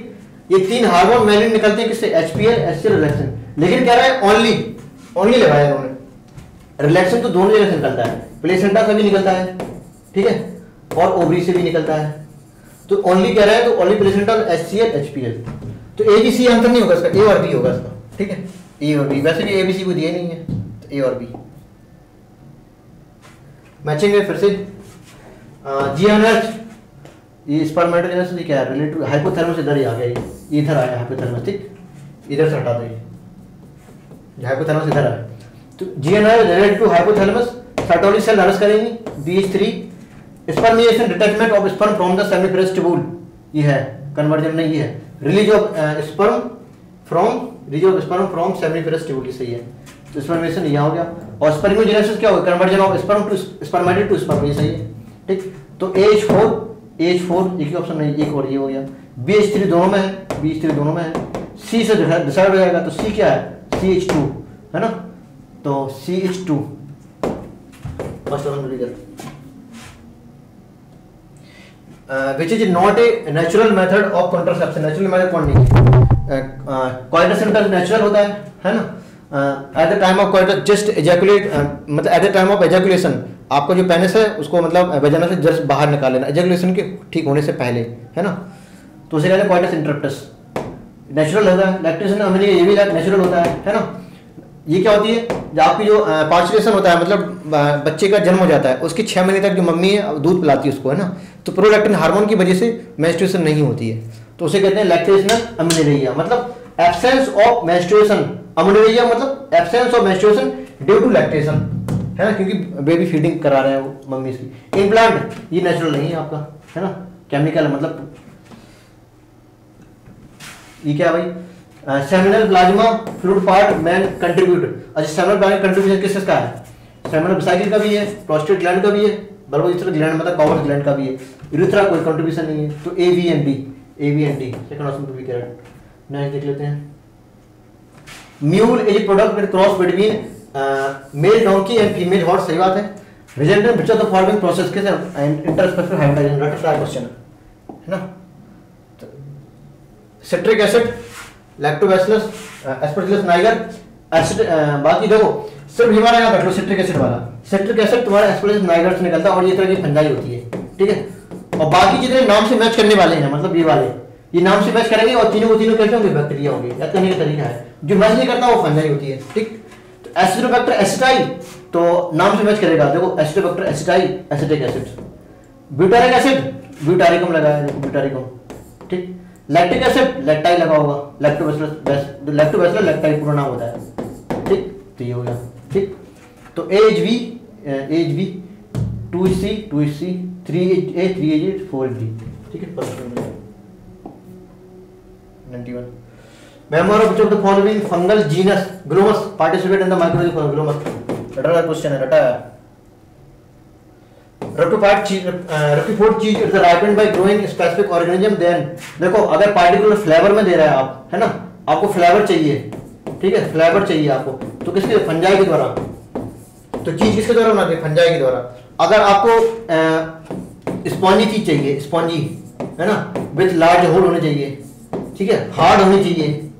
ये तीन हार्मोन मैलिन निकलते हैं किससे? H P L H C relaxin लेकिन कह रहा है? ओनली ओनली लगाया उन्होंने। रिलैक्सन तो दोनों जगह से निकलता है। प्लेसेंटा से भी निकलता है, ठीक है? और ओवरी से भी निकलता है। तो ओनली कह रहा है तो only placenta H C L H P L तो ए बी सी आंसर नहीं होगा इसका ए और बी होगा इसका, ठीक है? ए और बी वैसे भी ए बी सी को दिया नहीं है तो ए और बी मैचिंग है फिर से। जी एन एच ये स्पर्मेटोजेनेसिस क्या है रिलेटेड हाइपोथर्मस इधर ही आ गया ये। इधर आया हाइपोथर्मस ठीक? इधर से हटा दो ये। हाइपोथर्मस इधर आया तो GNR related to hypothalamus Sertoli cell nurse करेंगी बीएच3 spermiation detachment of sperm from the seminiferous tubule ये है कन्वर्जन नहीं है. Release of sperm from release of sperm from seminiferous tubule सही है. तो स्पर्मेशन यहाँ हो गया. और स्पर्मियोजेनेसिस क्या होगा? Conversion of sperm to spermatid to sperm ये सही है. ठीक? तो एच फोर एच फोर एक ही ऑप्शन नहीं एक और ये हो गया. बी एच थ्री दोनों में है बी एच थ्री दोनों में है. सी से डिसाइड हो जाएगा तो सी क्या है? सी एच टू है ना? तो C H two which is not a natural method of contraception natural method कौन नहीं है? नेचुरल होता है है ना? At the time of coitus just ejaculate मतलब at the time of ejaculation आपका जो पेनिस है, उसको मतलब वजना से जस्ट बाहर निकाल लेना। एजैकुलेशन के ठीक होने से पहले, है ना? तो उसे कहते हैं क्वाइटस इंटरप्टस नेचुरल होता है लैक्टेशन हमने ये भी नेचुरल होता है है ना? ये क्या होती है? जब आपकी जो पार्चुलेशन होता है मतलब बच्चे का जन्म हो जाता है, उसकी छः महीने तक जो मम्मी है दूध पिलाती है उसको, है ना? तो प्रोलैक्टिन हार्मोन की वजह से मेंस्ट्रुएशन नहीं होती है। तो उसे कहते हैं लैक्टेशनल अमिनेरिया मतलब एब्सेंस ऑफ़ मेंस्ट्रुएशन अमिनेरिया मतलब absence of menstruation due to lactation है ना? क्योंकि बेबी फीडिंग करा रहे हैं वो मम्मी की इम्प्लांट ये नेचुरल नहीं है आपका, है ना? केमिकल मतलब। ये क्या भाई? Seminal plasma fluid part man contribute अच्छा सेमिनल प्लाज्मा कंट्रीब्यूशन किस किस का है? सेमिनल बिसाइकिल का भी है प्रोस्टेट ग्लैंड का भी है बल्बोइथर ग्लैंड मतलब कॉवर्स ग्लैंड का भी है। यूरिथ्रा कोई कंट्रीब्यूशन नहीं है तो A V N D A V N D second option to be correct next देख लेते हैं। Mule is product with cross between male donkey and female horse सही बात है। रिज़ल्ट में ऑफ़ द फॉलोइंग प्रोसेस किस है इंटरस्पेसिफिक हाइब्रिडाइजेशन रटरफ्लाई क्वेश्चन है ना? Citric acid lactobacillus aspergillus niger acid बाकी देखो, सिर्फ़ हमारा यहाँ लो सिट्रिक एसिड वाला। सिट्रिक एसिड तुम्हारा एस्परजिलस नाइगर से निकलता है और ये तरह की फंजाई होती है, ठीक है? और बाकी जितने नाम से मैच करने वाले हैं मतलब ये वाले, ये नाम से मैच करेंगे और तीनों को तीनों कैसे होंगे? बैक्टीरिया होंगे। या करने का तरीका है, जो मैच नहीं करता वो फंजाई होती है, ठीक? तो एसिडोबैक्टर एसिटाइल तो नाम से मैच करेगा। देखो Acetobacter aceti acetic acid butyric acid butyricum लगाया देखो ब्यूटारिकम ठीक? लैक्टिक एसिड लैक्टाइल लगा होगा। लैक्टोबैसिलस लैक्टोबैसिलस लैक्टाइल पूरा नाम होता है। ठीक? तो ये हो गया। ठीक? तो H V H V two C two C three H A three H at four D ठीक है? Ninety one member of which of the following fungal genus glomus participate in the microbial glomus रटा क्वेश्चन है, रटा है। देन देखो, अगर पार्टिकुलर फ्लेवर में दे रहा है आप, है ना? आपको फ्लेवर चाहिए, ठीक है? फ्लेवर चाहिए आपको। तो किसके फंजाई के द्वारा? तो चीज़ किसके द्वारा बनाते फंजाई के द्वारा। अगर आपको स्पॉन्जी चीज़ चाहिए स्पॉन्जी है ना? विथ लार्ज होल होने चाहिए, ठीक है? हार्ड होनी चाहिए।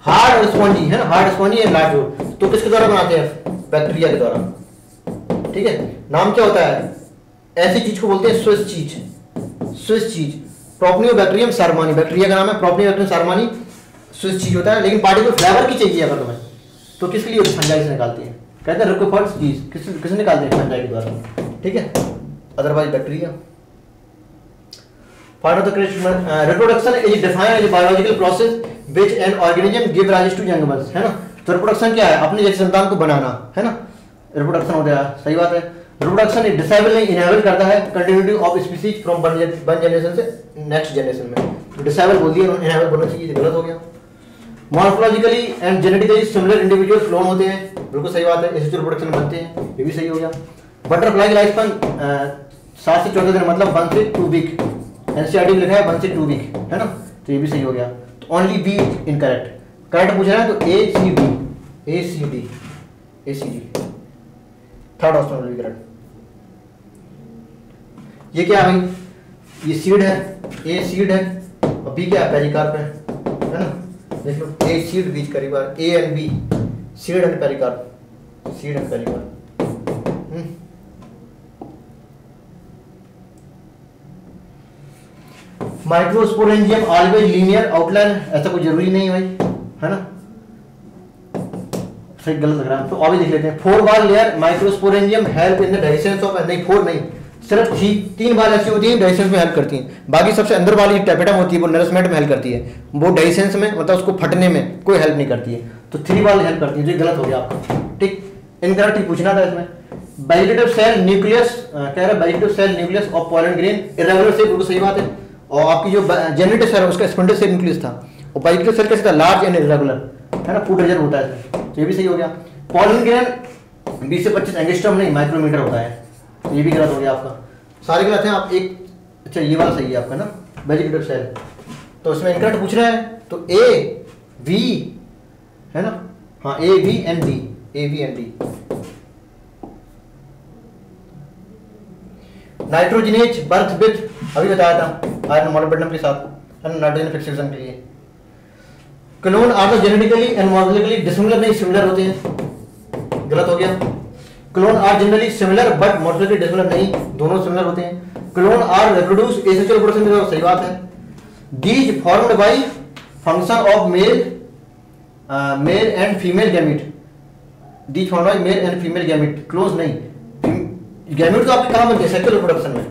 हार्ड स्पॉन्जी है ना? हार्ड स्पॉन्जी लार्ज होल तो किसके द्वारा बनाते हैं? बैक्टीरिया के द्वारा। ठीक है? नाम क्या होता है? ऐसी चीज़ को बोलते हैं Swiss cheese. Swiss cheese. Propionibacterium shermanii bacteria का नाम है प्रोपनियो बैक्टीरियम सारमानी स्विस चीज़ होता है, लेकिन पार्टिकुलर फ्लेवर की चाहिए अगर तुम्हें। तो किसके लिए फंजाई से निकालते हैं? कहते हैं रिकोफर्स चीज़ किस किस निकालते हैं फंजाई के द्वारा? ठीक है? Otherwise bacteria is defined as a biological process which an organism give rise to young ones, है ना? तो रिप्रोडक्शन क्या है? अपने जैसे संतान को बनाना, है ना? रिप्रोडक्शन हो। गया सही बात है। रिप्रोडक्शन डिसेबल नहीं इनेबल करता है continuity of species from one generation से नेक्स्ट जनरेशन में। डिसेबल बोल दिया इनेबल बोलना चाहिए गलत हो गया। Morphologically and genetically similar individual clone होते हैं। बिल्कुल सही बात है एसेक्सुअल रिप्रोडक्शन बनते हैं, ये भी सही हो गया। बटरफ्लाई की लाइफ स्पैन सात से चौदह दिन मतलब वन से टू वीक एनसीआरटी में लिखा है वन से टू वीक है ना? तो ये भी सही हो गया। तो ओनली बी इनकरेक्ट करेक्ट पूछ रहा है तो A C D A C D A C D third option will ये क्या है ये सीड है ए सीड है, और बी क्या है? पेरिकार्प है है ना? देख लो ए सीड बीज करीब A and B seed and pericarp seed and pericarp microsporangium always linear outline ऐसा कोई ज़रूरी नहीं भाई, है ना? सही गलत लग रहा है। तो अभी देख लेते हैं। Four bar layer microsporangium help in the digestion of नहीं फोर नहीं। सिर्फ़ थी तीन बार ऐसी होती है डाइजेशन में हेल्प करती हैं। बाकी सबसे अंदर वाली टेपेटम होती है, वो नरसमेंट में हेल्प करती है। वो डाइजेशन में मतलब उसको फटने में कोई हेल्प नहीं करती है। तो थ्री बार हेल्प करती है, जो गलत हो गया आपका। ठीक? इनकरेक्ट ही पूछना था इसमें। वेजिटेटिव सेल न्यूक्लियस कह रहा है cell nucleus of pollen grain irregular से बिल्कुल सही बात है। और आपकी जो जेनेटिव सेल है, उसका स्पेंडल सेल न्यूक्लियस था। और वेजिटेटिव सेल कैसे था? लार्ज एंड इरेगुलर है ना? फ़ूड रिज़र्व होता है तो ये भी सही हो गया। पॉलन ग्रेन बीस से पच्चीस एंगस्ट्रम नहीं, माइक्रोमीटर होता है। तो ये भी गलत हो गया आपका। सारे गलत हैं, आप एक अच्छा ये वाला सही है आपका ना? Vegetative cell. तो इसमें इनकरेक्ट पूछ रहा है तो ए वी है ना? हाँ A V N D A V N D nitrogenase, birth with अभी बताया था, आयरन मोनोबेटम के साथ नाइट्रोजन फिक्सेशन के लिए। Clone are genetically and molecularly dissimilar नहीं सिमिलर होते हैं। गलत हो गया। Clone are generally similar but molecularly dissimilar नहीं, दोनों सिमिलर होते हैं। Clone are reproduce asexual production सही बात है। These formed by function of male male and female gamete these formed by male and female gamete close नहीं। गैमिट तो आपके कहाँ बनते हैं सेक्सुअल रिप्रोडक्शन में।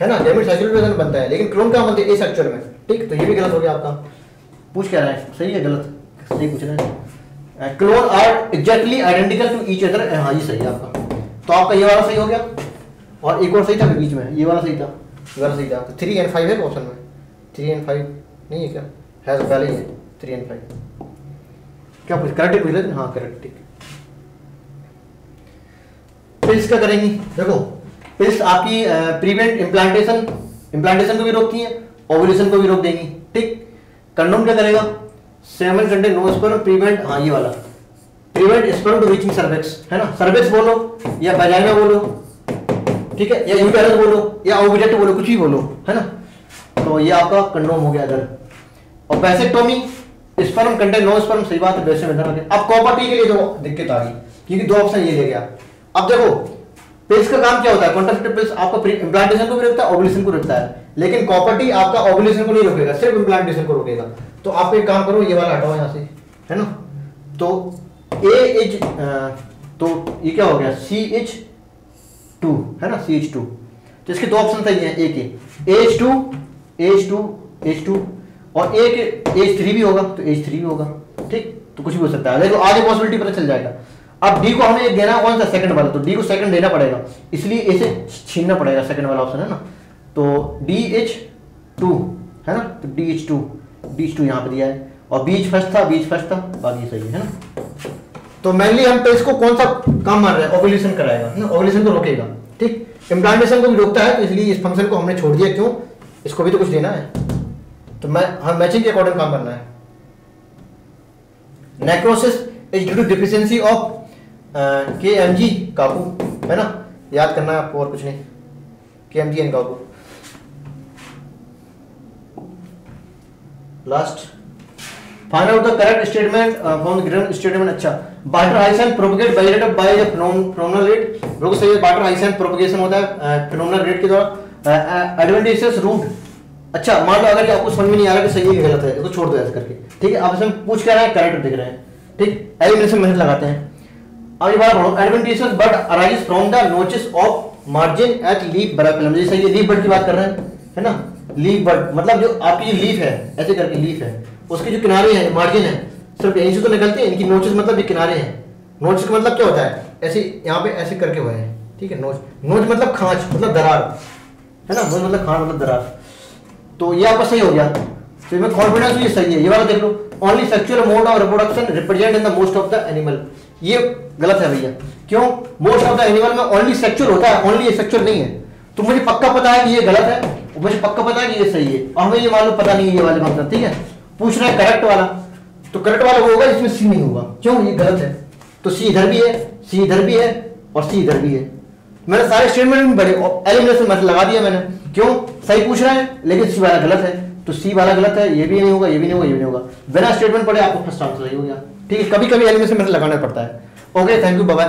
है ना? गैमिट सेक्सुअल रिप्रोडक्शन बनता है, लेकिन क्लोन कहाँ बनते हैं एसेक्सुअल में। ठीक? तो ये भी गलत हो गया आपका। पूछ क्या रहा है? सही है, गलत? सही पूछ रहे हैं? Clone are exactly identical to each other हाँ ये सही है आपका। तो आपका ये वाला सही हो गया? और एक और सही था बीच में? ये वाला सही था? ये वाला सही था। थ्री एंड फाइव है ऑप्शन में? थ्री एंड फाइव नहीं है क्या? है तो पहले ही। थ्री एंड फाइव क्या पूछ करेक्ट पूछ लेते हाँ? करेक्ट ठीक। पिल्स क्या करेंगी? देखो पिल्स आपकी प्रीवेंट इम्प्लांटेशन इम्प्लांटेशन को भी रोकती है ओवुलेशन को भी रोक देंगी, ठीक? कंडोम क्या करेगा? Seven content no sperm prevent हाँ ये वाला। Prevent sperm to reaching cervix है ना? सर्वेक्स बोलो, या वजाइना बोलो, ठीक है? या यूटेरस बोलो, या ओविडेट बोलो, कुछ भी बोलो, है ना? तो ये आपका कंडोम हो गया इधर। और vasectomy sperm content no sperm सही बात है वैसे में अब कॉपर्टी के लिए जो दिक्कत आ गई, क्योंकि दो ऑप्शन ये ले गया। अब देखो पिल्स का काम क्या होता है? कॉन्ट्रासेप्टिव पिल्स आपको इम्प्लांटेशन को भी रोकता है ओवुलेशन को रोकता है। लेकिन कॉपर्टी आपका ओवुलेशन को नहीं रोकेगा, सिर्फ़ इम्प्लांटेशन को रोकेगा। तो आप एक काम करो, ये वाला हटाओ यहाँ से, है ना? तो ए इज़ तो ये क्या हो गया? सी एच टू है ना? सी एच टू तो इसके दो ऑप्शन सही है A K. H two H two H two और ए के एच थ्री भी होगा तो एच थ्री भी होगा, ठीक? तो कुछ भी हो सकता है। देखो आगे पॉसिबिलिटी पता चल जाएगा। अब डी को हमें देना कौन सा? सेकंड वाला। तो डी को सेकंड देना पड़ेगा। इसलिए इसे छीनना पड़ेगा सेकंड वाला ऑप्शन है ना? तो डी एच टू है ना? तो D H two D H two यहाँ पर दिया है। और बीच फ़र्स्ट था बीच फ़र्स्ट था बाकी सही है ना? तो मेनली हम तो इसको कौन सा काम मान रहे हैं? ओवुलेशन कराएगा ना? ओवुलेशन को रोकेगा, ठीक? इम्प्लांटेशन को भी रोकता है तो इसलिए इस फ़ंक्शन को हमने छोड़ दिया, क्यों? इसको भी तो कुछ देना है। तो मैं हम मैचिंग के अकॉर्डिंग काम करना है। Necrosis is due to deficiency of K M G काबू है ना? याद करना है आपको और कुछ नहीं। के एम जी एन काबू last find out the correct statement from the given statement अच्छा water hyacinth propagate by rate by the phenomenal rate बिल्कुल सही है बाटर हाइसन प्रोपगेशन होता है फिनोमिनल रेट के द्वारा. एडवांटेजेस रूट अच्छा मान लो अगर आपको समझ में नहीं आ रहा कि सही है गलत है इसको छोड़ दो ऐसे करके. ठीक है आप इसमें पूछ क्या रहे हैं करेक्ट देख रहे हैं. ठीक एलिमिनेशन मेथड लगाते हैं. अब ये बात पढ़ो. Advantages but arise from the notches of margin at leaf film जैसे ये लीफ बर्ड की बात कर रहे हैं, है ना? लीफ बर्ड मतलब जो आपकी जो लीफ है, ऐसे करके लीफ है, उसके जो किनारे हैं, मार्जिन है, सिर्फ़ यहीं से तो निकलते हैं, इनकी नोचेस मतलब ये किनारे हैं। नोच का मतलब क्या होता है? ऐसे, यहाँ पे ऐसे करके हुए हैं, ठीक है, नोच। नोच मतलब खांच मतलब दरार, है ना? नोच मतलब खांच मतलब दरार। तो ये आपका सही हो गया। तो मैं कॉन्फिडेंस ये सही है। ये वाला देख लो। Only sexual mode of reproduction represent in the most of the animal ये गलत है भैया। क्यों? मोस्ट ऑफ़ द एनिमल में ओनली सेक्चुअल होता है ओनली ये सेक्चुअल नहीं है। तो मुझे पक्का पता है कि ये गलत है। मुझे पक्का पता है कि ये सही है। और हमें ये मालूम पता नहीं है ये वाले मतलब ठीक है? पूछ रहे हैं करेक्ट वाला। तो करेक्ट वाला वो होगा जिसमें सी नहीं होगा। क्यों? ये गलत है। तो सी इधर भी है सी इधर भी है और सी इधर भी है। मैंने सारे स्टेटमेंट में बड़े एलिमिनेशन मतलब लगा दिया मैंने। क्यों? सही पूछ रहे हैं, लेकिन सी वाला गलत है। तो सी वाला गलत है, ये भी नहीं होगा, ये भी नहीं होगा, ये भी नहीं होगा। बिना स्टेटमेंट पढ़े आपको फ़र्स्ट आंसर सही हो गया। ठीक है कभी कभी एलिमिनेशन मेथड लगाना पड़ता है। Okay thank you bye